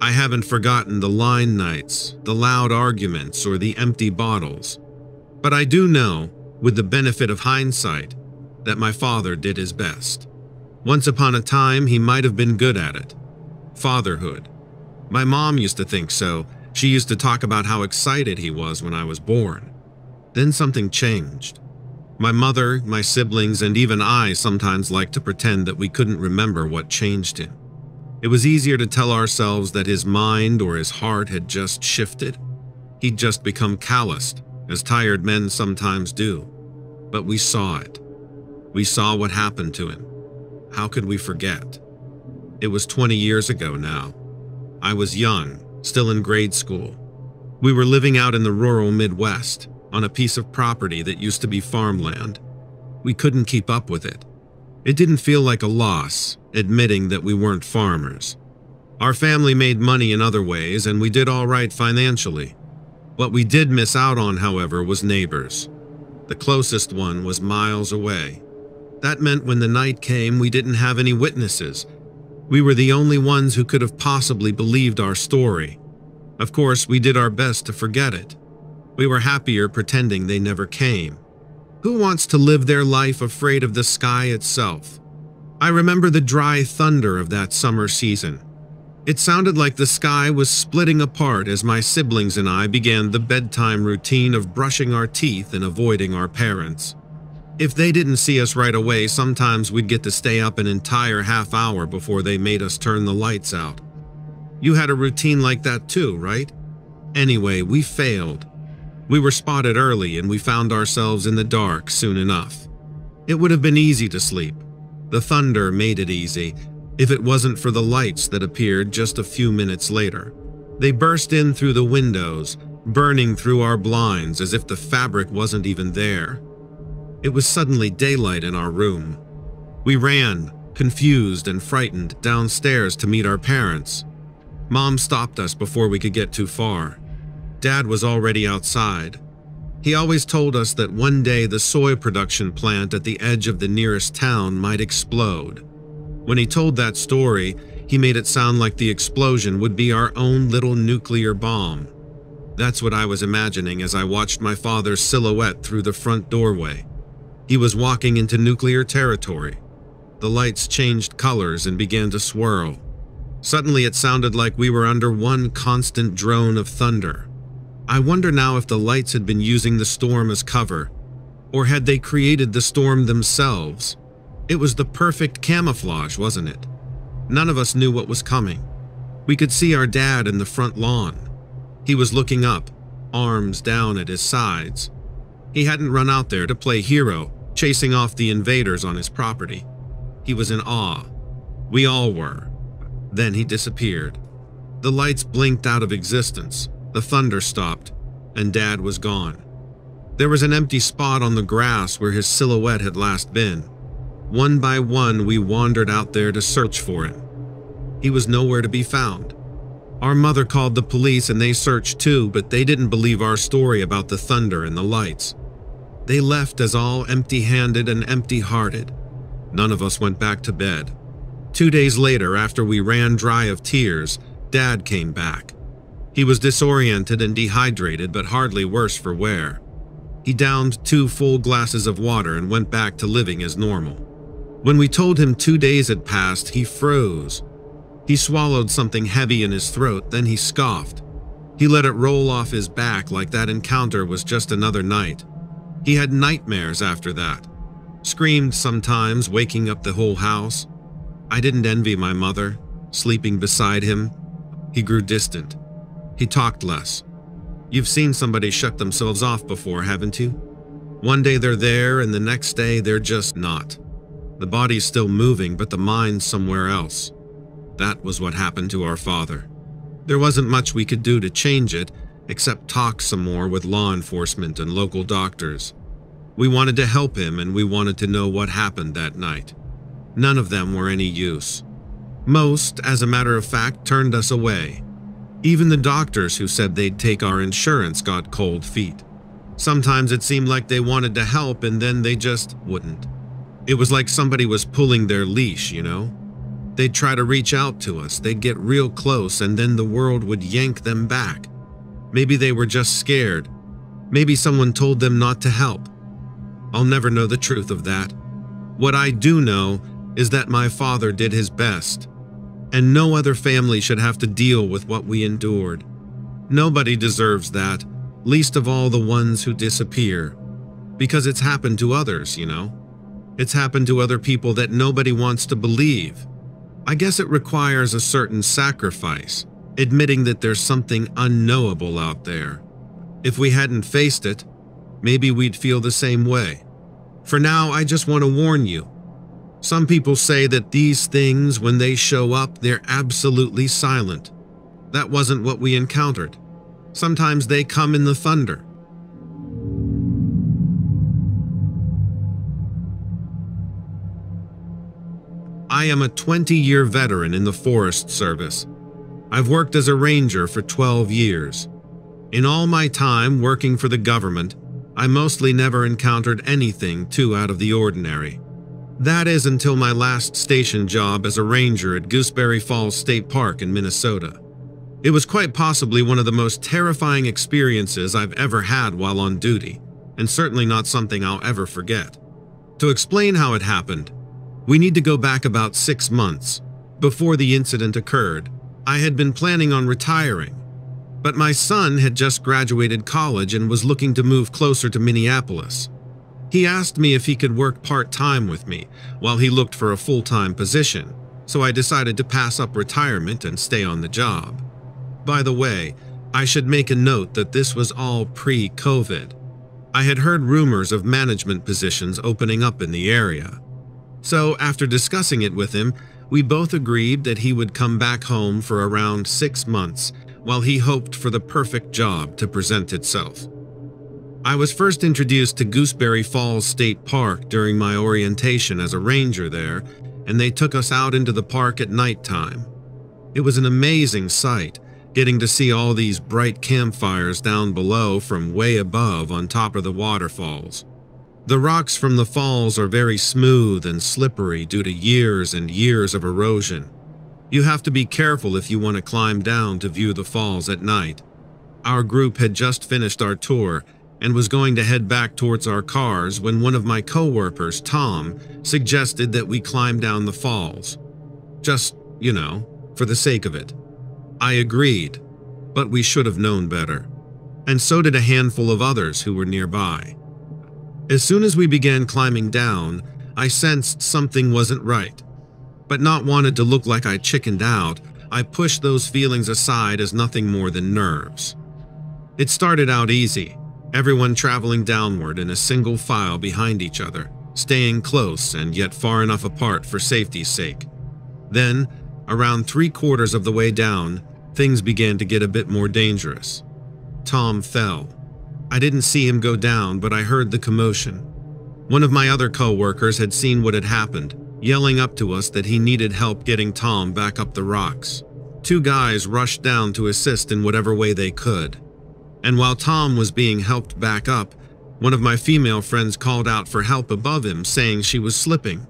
I haven't forgotten the line nights, the loud arguments, or the empty bottles. But I do know, with the benefit of hindsight, that my father did his best. Once upon a time, he might have been good at it. Fatherhood. My mom used to think so. She used to talk about how excited he was when I was born. Then something changed. My mother, my siblings, and even I sometimes like to pretend that we couldn't remember what changed him. It was easier to tell ourselves that his mind or his heart had just shifted. He'd just become calloused, as tired men sometimes do. But we saw it. We saw what happened to him. How could we forget? It was 20 years ago now. I was young, still in grade school. We were living out in the rural Midwest, on a piece of property that used to be farmland. We couldn't keep up with it. It didn't feel like a loss, admitting that we weren't farmers. Our family made money in other ways, and we did all right financially. What we did miss out on, however, was neighbors. The closest one was miles away. That meant when the night came, we didn't have any witnesses. We were the only ones who could have possibly believed our story. Of course, we did our best to forget it. We were happier pretending they never came. Who wants to live their life afraid of the sky itself? I remember the dry thunder of that summer season. It sounded like the sky was splitting apart as my siblings and I began the bedtime routine of brushing our teeth and avoiding our parents. If they didn't see us right away, sometimes we'd get to stay up an entire half hour before they made us turn the lights out. You had a routine like that too, right? Anyway, we failed. We were spotted early and we found ourselves in the dark soon enough. It would have been easy to sleep. The thunder made it easy, if it wasn't for the lights that appeared just a few minutes later. They burst in through the windows, burning through our blinds as if the fabric wasn't even there. It was suddenly daylight in our room. We ran, confused and frightened, downstairs to meet our parents. Mom stopped us before we could get too far. Dad was already outside. He always told us that one day the soy production plant at the edge of the nearest town might explode. When he told that story, he made it sound like the explosion would be our own little nuclear bomb. That's what I was imagining as I watched my father's silhouette through the front doorway. He was walking into nuclear territory. The lights changed colors and began to swirl. Suddenly, it sounded like we were under one constant drone of thunder. I wonder now if the lights had been using the storm as cover, or had they created the storm themselves? It was the perfect camouflage, wasn't it? None of us knew what was coming. We could see our dad in the front lawn. He was looking up, arms down at his sides. He hadn't run out there to play hero, chasing off the invaders on his property. He was in awe. We all were. Then he disappeared. The lights blinked out of existence, the thunder stopped, and Dad was gone. There was an empty spot on the grass where his silhouette had last been. One by one, we wandered out there to search for him. He was nowhere to be found. Our mother called the police and they searched too, but they didn't believe our story about the thunder and the lights. They left us all empty handed and empty hearted. None of us went back to bed. Two days later, after we ran dry of tears, Dad came back. He was disoriented and dehydrated, but hardly worse for wear. He downed two full glasses of water and went back to living as normal. When we told him two days had passed, he froze. He swallowed something heavy in his throat, then he scoffed. He let it roll off his back like that encounter was just another night. He had nightmares after that. Screamed sometimes, waking up the whole house. I didn't envy my mother, sleeping beside him. He grew distant. He talked less. You've seen somebody shut themselves off before, haven't you? One day they're there, and the next day they're just not. The body's still moving, but the mind's somewhere else. That was what happened to our father. There wasn't much we could do to change it, except talk some more with law enforcement and local doctors. We wanted to help him and we wanted to know what happened that night. None of them were any use. Most, as a matter of fact, turned us away. Even the doctors who said they'd take our insurance got cold feet. Sometimes it seemed like they wanted to help and then they just wouldn't. It was like somebody was pulling their leash, you know? They'd try to reach out to us, they'd get real close, and then the world would yank them back. Maybe they were just scared. Maybe someone told them not to help. I'll never know the truth of that. What I do know is that my father did his best, and no other family should have to deal with what we endured. Nobody deserves that, least of all the ones who disappear. Because it's happened to others, you know? It's happened to other people that nobody wants to believe. I guess it requires a certain sacrifice, admitting that there's something unknowable out there. If we hadn't faced it, maybe we'd feel the same way. For now, I just want to warn you. Some people say that these things, when they show up, they're absolutely silent. That wasn't what we encountered. Sometimes they come in the thunder. I am a 20 year veteran in the Forest Service. I've worked as a ranger for 12 years. In all my time working for the government, I mostly never encountered anything too out of the ordinary. That is until my last station job as a ranger at Gooseberry Falls State Park in Minnesota. It was quite possibly one of the most terrifying experiences I've ever had while on duty, and certainly not something I'll ever forget. To explain how it happened, we need to go back about six months, before the incident occurred. I had been planning on retiring, but my son had just graduated college and was looking to move closer to Minneapolis. He asked me if he could work part time with me while he looked for a full time position, so I decided to pass up retirement and stay on the job. By the way, I should make a note that this was all pre COVID. I had heard rumors of management positions opening up in the area. So, after discussing it with him, we both agreed that he would come back home for around six months while he hoped for the perfect job to present itself. I was first introduced to Gooseberry Falls State Park during my orientation as a ranger there, and they took us out into the park at nighttime. It was an amazing sight, getting to see all these bright campfires down below from way above on top of the waterfalls. The rocks from the falls are very smooth and slippery due to years and years of erosion. You have to be careful if you want to climb down to view the falls at night. Our group had just finished our tour and was going to head back towards our cars when one of my coworkers, Tom, suggested that we climb down the falls. Just, you know, for the sake of it. I agreed, but we should have known better. And so did a handful of others who were nearby. As soon as we began climbing down, I sensed something wasn't right. But not wanted to look like I chickened out, I pushed those feelings aside as nothing more than nerves. It started out easy, everyone traveling downward in a single file behind each other, staying close and yet far enough apart for safety's sake. Then, around three quarters of the way down, things began to get a bit more dangerous. Tom fell. I didn't see him go down, but I heard the commotion. One of my other co-workers had seen what had happened, yelling up to us that he needed help getting Tom back up the rocks. Two guys rushed down to assist in whatever way they could. And while Tom was being helped back up, one of my female friends called out for help above him, saying she was slipping.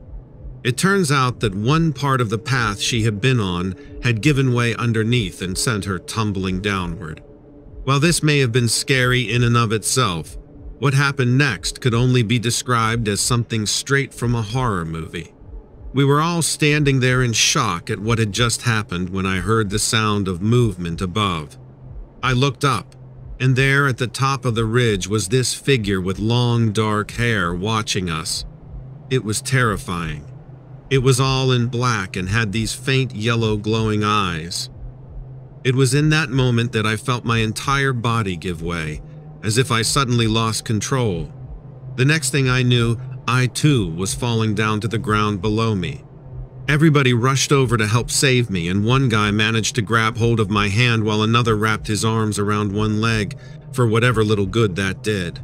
It turns out that one part of the path she had been on had given way underneath and sent her tumbling downward. While this may have been scary in and of itself, what happened next could only be described as something straight from a horror movie. We were all standing there in shock at what had just happened when I heard the sound of movement above. I looked up, and there at the top of the ridge was this figure with long dark hair watching us. It was terrifying. It was all in black and had these faint yellow glowing eyes. It was in that moment that I felt my entire body give way, as if I suddenly lost control. The next thing I knew, I too was falling down to the ground below me. Everybody rushed over to help save me, and one guy managed to grab hold of my hand while another wrapped his arms around one leg, for whatever little good that did.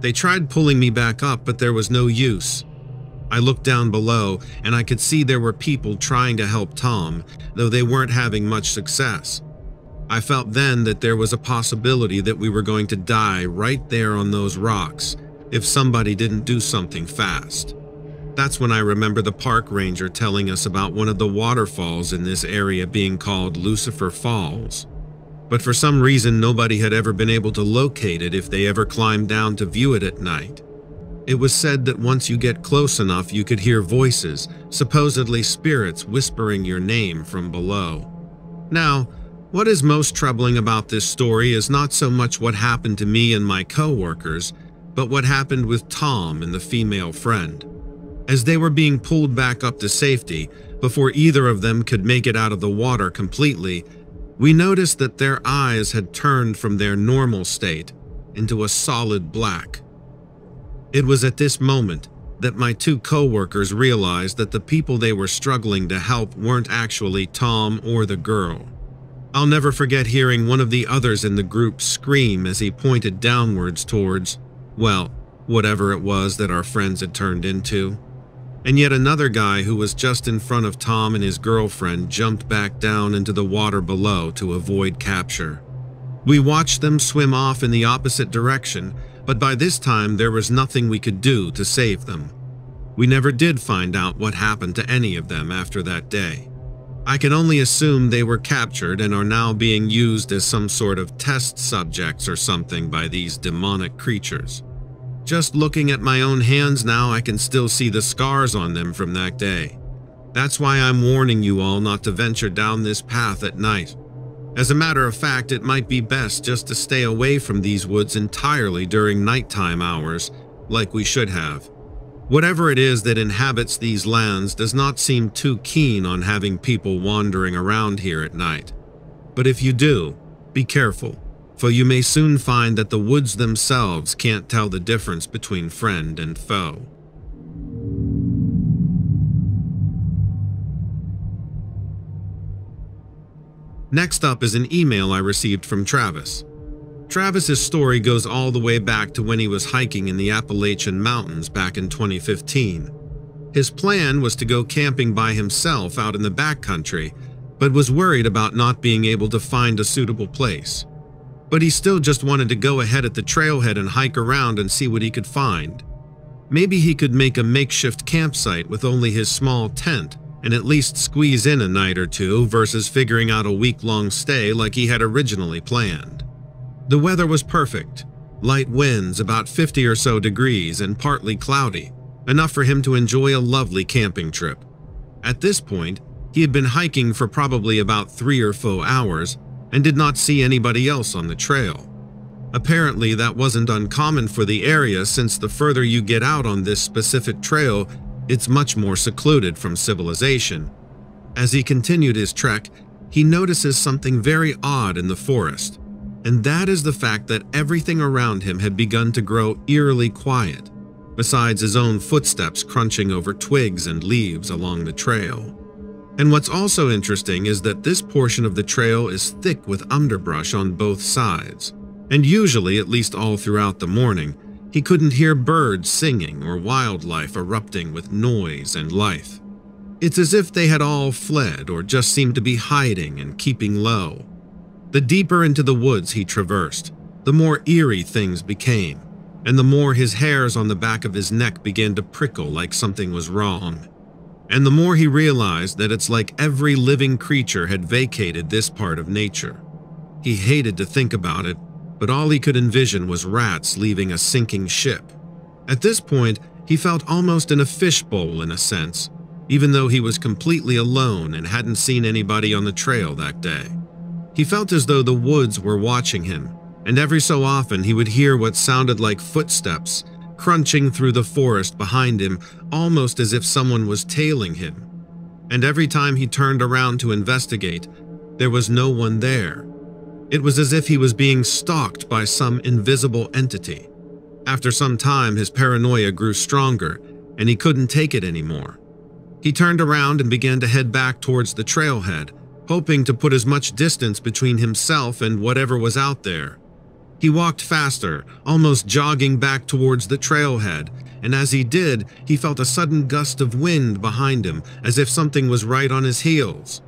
They tried pulling me back up, but there was no use. I looked down below and I could see there were people trying to help Tom, though they weren't having much success. I felt then that there was a possibility that we were going to die right there on those rocks if somebody didn't do something fast. That's when I remember the park ranger telling us about one of the waterfalls in this area being called Lucifer Falls. But for some reason, nobody had ever been able to locate it if they ever climbed down to view it at night. It was said that once you get close enough, you could hear voices, supposedly spirits whispering your name from below. Now, what is most troubling about this story is not so much what happened to me and my co-workers, but what happened with Tom and the female friend. As they were being pulled back up to safety, before either of them could make it out of the water completely, we noticed that their eyes had turned from their normal state into a solid black. It was at this moment that my two co-workers realized that the people they were struggling to help weren't actually Tom or the girl. I'll never forget hearing one of the others in the group scream as he pointed downwards towards, well, whatever it was that our friends had turned into. And yet another guy who was just in front of Tom and his girlfriend jumped back down into the water below to avoid capture. We watched them swim off in the opposite direction but by this time there was nothing we could do to save them. We never did find out what happened to any of them after that day. I can only assume they were captured and are now being used as some sort of test subjects or something by these demonic creatures. Just looking at my own hands now, I can still see the scars on them from that day. That's why I'm warning you all not to venture down this path at night. As a matter of fact, it might be best just to stay away from these woods entirely during nighttime hours, like we should have. Whatever it is that inhabits these lands does not seem too keen on having people wandering around here at night. But if you do, be careful, for you may soon find that the woods themselves can't tell the difference between friend and foe. Next up is an email I received from Travis. Travis's story goes all the way back to when he was hiking in the Appalachian Mountains back in 2015. His plan was to go camping by himself out in the backcountry, but was worried about not being able to find a suitable place. But he still just wanted to go ahead at the trailhead and hike around and see what he could find. Maybe he could make a makeshift campsite with only his small tent and at least squeeze in a night or two versus figuring out a week-long stay like he had originally planned. The weather was perfect. Light winds, about 50 or so degrees, and partly cloudy, enough for him to enjoy a lovely camping trip. At this point, he had been hiking for probably about three or four hours and did not see anybody else on the trail. Apparently, that wasn't uncommon for the area since the further you get out on this specific trail, it's much more secluded from civilization. As he continued his trek, he notices something very odd in the forest, and that is the fact that everything around him had begun to grow eerily quiet, besides his own footsteps crunching over twigs and leaves along the trail. And what's also interesting is that this portion of the trail is thick with underbrush on both sides, and usually, at least all throughout the morning, he couldn't hear birds singing or wildlife erupting with noise and life. It's as if they had all fled or just seemed to be hiding and keeping low. The deeper into the woods he traversed, the more eerie things became, and the more his hairs on the back of his neck began to prickle like something was wrong. And the more he realized that it's like every living creature had vacated this part of nature. He hated to think about it, but all he could envision was rats leaving a sinking ship. At this point, he felt almost in a fishbowl in a sense, even though he was completely alone and hadn't seen anybody on the trail that day. He felt as though the woods were watching him, and every so often he would hear what sounded like footsteps crunching through the forest behind him, almost as if someone was tailing him. And every time he turned around to investigate, there was no one there. It was as if he was being stalked by some invisible entity. After some time, his paranoia grew stronger, and he couldn't take it anymore. He turned around and began to head back towards the trailhead, hoping to put as much distance between himself and whatever was out there. He walked faster, almost jogging back towards the trailhead, and as he did, he felt a sudden gust of wind behind him, as if something was right on his heels.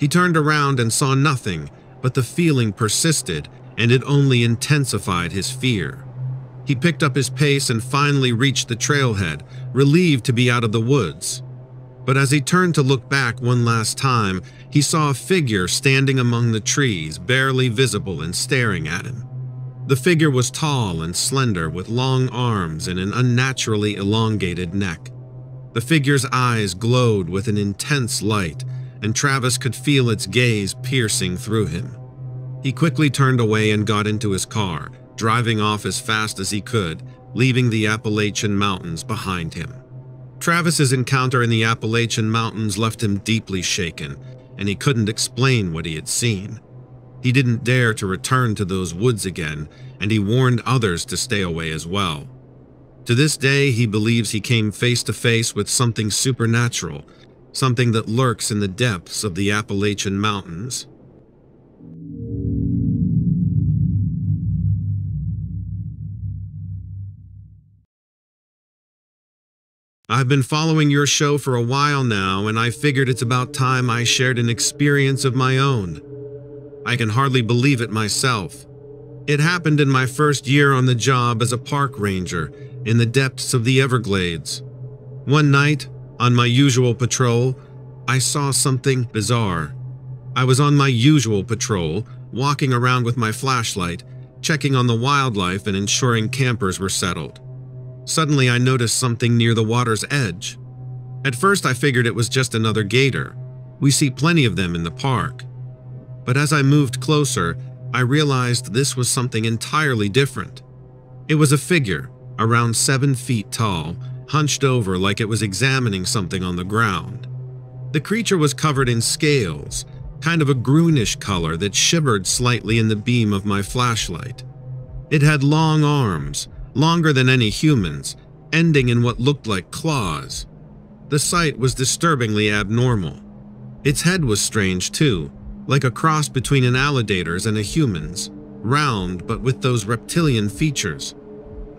He turned around and saw nothing, but the feeling persisted and it only intensified his fear. He picked up his pace and finally reached the trailhead, relieved to be out of the woods. But as he turned to look back one last time, he saw a figure standing among the trees, barely visible and staring at him. The figure was tall and slender, with long arms and an unnaturally elongated neck. The figure's eyes glowed with an intense light, and Travis could feel its gaze piercing through him. He quickly turned away and got into his car, driving off as fast as he could, leaving the Appalachian Mountains behind him. Travis's encounter in the Appalachian Mountains left him deeply shaken, and he couldn't explain what he had seen. He didn't dare to return to those woods again, and he warned others to stay away as well. To this day, he believes he came face to face with something supernatural something that lurks in the depths of the Appalachian Mountains. I've been following your show for a while now, and I figured it's about time I shared an experience of my own. I can hardly believe it myself. It happened in my first year on the job as a park ranger in the depths of the Everglades. One night, on my usual patrol, I saw something bizarre. I was on my usual patrol, walking around with my flashlight, checking on the wildlife and ensuring campers were settled. Suddenly, I noticed something near the water's edge. At first, I figured it was just another gator. We see plenty of them in the park. But as I moved closer, I realized this was something entirely different. It was a figure, around seven feet tall, hunched over like it was examining something on the ground. The creature was covered in scales, kind of a greenish color that shivered slightly in the beam of my flashlight. It had long arms, longer than any humans, ending in what looked like claws. The sight was disturbingly abnormal. Its head was strange too, like a cross between an alligator's and a human's, round but with those reptilian features.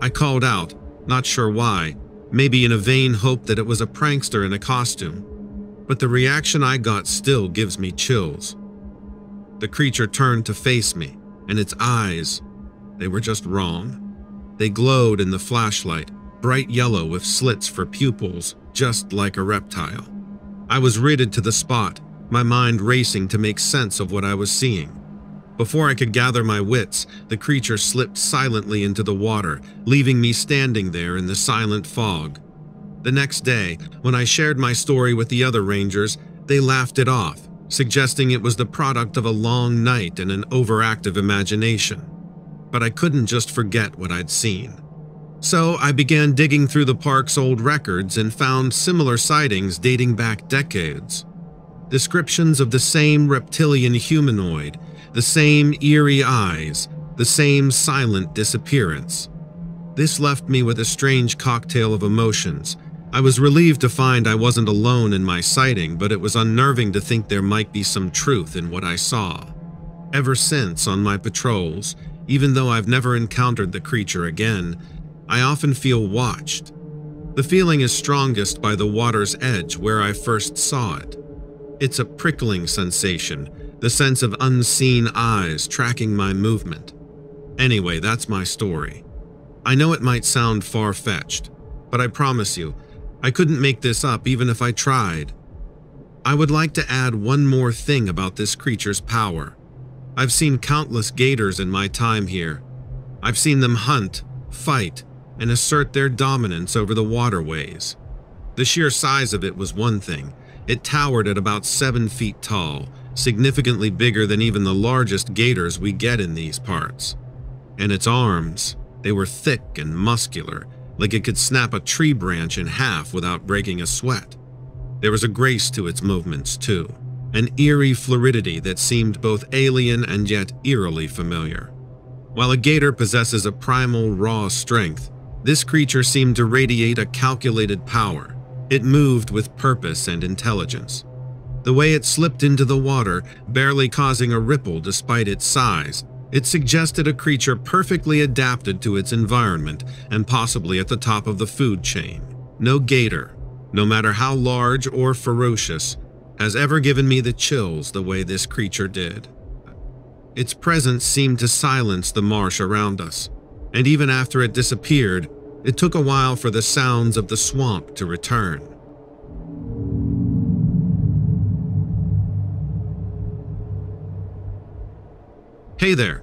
I called out, not sure why, maybe in a vain hope that it was a prankster in a costume. But the reaction I got still gives me chills. The creature turned to face me, and its eyes, they were just wrong. They glowed in the flashlight, bright yellow with slits for pupils, just like a reptile. I was ridded to the spot, my mind racing to make sense of what I was seeing. Before I could gather my wits, the creature slipped silently into the water, leaving me standing there in the silent fog. The next day, when I shared my story with the other rangers, they laughed it off, suggesting it was the product of a long night and an overactive imagination. But I couldn't just forget what I'd seen. So I began digging through the park's old records and found similar sightings dating back decades. Descriptions of the same reptilian humanoid, the same eerie eyes, the same silent disappearance. This left me with a strange cocktail of emotions. I was relieved to find I wasn't alone in my sighting, but it was unnerving to think there might be some truth in what I saw. Ever since, on my patrols, even though I've never encountered the creature again, I often feel watched. The feeling is strongest by the water's edge where I first saw it. It's a prickling sensation, the sense of unseen eyes tracking my movement. Anyway, that's my story. I know it might sound far fetched, but I promise you, I couldn't make this up even if I tried. I would like to add one more thing about this creature's power. I've seen countless gators in my time here. I've seen them hunt, fight, and assert their dominance over the waterways. The sheer size of it was one thing. It towered at about seven feet tall, significantly bigger than even the largest gators we get in these parts. And its arms, they were thick and muscular, like it could snap a tree branch in half without breaking a sweat. There was a grace to its movements, too, an eerie fluidity that seemed both alien and yet eerily familiar. While a gator possesses a primal, raw strength, this creature seemed to radiate a calculated power. It moved with purpose and intelligence. The way it slipped into the water, barely causing a ripple despite its size, it suggested a creature perfectly adapted to its environment and possibly at the top of the food chain. No gator, no matter how large or ferocious, has ever given me the chills the way this creature did. Its presence seemed to silence the marsh around us, and even after it disappeared, it took a while for the sounds of the swamp to return. Hey there.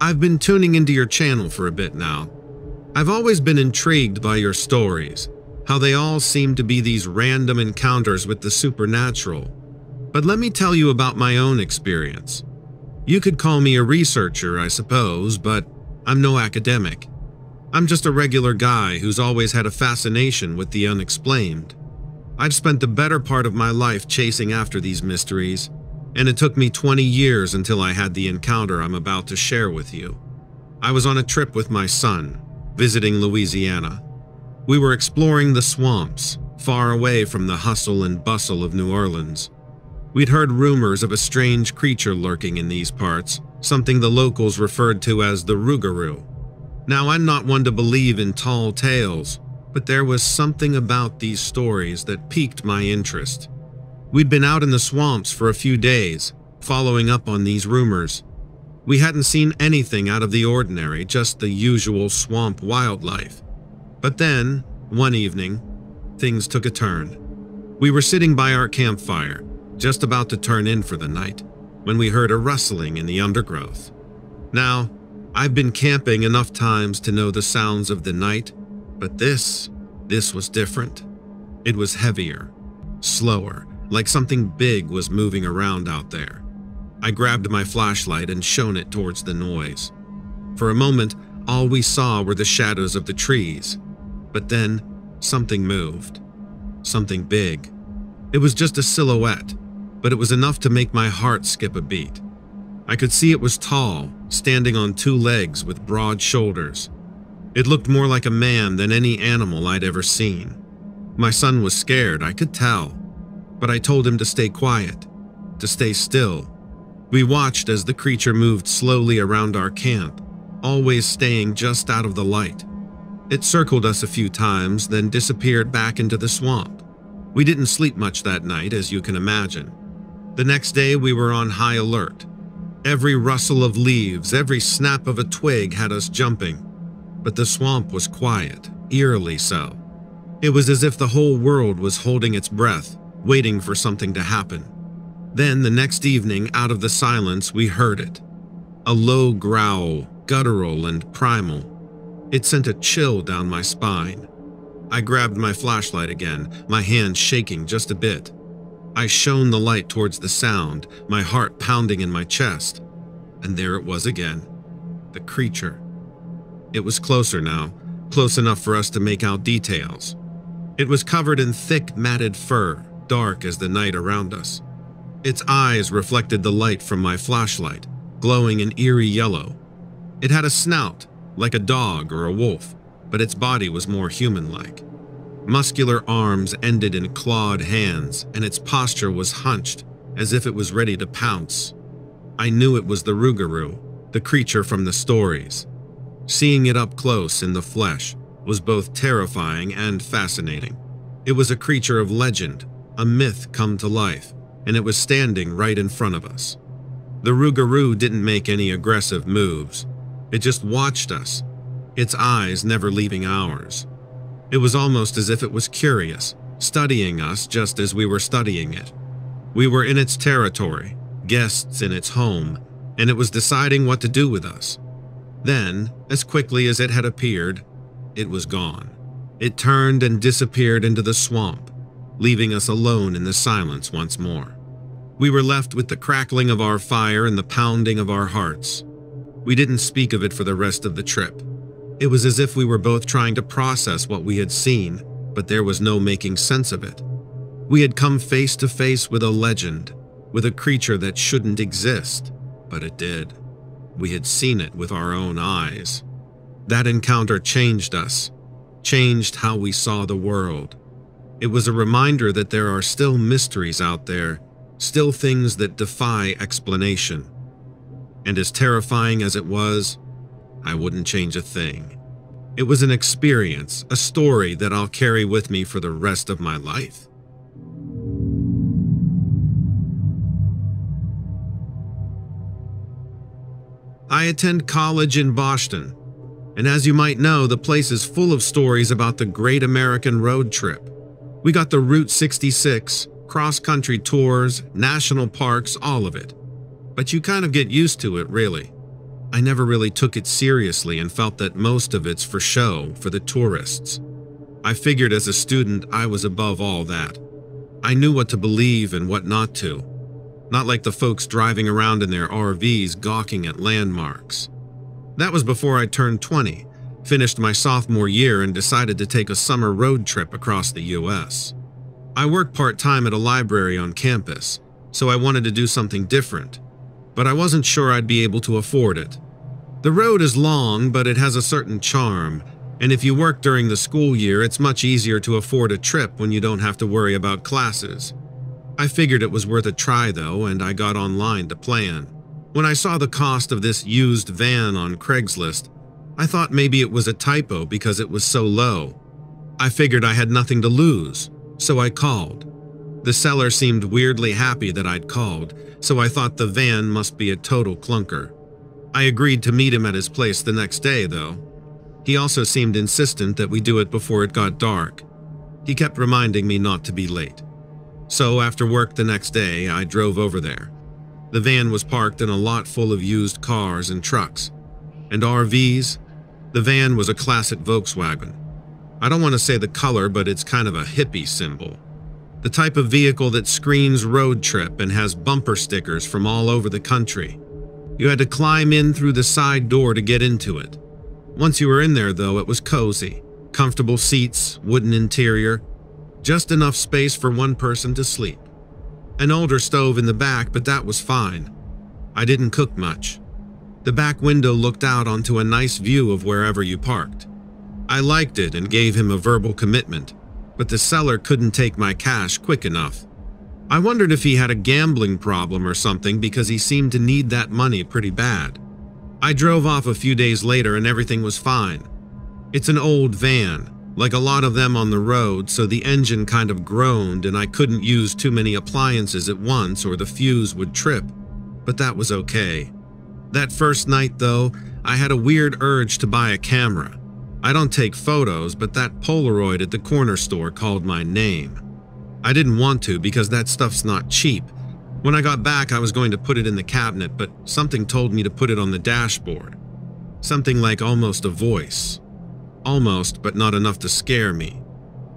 I've been tuning into your channel for a bit now. I've always been intrigued by your stories, how they all seem to be these random encounters with the supernatural. But let me tell you about my own experience. You could call me a researcher, I suppose, but I'm no academic. I'm just a regular guy who's always had a fascination with the unexplained. I've spent the better part of my life chasing after these mysteries, and it took me 20 years until I had the encounter I'm about to share with you. I was on a trip with my son, visiting Louisiana. We were exploring the swamps, far away from the hustle and bustle of New Orleans. We'd heard rumors of a strange creature lurking in these parts, something the locals referred to as the Rougarou. Now, I'm not one to believe in tall tales, but there was something about these stories that piqued my interest. We'd been out in the swamps for a few days, following up on these rumors. We hadn't seen anything out of the ordinary, just the usual swamp wildlife. But then, one evening, things took a turn. We were sitting by our campfire, just about to turn in for the night, when we heard a rustling in the undergrowth. Now, I've been camping enough times to know the sounds of the night, but this, this was different. It was heavier, slower, like something big was moving around out there. I grabbed my flashlight and shone it towards the noise. For a moment, all we saw were the shadows of the trees. But then, something moved. Something big. It was just a silhouette, but it was enough to make my heart skip a beat. I could see it was tall, standing on two legs with broad shoulders. It looked more like a man than any animal I'd ever seen. My son was scared, I could tell, but I told him to stay quiet, to stay still. We watched as the creature moved slowly around our camp, always staying just out of the light. It circled us a few times, then disappeared back into the swamp. We didn't sleep much that night, as you can imagine. The next day, we were on high alert. Every rustle of leaves, every snap of a twig had us jumping. But the swamp was quiet, eerily so. It was as if the whole world was holding its breath, waiting for something to happen. Then, the next evening, out of the silence, we heard it. A low growl, guttural and primal. It sent a chill down my spine. I grabbed my flashlight again, my hand shaking just a bit. I shone the light towards the sound, my heart pounding in my chest. And there it was again. The creature. It was closer now, close enough for us to make out details. It was covered in thick, matted fur, dark as the night around us. Its eyes reflected the light from my flashlight, glowing an eerie yellow. It had a snout, like a dog or a wolf, but its body was more human-like. Muscular arms ended in clawed hands, and its posture was hunched, as if it was ready to pounce. I knew it was the Rougarou, the creature from the stories. Seeing it up close in the flesh was both terrifying and fascinating. It was a creature of legend, a myth come to life, and it was standing right in front of us. The Rougarou didn't make any aggressive moves. It just watched us, its eyes never leaving ours. It was almost as if it was curious, studying us just as we were studying it. We were in its territory, guests in its home, and it was deciding what to do with us. Then, as quickly as it had appeared, it was gone. It turned and disappeared into the swamp, leaving us alone in the silence once more. We were left with the crackling of our fire and the pounding of our hearts. We didn't speak of it for the rest of the trip. It was as if we were both trying to process what we had seen, but there was no making sense of it. We had come face to face with a legend, with a creature that shouldn't exist, but it did. We had seen it with our own eyes. That encounter changed us, changed how we saw the world. It was a reminder that there are still mysteries out there, still things that defy explanation. And as terrifying as it was, I wouldn't change a thing. It was an experience, a story that I'll carry with me for the rest of my life. I attend college in Boston, and as you might know, the place is full of stories about the Great American Road Trip. We got the Route 66, cross country tours, national parks, all of it. But you kind of get used to it, really. I never really took it seriously and felt that most of it's for show, for the tourists. I figured as a student I was above all that. I knew what to believe and what not to. Not like the folks driving around in their RVs gawking at landmarks. That was before I turned 20, finished my sophomore year, and decided to take a summer road trip across the US. I worked part time at a library on campus, so I wanted to do something different, but I wasn't sure I'd be able to afford it. The road is long, but it has a certain charm, and if you work during the school year, it's much easier to afford a trip when you don't have to worry about classes. I figured it was worth a try though, and I got online to plan. When I saw the cost of this used van on Craigslist, I thought maybe it was a typo because it was so low. I figured I had nothing to lose, so I called. The seller seemed weirdly happy that I'd called, so I thought the van must be a total clunker. I agreed to meet him at his place the next day, though. He also seemed insistent that we do it before it got dark. He kept reminding me not to be late. So after work the next day, I drove over there. The van was parked in a lot full of used cars and trucks. And RVs? The van was a classic Volkswagen. I don't want to say the color, but it's kind of a hippie symbol. The type of vehicle that screens road trip and has bumper stickers from all over the country. You had to climb in through the side door to get into it. Once you were in there, though, it was cozy. Comfortable seats, wooden interior, just enough space for one person to sleep. An older stove in the back, but that was fine. I didn't cook much. The back window looked out onto a nice view of wherever you parked. I liked it and gave him a verbal commitment, but the seller couldn't take my cash quick enough. I wondered if he had a gambling problem or something because he seemed to need that money pretty bad. I drove off a few days later and everything was fine. It's an old van, like a lot of them on the road, so the engine kind of groaned and I couldn't use too many appliances at once or the fuse would trip. But that was okay. That first night, though, I had a weird urge to buy a camera. I don't take photos, but that Polaroid at the corner store called my name. I didn't want to because that stuff's not cheap. When I got back, I was going to put it in the cabinet, but something told me to put it on the dashboard. Something like almost a voice. Almost, but not enough to scare me.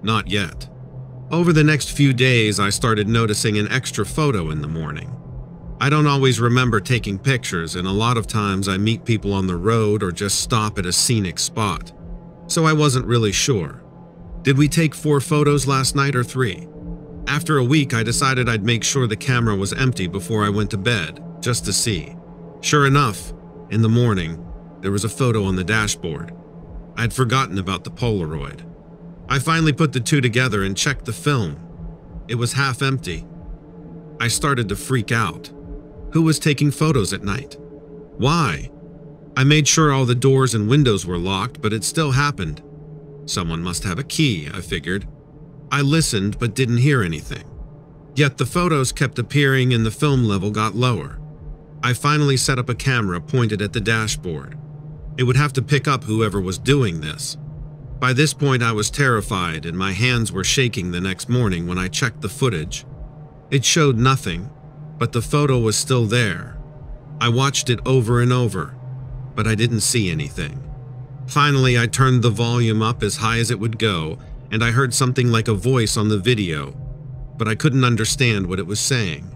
Not yet. Over the next few days, I started noticing an extra photo in the morning. I don't always remember taking pictures, and a lot of times I meet people on the road or just stop at a scenic spot. So I wasn't really sure. Did we take four photos last night or three? After a week, I decided I'd make sure the camera was empty before I went to bed, just to see. Sure enough, in the morning, there was a photo on the dashboard. I'd forgotten about the Polaroid. I finally put the two together and checked the film. It was half empty. I started to freak out. Who was taking photos at night? Why? I made sure all the doors and windows were locked, but it still happened. Someone must have a key, I figured. I listened but didn't hear anything. Yet the photos kept appearing and the film level got lower. I finally set up a camera pointed at the dashboard. It would have to pick up whoever was doing this. By this point, I was terrified and my hands were shaking the next morning when I checked the footage. It showed nothing, but the photo was still there. I watched it over and over, but I didn't see anything. Finally, I turned the volume up as high as it would go, and I heard something like a voice on the video, but I couldn't understand what it was saying.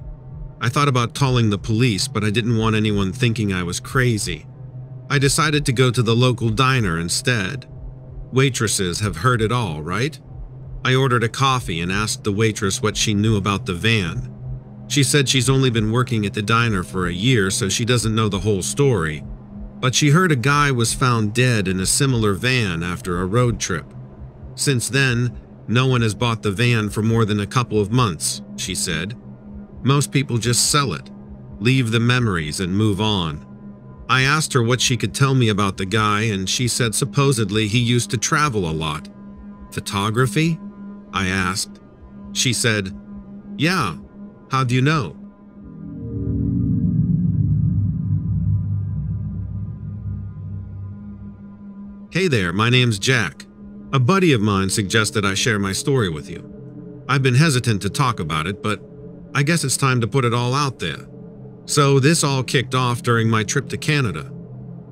I thought about calling the police, but I didn't want anyone thinking I was crazy. I decided to go to the local diner instead. Waitresses have heard it all, right? I ordered a coffee and asked the waitress what she knew about the van. She said she's only been working at the diner for a year, so she doesn't know the whole story. But she heard a guy was found dead in a similar van after a road trip. Since then, no one has bought the van for more than a couple of months, she said. Most people just sell it, leave the memories, and move on. I asked her what she could tell me about the guy, and she said supposedly he used to travel a lot. Photography? I asked. She said, Yeah. How do you know? Hey there, my name's Jack. A buddy of mine suggested I share my story with you. I've been hesitant to talk about it, but I guess it's time to put it all out there. So this all kicked off during my trip to Canada.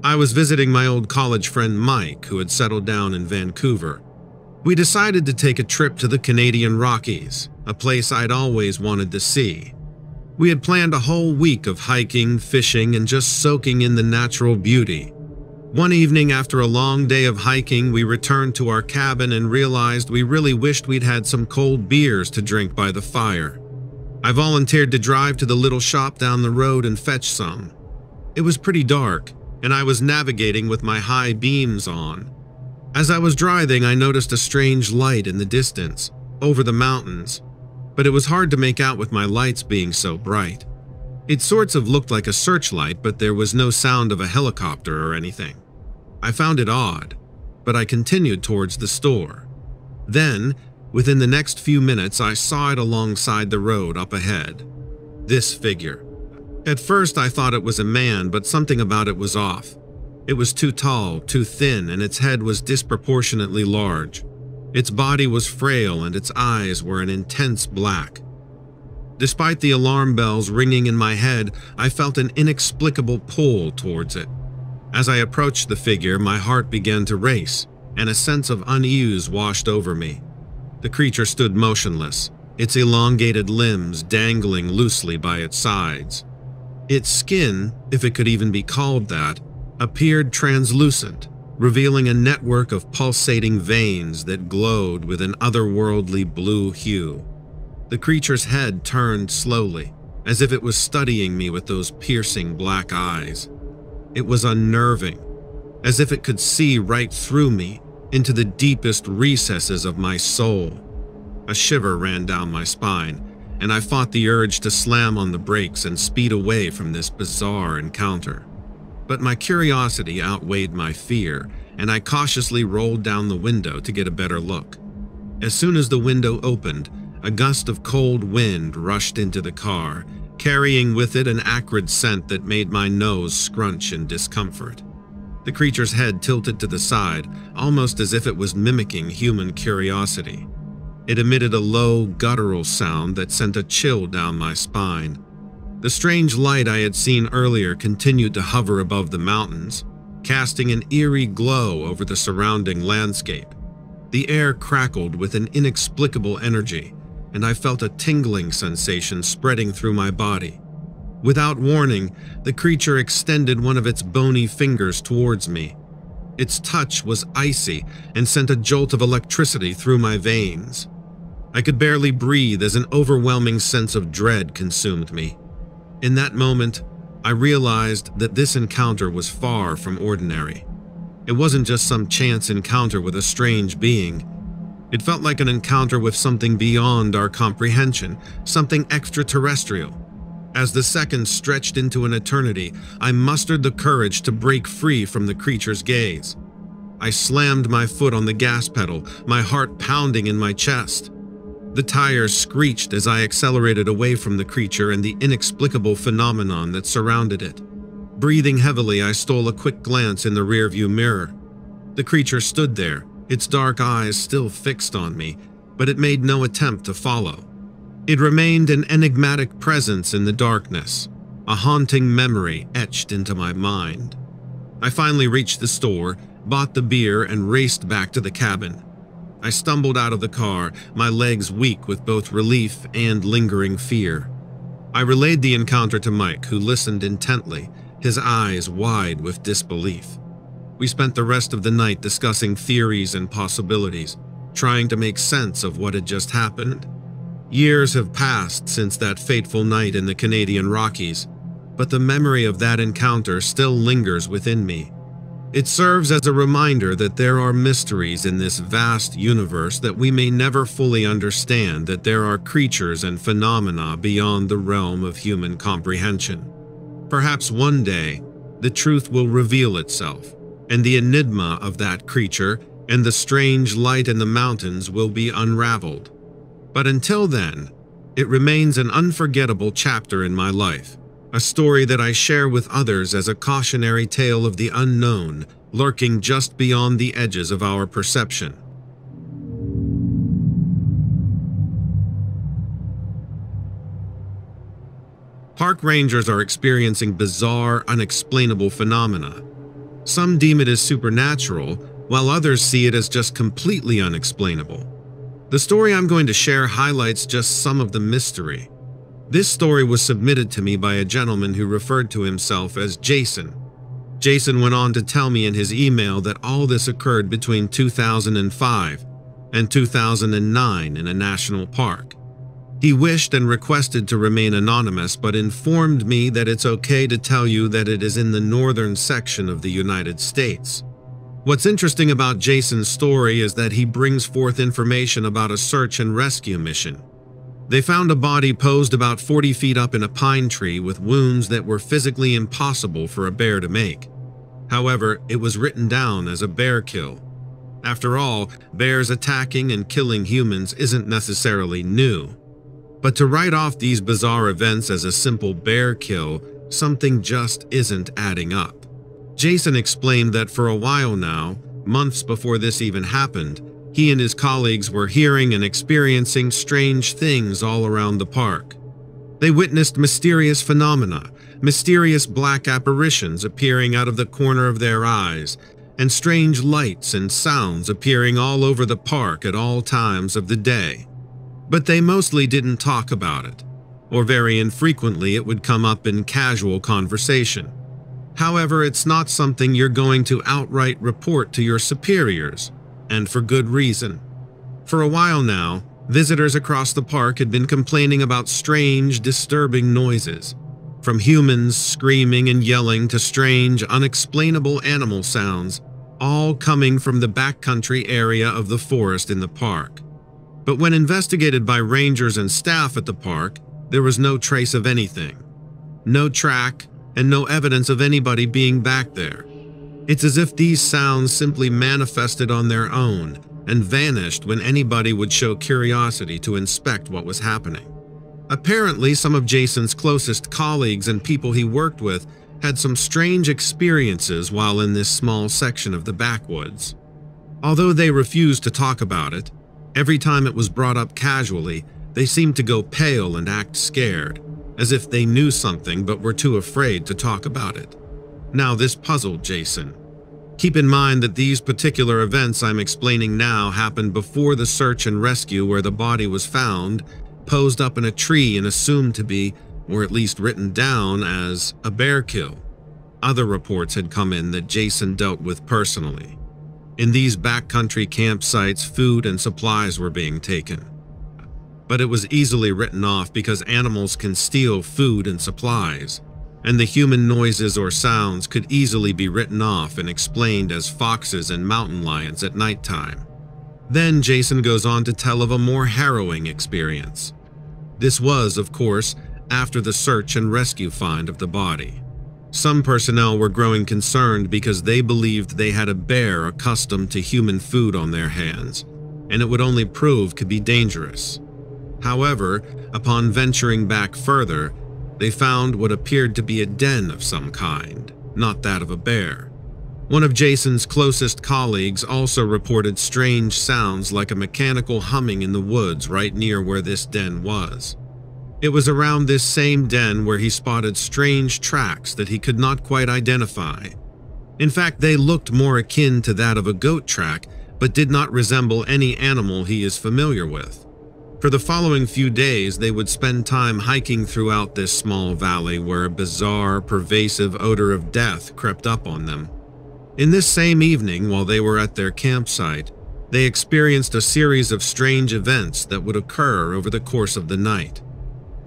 I was visiting my old college friend Mike, who had settled down in Vancouver. We decided to take a trip to the Canadian Rockies, a place I'd always wanted to see. We had planned a whole week of hiking, fishing, and just soaking in the natural beauty. One evening after a long day of hiking, we returned to our cabin and realized we really wished we'd had some cold beers to drink by the fire. I volunteered to drive to the little shop down the road and fetch some. It was pretty dark, and I was navigating with my high beams on. As I was driving, I noticed a strange light in the distance, over the mountains, but it was hard to make out with my lights being so bright. It sorts of looked like a searchlight, but there was no sound of a helicopter or anything. I found it odd, but I continued towards the store. Then, Within the next few minutes, I saw it alongside the road up ahead. This figure. At first, I thought it was a man, but something about it was off. It was too tall, too thin, and its head was disproportionately large. Its body was frail, and its eyes were an intense black. Despite the alarm bells ringing in my head, I felt an inexplicable pull towards it. As I approached the figure, my heart began to race and a sense of unease washed over me. The creature stood motionless, its elongated limbs dangling loosely by its sides. Its skin, if it could even be called that, appeared translucent, revealing a network of pulsating veins that glowed with an otherworldly blue hue. The creature's head turned slowly, as if it was studying me with those piercing black eyes. It was unnerving, as if it could see right through me into the deepest recesses of my soul. A shiver ran down my spine, and I fought the urge to slam on the brakes and speed away from this bizarre encounter. But my curiosity outweighed my fear, and I cautiously rolled down the window to get a better look. As soon as the window opened, a gust of cold wind rushed into the car, carrying with it an acrid scent that made my nose scrunch in discomfort. The creature's head tilted to the side, almost as if it was mimicking human curiosity. It emitted a low, guttural sound that sent a chill down my spine. The strange light I had seen earlier continued to hover above the mountains, casting an eerie glow over the surrounding landscape. The air crackled with an inexplicable energy, and I felt a tingling sensation spreading through my body. Without warning, the creature extended one of its bony fingers towards me. Its touch was icy and sent a jolt of electricity through my veins. I could barely breathe as an overwhelming sense of dread consumed me. In that moment, I realized that this encounter was far from ordinary. It wasn't just some chance encounter with a strange being. It felt like an encounter with something beyond our comprehension, something extraterrestrial. As the seconds stretched into an eternity, I mustered the courage to break free from the creature's gaze. I slammed my foot on the gas pedal, my heart pounding in my chest. The tires screeched as I accelerated away from the creature and the inexplicable phenomenon that surrounded it. Breathing heavily, I stole a quick glance in the rearview mirror. The creature stood there, its dark eyes still fixed on me, but it made no attempt to follow. It remained an enigmatic presence in the darkness, a haunting memory etched into my mind. I finally reached the store, bought the beer, and raced back to the cabin. I stumbled out of the car, my legs weak with both relief and lingering fear. I relayed the encounter to Mike, who listened intently, his eyes wide with disbelief. We spent the rest of the night discussing theories and possibilities, trying to make sense of what had just happened. Years have passed since that fateful night in the Canadian Rockies, but the memory of that encounter still lingers within me. It serves as a reminder that there are mysteries in this vast universe that we may never fully understand, that there are creatures and phenomena beyond the realm of human comprehension. Perhaps one day, the truth will reveal itself, and the enigma of that creature and the strange light in the mountains will be unraveled. But until then, it remains an unforgettable chapter in my life a story that I share with others as a cautionary tale of the unknown lurking just beyond the edges of our perception. Park rangers are experiencing bizarre, unexplainable phenomena. Some deem it as supernatural, while others see it as just completely unexplainable. The story I'm going to share highlights just some of the mystery this story was submitted to me by a gentleman who referred to himself as Jason. Jason went on to tell me in his email that all this occurred between 2005 and 2009 in a national park. He wished and requested to remain anonymous, but informed me that it's okay to tell you that it is in the northern section of the United States. What's interesting about Jason's story is that he brings forth information about a search and rescue mission. They found a body posed about 40 feet up in a pine tree with wounds that were physically impossible for a bear to make. However, it was written down as a bear kill. After all, bears attacking and killing humans isn't necessarily new. But to write off these bizarre events as a simple bear kill, something just isn't adding up. Jason explained that for a while now, months before this even happened, he and his colleagues were hearing and experiencing strange things all around the park. They witnessed mysterious phenomena, mysterious black apparitions appearing out of the corner of their eyes, and strange lights and sounds appearing all over the park at all times of the day. But they mostly didn't talk about it, or very infrequently it would come up in casual conversation. However, it's not something you're going to outright report to your superiors, and for good reason. For a while now, visitors across the park had been complaining about strange, disturbing noises from humans screaming and yelling to strange, unexplainable animal sounds, all coming from the backcountry area of the forest in the park. But when investigated by rangers and staff at the park, there was no trace of anything. No track and no evidence of anybody being back there. It's as if these sounds simply manifested on their own and vanished when anybody would show curiosity to inspect what was happening. Apparently, some of Jason's closest colleagues and people he worked with had some strange experiences while in this small section of the backwoods. Although they refused to talk about it, every time it was brought up casually, they seemed to go pale and act scared, as if they knew something but were too afraid to talk about it. Now, this puzzled Jason. Keep in mind that these particular events I'm explaining now happened before the search and rescue where the body was found posed up in a tree and assumed to be, or at least written down as, a bear kill. Other reports had come in that Jason dealt with personally. In these backcountry campsites, food and supplies were being taken. But it was easily written off because animals can steal food and supplies, and the human noises or sounds could easily be written off and explained as foxes and mountain lions at nighttime. Then Jason goes on to tell of a more harrowing experience. This was, of course, after the search and rescue find of the body. Some personnel were growing concerned because they believed they had a bear accustomed to human food on their hands, and it would only prove could be dangerous. However, upon venturing back further, they found what appeared to be a den of some kind, not that of a bear. One of Jason's closest colleagues also reported strange sounds like a mechanical humming in the woods right near where this den was. It was around this same den where he spotted strange tracks that he could not quite identify. In fact, they looked more akin to that of a goat track, but did not resemble any animal he is familiar with. For the following few days, they would spend time hiking throughout this small valley where a bizarre, pervasive odor of death crept up on them. In this same evening, while they were at their campsite, they experienced a series of strange events that would occur over the course of the night.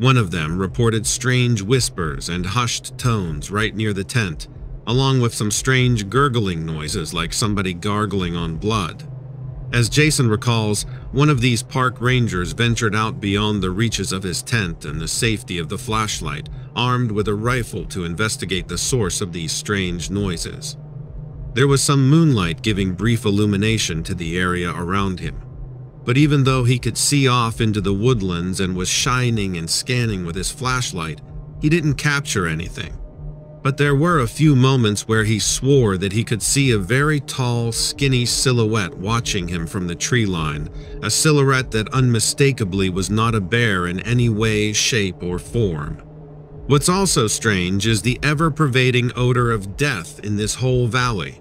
One of them reported strange whispers and hushed tones right near the tent, along with some strange gurgling noises like somebody gargling on blood. As Jason recalls, one of these park rangers ventured out beyond the reaches of his tent and the safety of the flashlight, armed with a rifle to investigate the source of these strange noises. There was some moonlight giving brief illumination to the area around him. But even though he could see off into the woodlands and was shining and scanning with his flashlight, he didn't capture anything. But there were a few moments where he swore that he could see a very tall, skinny silhouette watching him from the tree line, a silhouette that unmistakably was not a bear in any way, shape, or form. What's also strange is the ever-pervading odor of death in this whole valley.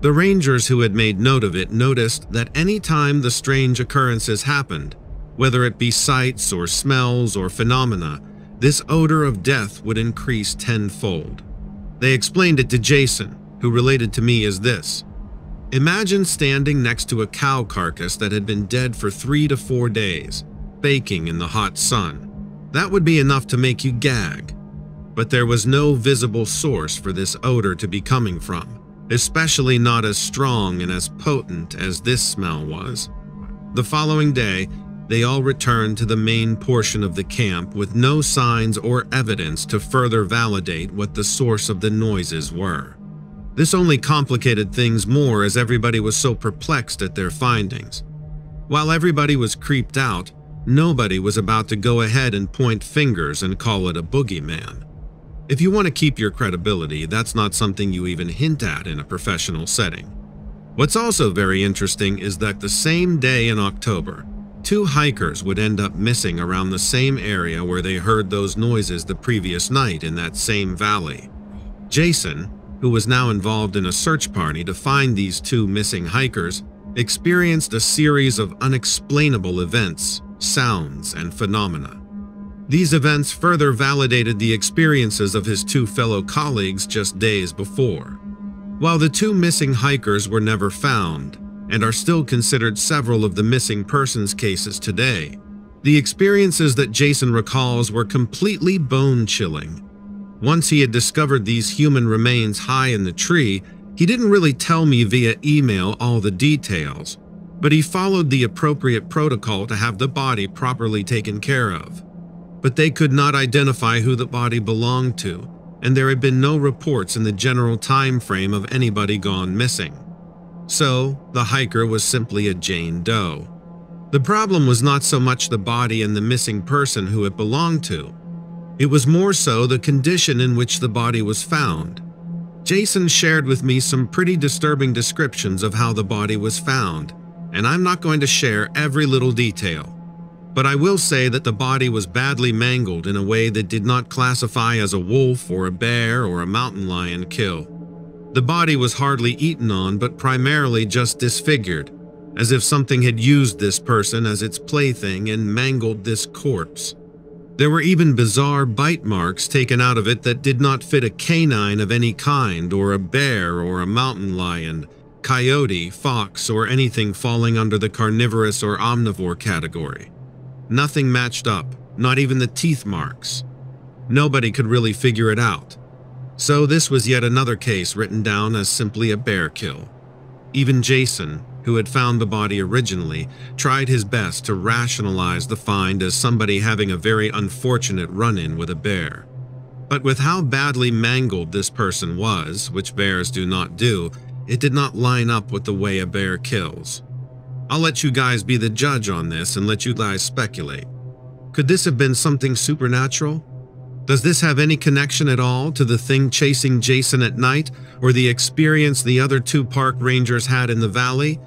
The rangers who had made note of it noticed that any time the strange occurrences happened, whether it be sights or smells or phenomena, this odor of death would increase tenfold. They explained it to Jason, who related to me as this. Imagine standing next to a cow carcass that had been dead for three to four days, baking in the hot sun. That would be enough to make you gag but there was no visible source for this odor to be coming from, especially not as strong and as potent as this smell was. The following day, they all returned to the main portion of the camp with no signs or evidence to further validate what the source of the noises were. This only complicated things more as everybody was so perplexed at their findings. While everybody was creeped out, nobody was about to go ahead and point fingers and call it a boogeyman. If you want to keep your credibility, that's not something you even hint at in a professional setting. What's also very interesting is that the same day in October, two hikers would end up missing around the same area where they heard those noises the previous night in that same valley. Jason, who was now involved in a search party to find these two missing hikers, experienced a series of unexplainable events, sounds, and phenomena. These events further validated the experiences of his two fellow colleagues just days before. While the two missing hikers were never found, and are still considered several of the missing persons cases today, the experiences that Jason recalls were completely bone-chilling. Once he had discovered these human remains high in the tree, he didn't really tell me via email all the details, but he followed the appropriate protocol to have the body properly taken care of. But they could not identify who the body belonged to, and there had been no reports in the general time frame of anybody gone missing. So, the hiker was simply a Jane Doe. The problem was not so much the body and the missing person who it belonged to. It was more so the condition in which the body was found. Jason shared with me some pretty disturbing descriptions of how the body was found, and I'm not going to share every little detail. But I will say that the body was badly mangled in a way that did not classify as a wolf or a bear or a mountain lion kill. The body was hardly eaten on, but primarily just disfigured, as if something had used this person as its plaything and mangled this corpse. There were even bizarre bite marks taken out of it that did not fit a canine of any kind, or a bear, or a mountain lion, coyote, fox, or anything falling under the carnivorous or omnivore category. Nothing matched up, not even the teeth marks. Nobody could really figure it out. So this was yet another case written down as simply a bear kill. Even Jason, who had found the body originally, tried his best to rationalize the find as somebody having a very unfortunate run-in with a bear. But with how badly mangled this person was, which bears do not do, it did not line up with the way a bear kills. I'll let you guys be the judge on this and let you guys speculate. Could this have been something supernatural? Does this have any connection at all to the thing chasing Jason at night or the experience the other two park rangers had in the valley?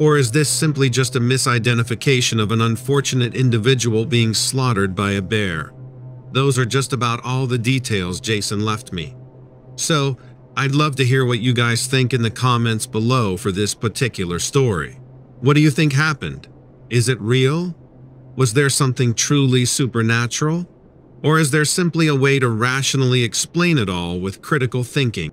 Or is this simply just a misidentification of an unfortunate individual being slaughtered by a bear? Those are just about all the details Jason left me. So, I'd love to hear what you guys think in the comments below for this particular story. What do you think happened? Is it real? Was there something truly supernatural? Or is there simply a way to rationally explain it all with critical thinking?